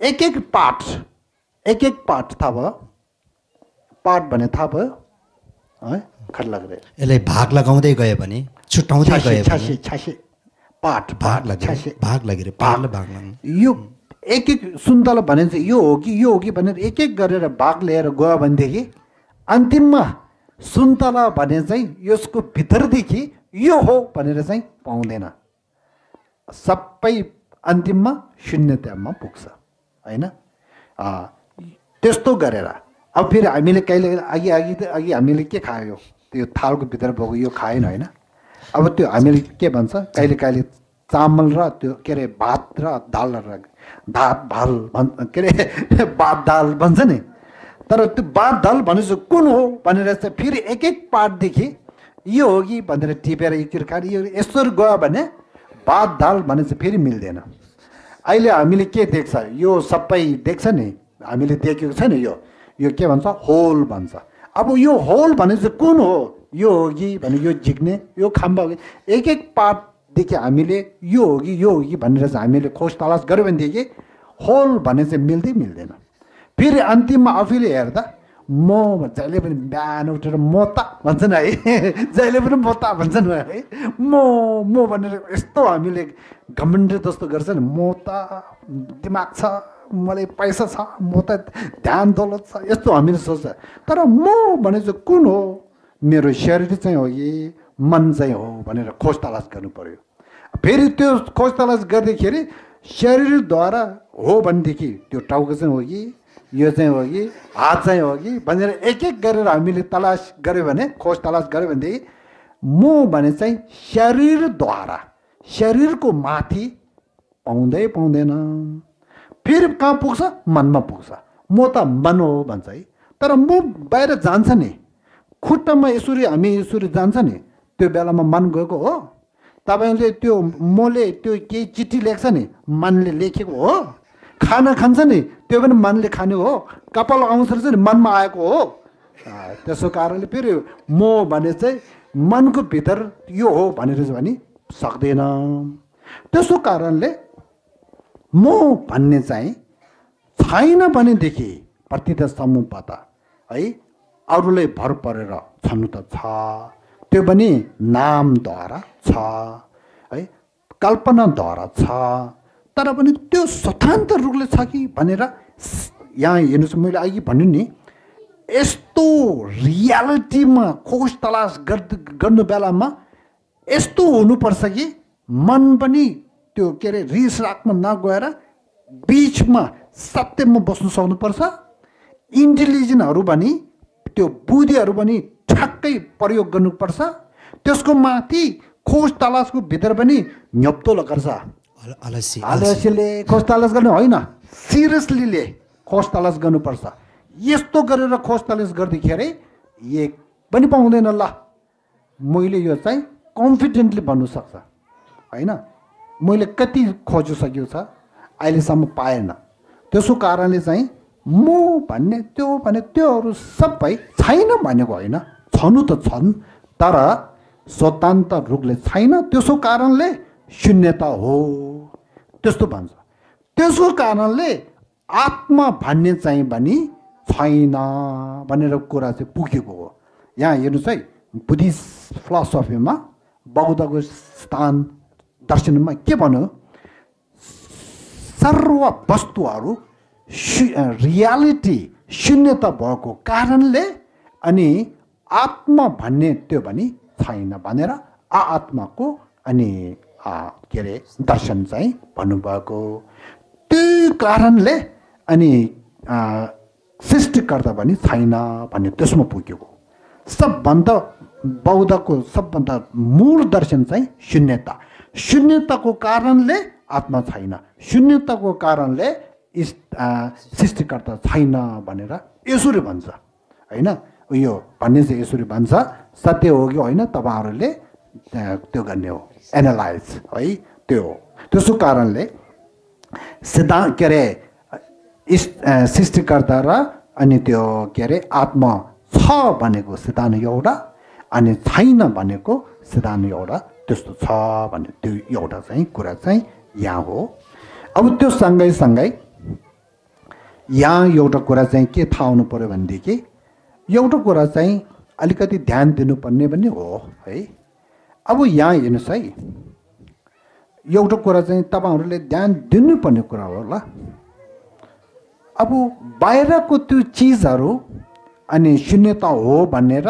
एक एक पार्ट एक एक पार्ट थाहा भयो पार्ट भने थाहा भयो है खट लाग्दै यसलाई भाग लगाउँदै गयो भने छुट्याउँदै गयो भने छासे पार्ट भाग छासे भाग लगेर पार्टलाई भाग लाग्नु यो एक एक सुन्तला भने चाहिँ यो हो कि यो हो कि भनेर एक एक गरेर भाग लिएर गयो भनेदेखि अन्तिममा सुन्तला भने चाहिँ यसको भित्रदेखि यो हो भनेर चाहिँ पाउँदैन। सबै अन्तिममा शून्यतामा पुग्छ होइन? त्यस्तो गरेर। अब फेरि हामीले कहिले कहिले अघि अघि अघि हामीले के खायो? त्यो थालको भित्र भएको यो खाएन होइन? अब त्यो हामीले के भन्छ? कहिले कहिले चामल र त्यो के अरे भात र दाल र भात भाल भन् के अरे (laughs) भात दाल भन्छ नि? तर त्यो भात दाल भनेपछि कुन हो भनेर चाहिँ फेरि एक एक पार्टदेखि यो हो कि भनेर टिपेर खाने यो यसरी गयो भने भात दाल भने चाहिँ फेरि मिल्दैन। अहिले हामीले के देख्छ? यो सबै देख्छ नि हामीले देखेको छ नि यो। यो के भन्छ? होल भन्छ। अब यो होल भने चाहिँ कुन हो? यो हो कि भने यो झिक्ने यो खाम्बा हो एक एक पार्टदेखि हामीले यो हो कि यो हो कि भनेर चाहिँ हामीले खोज तलास गऱ्यो भनेदेखि होल भने चाहिँ मिल्दै मिल्दैन। फेरि अन्तिममा आफैले हेर्दा म जहिले पनि बिहान उठेर म त भन्छन् है (laughs) जहिले पनि म त भन्छन् है म म भनेर यस्तो हामीले घमण्ड जस्तो गर्छ नि म त दिमाग छ मलाई पैसा छ म त ध्यान दौलत छ यस्तो हामीले सोच्छ। तर म भने चाहिँ कुन हो? मेरो शरीर चाहिँ हो कि मन चाहिँ हो भनेर खोज तलास गर्नु पर्यो। फेरि त्यो खोज तलास गर्दाखेरि शरीरद्वारा हो भनेदेखि त्यो टाउको चाहिँ हो कि यो चाहिँ हो कि हात चाहिँ हो कि भनेर एक एक गरेर हामीले तलास गऱ्यो भने खोज तलास गऱ्यो भनेदेखि म भने चाहिँ शरीरद्वारा शरीरको माथि पाउँदै पाउँदैन फेरि कहाँ पुग्छ मनमा पुग्छ म त मन हो भन्छ है तर म बाहिर जान्छ नि खुट्टामा यसरी हामी यसरी जान्छ नि त्यो बेलामा मन गएको हो तपाईँले त्यो मले त्यो केही चिठी लेख्छ नि मनले लेखेको हो खाना खान्छ नि त्यो पनि मनले खाने हो कपाल आउँछ नि मनमा आएको हो त्यसो कारणले फेरि म भने चाहिँ मनको भित्र यो हो भनेर चाहिँ भने सक्दैन त्यसो कारणले म भन्ने चाहिँ छैन भनेदेखि प्रतित समूहबाट है अरूलाई भर परेर छनु त छ त्यो पनि नामद्वारा छ है कल्पनाद्वारा छ तर पनि त्यो स्वतन्त्र रूपले छ कि भनेर यहाँ हेर्नुहोस् मैले अघि भन्नु नि यस्तो रियालिटीमा खोज तलास गर्नु बेलामा यस्तो हुनुपर्छ कि मन पनि त्यो के अरे रिस राख्न नगएर बिचमा सत्यमा बस्नु सक्नुपर्छ इन्टेलिजेन्टहरू पनि त्यो बुद्धिहरू पनि ठ्याक्कै प्रयोग गर्नुपर्छ त्यसको माथि खोज तलासको भित्र पनि झ्याप्तो गर्छ। आलस्यले खोज तलास गर्ने होइन सिरियसलीले खोज तलास गर्नुपर्छ। यस्तो गरेर खोज तलास गर्दाखेरि एक पनि पाउँदैन ल मैले यो चाहिँ कन्फिडेन्टली भन्नु सक्छ। होइन? मैले कति खोजिसकेको छ? अहिलेसम्म पाएन। त्यसो कारणले चाहिँ म भन्ने त्यो भने त्योहरू सबै छैन भनेको होइन। छनु त छन् तर स्वतन्त्र रूपले छैन। त्यसो कारणले शून्यता हो। त्यस्तो भन्छ। त्यसको कारणले आत्मा भन्ने चाहिँ भने छैन भनेर कुरा चाहिँ पुगेको हो। यहाँ हेर्नुहोस् है बुद्धिस्ट फिलोसफीमा बौद्धको स्थान दर्शनमा के भन्यो? सर्व वस्तुहरू रियालिटी शून्यता भएको कारणले अनि आत्मा भन्ने त्यो पनि छैन भनेर आ आत्माको अनि के अरे दर्शन चाहिँ भन्नुभएको। त्यही कारणले अनि सृष्टिकर्ता पनि छैन भन्ने त्यसमा पुगेको सबभन्दा बौद्धको सबभन्दा मूल दर्शन चाहिँ शून्यता। शून्यताको कारणले आत्मा छैन। शून्यताको कारणले सृष्टिकर्ता छैन भनेर यसरी भन्छ। होइन? यो भन्ने चाहिँ यसरी भन्छ। सत्य हो कि होइन तपाईँहरूले त्यो गर्ने हो। एनालाइज है त्यो हो। त्यसो कारणले सिद्धान्त के अरे सृष्टिकर्ता र अनि त्यो के अरे आत्मा छ भनेको सिद्धान्त एउटा अनि छैन भनेको सिद्धान्त एउटा त्यस्तो छ भन्ने त्यो एउटा चाहिँ कुरा चाहिँ यहाँ हो। अब त्यो सँगै सँगै यहाँ एउटा कुरा चाहिँ के थाहा हुनु पऱ्यो भनेदेखि एउटा कुरा चाहिँ अलिकति ध्यान दिनुपर्ने पनि हो है। अब यहाँ हेर्नुहोस् है। एउटा कुरा चाहिँ तपाईँहरूले ध्यान दिनुपर्ने कुरा हो ल अब बाहिरको त्यो चिजहरू अनि शून्यता हो भनेर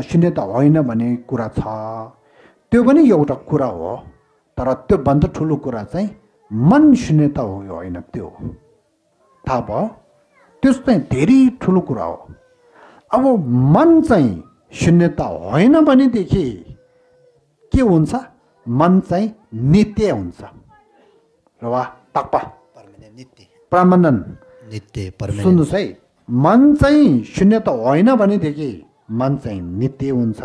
शून्यता होइन भन्ने कुरा छ। त्यो पनि एउटा कुरा हो तर त्योभन्दा ठुलो कुरा चाहिँ मन शून्यता हो होइन त्यो। थाहा भयो? त्यो चाहिँ धेरै ठुलो कुरा हो। अब मन चाहिँ शून्यता होइन भनेदेखि के हुन्छ? मन चाहिँ नित्य हुन्छ। र वा नित्य। प्रमाणन नित्य सुन्नुहोस् है मन चाहिँ शून्यता होइन भनेदेखि मन चाहिँ नित्य हुन्छ।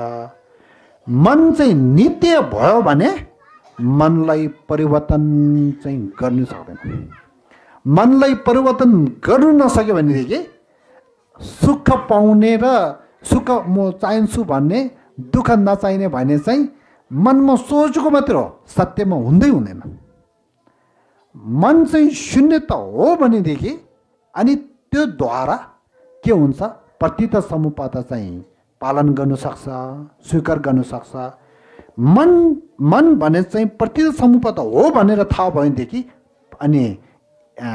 मन चाहिँ नित्य भयो भने मनलाई परिवर्तन चाहिँ गर्नु सक्दैन। मनलाई परिवर्तन गर्नु नसक्यो भनेदेखि सुख पाउने र सुख म चाहन्छु भन्ने दुःख नचाहिने भने चाहिँ मनमा सोचेको मात्र हो सत्यमा हुँदै हुँदैन मन चाहिँ शून्यता हो भनेदेखि अनि त्योद्वारा के हुन्छ प्रतित समुपात चाहिँ पालन गर्नु सक्छ स्वीकार गर्नु सक्छ मन मन भने चाहिँ प्रतित समुपात हो भनेर थाहा भएदेखि अनि अ,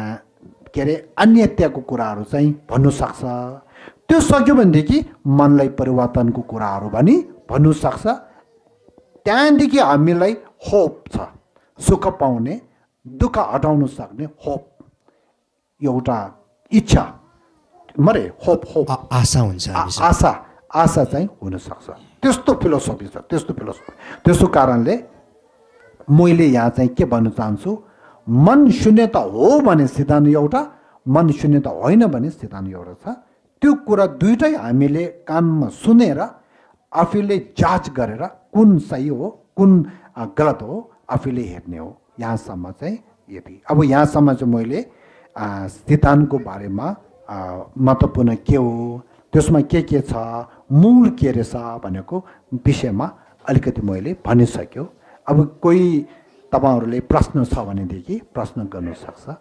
के अरे अन्यत्याको कुराहरू चाहिँ भन्नु सक्छ त्यो सक्यो भनेदेखि मनलाई परिवर्तनको कुराहरू पनि भन्नु सक्छ त्यहाँदेखि हामीलाई होप छ। सुख पाउने दुःख हटाउन सक्ने होप। एउटा इच्छा। मरे होप होप। आशा हुन्छ आशा आशा चाहिँ हुनसक्छ। त्यस्तो फिलोसफी छ त्यस्तो फिलोसफी। त्यसो कारणले मैले यहाँ चाहिँ के भन्न चाहन्छु मन शून्यता हो भने सिद्धान्त एउटा मन शून्यता होइन भने सिद्धान्त एउटा छ। त्यो कुरा दुइटै हामीले कानमा सुनेर आफूले जाँच गरेर कुन सही हो कुन गलत हो आफूले हेर्ने हो। यहाँसम्म चाहिँ यति। अब यहाँसम्म चाहिँ मैले सिद्धान्तको बारेमा महत्त्वपूर्ण के हो त्यसमा के के छ मूल के रहेछ भनेको विषयमा अलिकति मैले भनिसक्यो। अब कोही तपाईँहरूले प्रश्न छ भनेदेखि प्रश्न गर्नु सक्छ।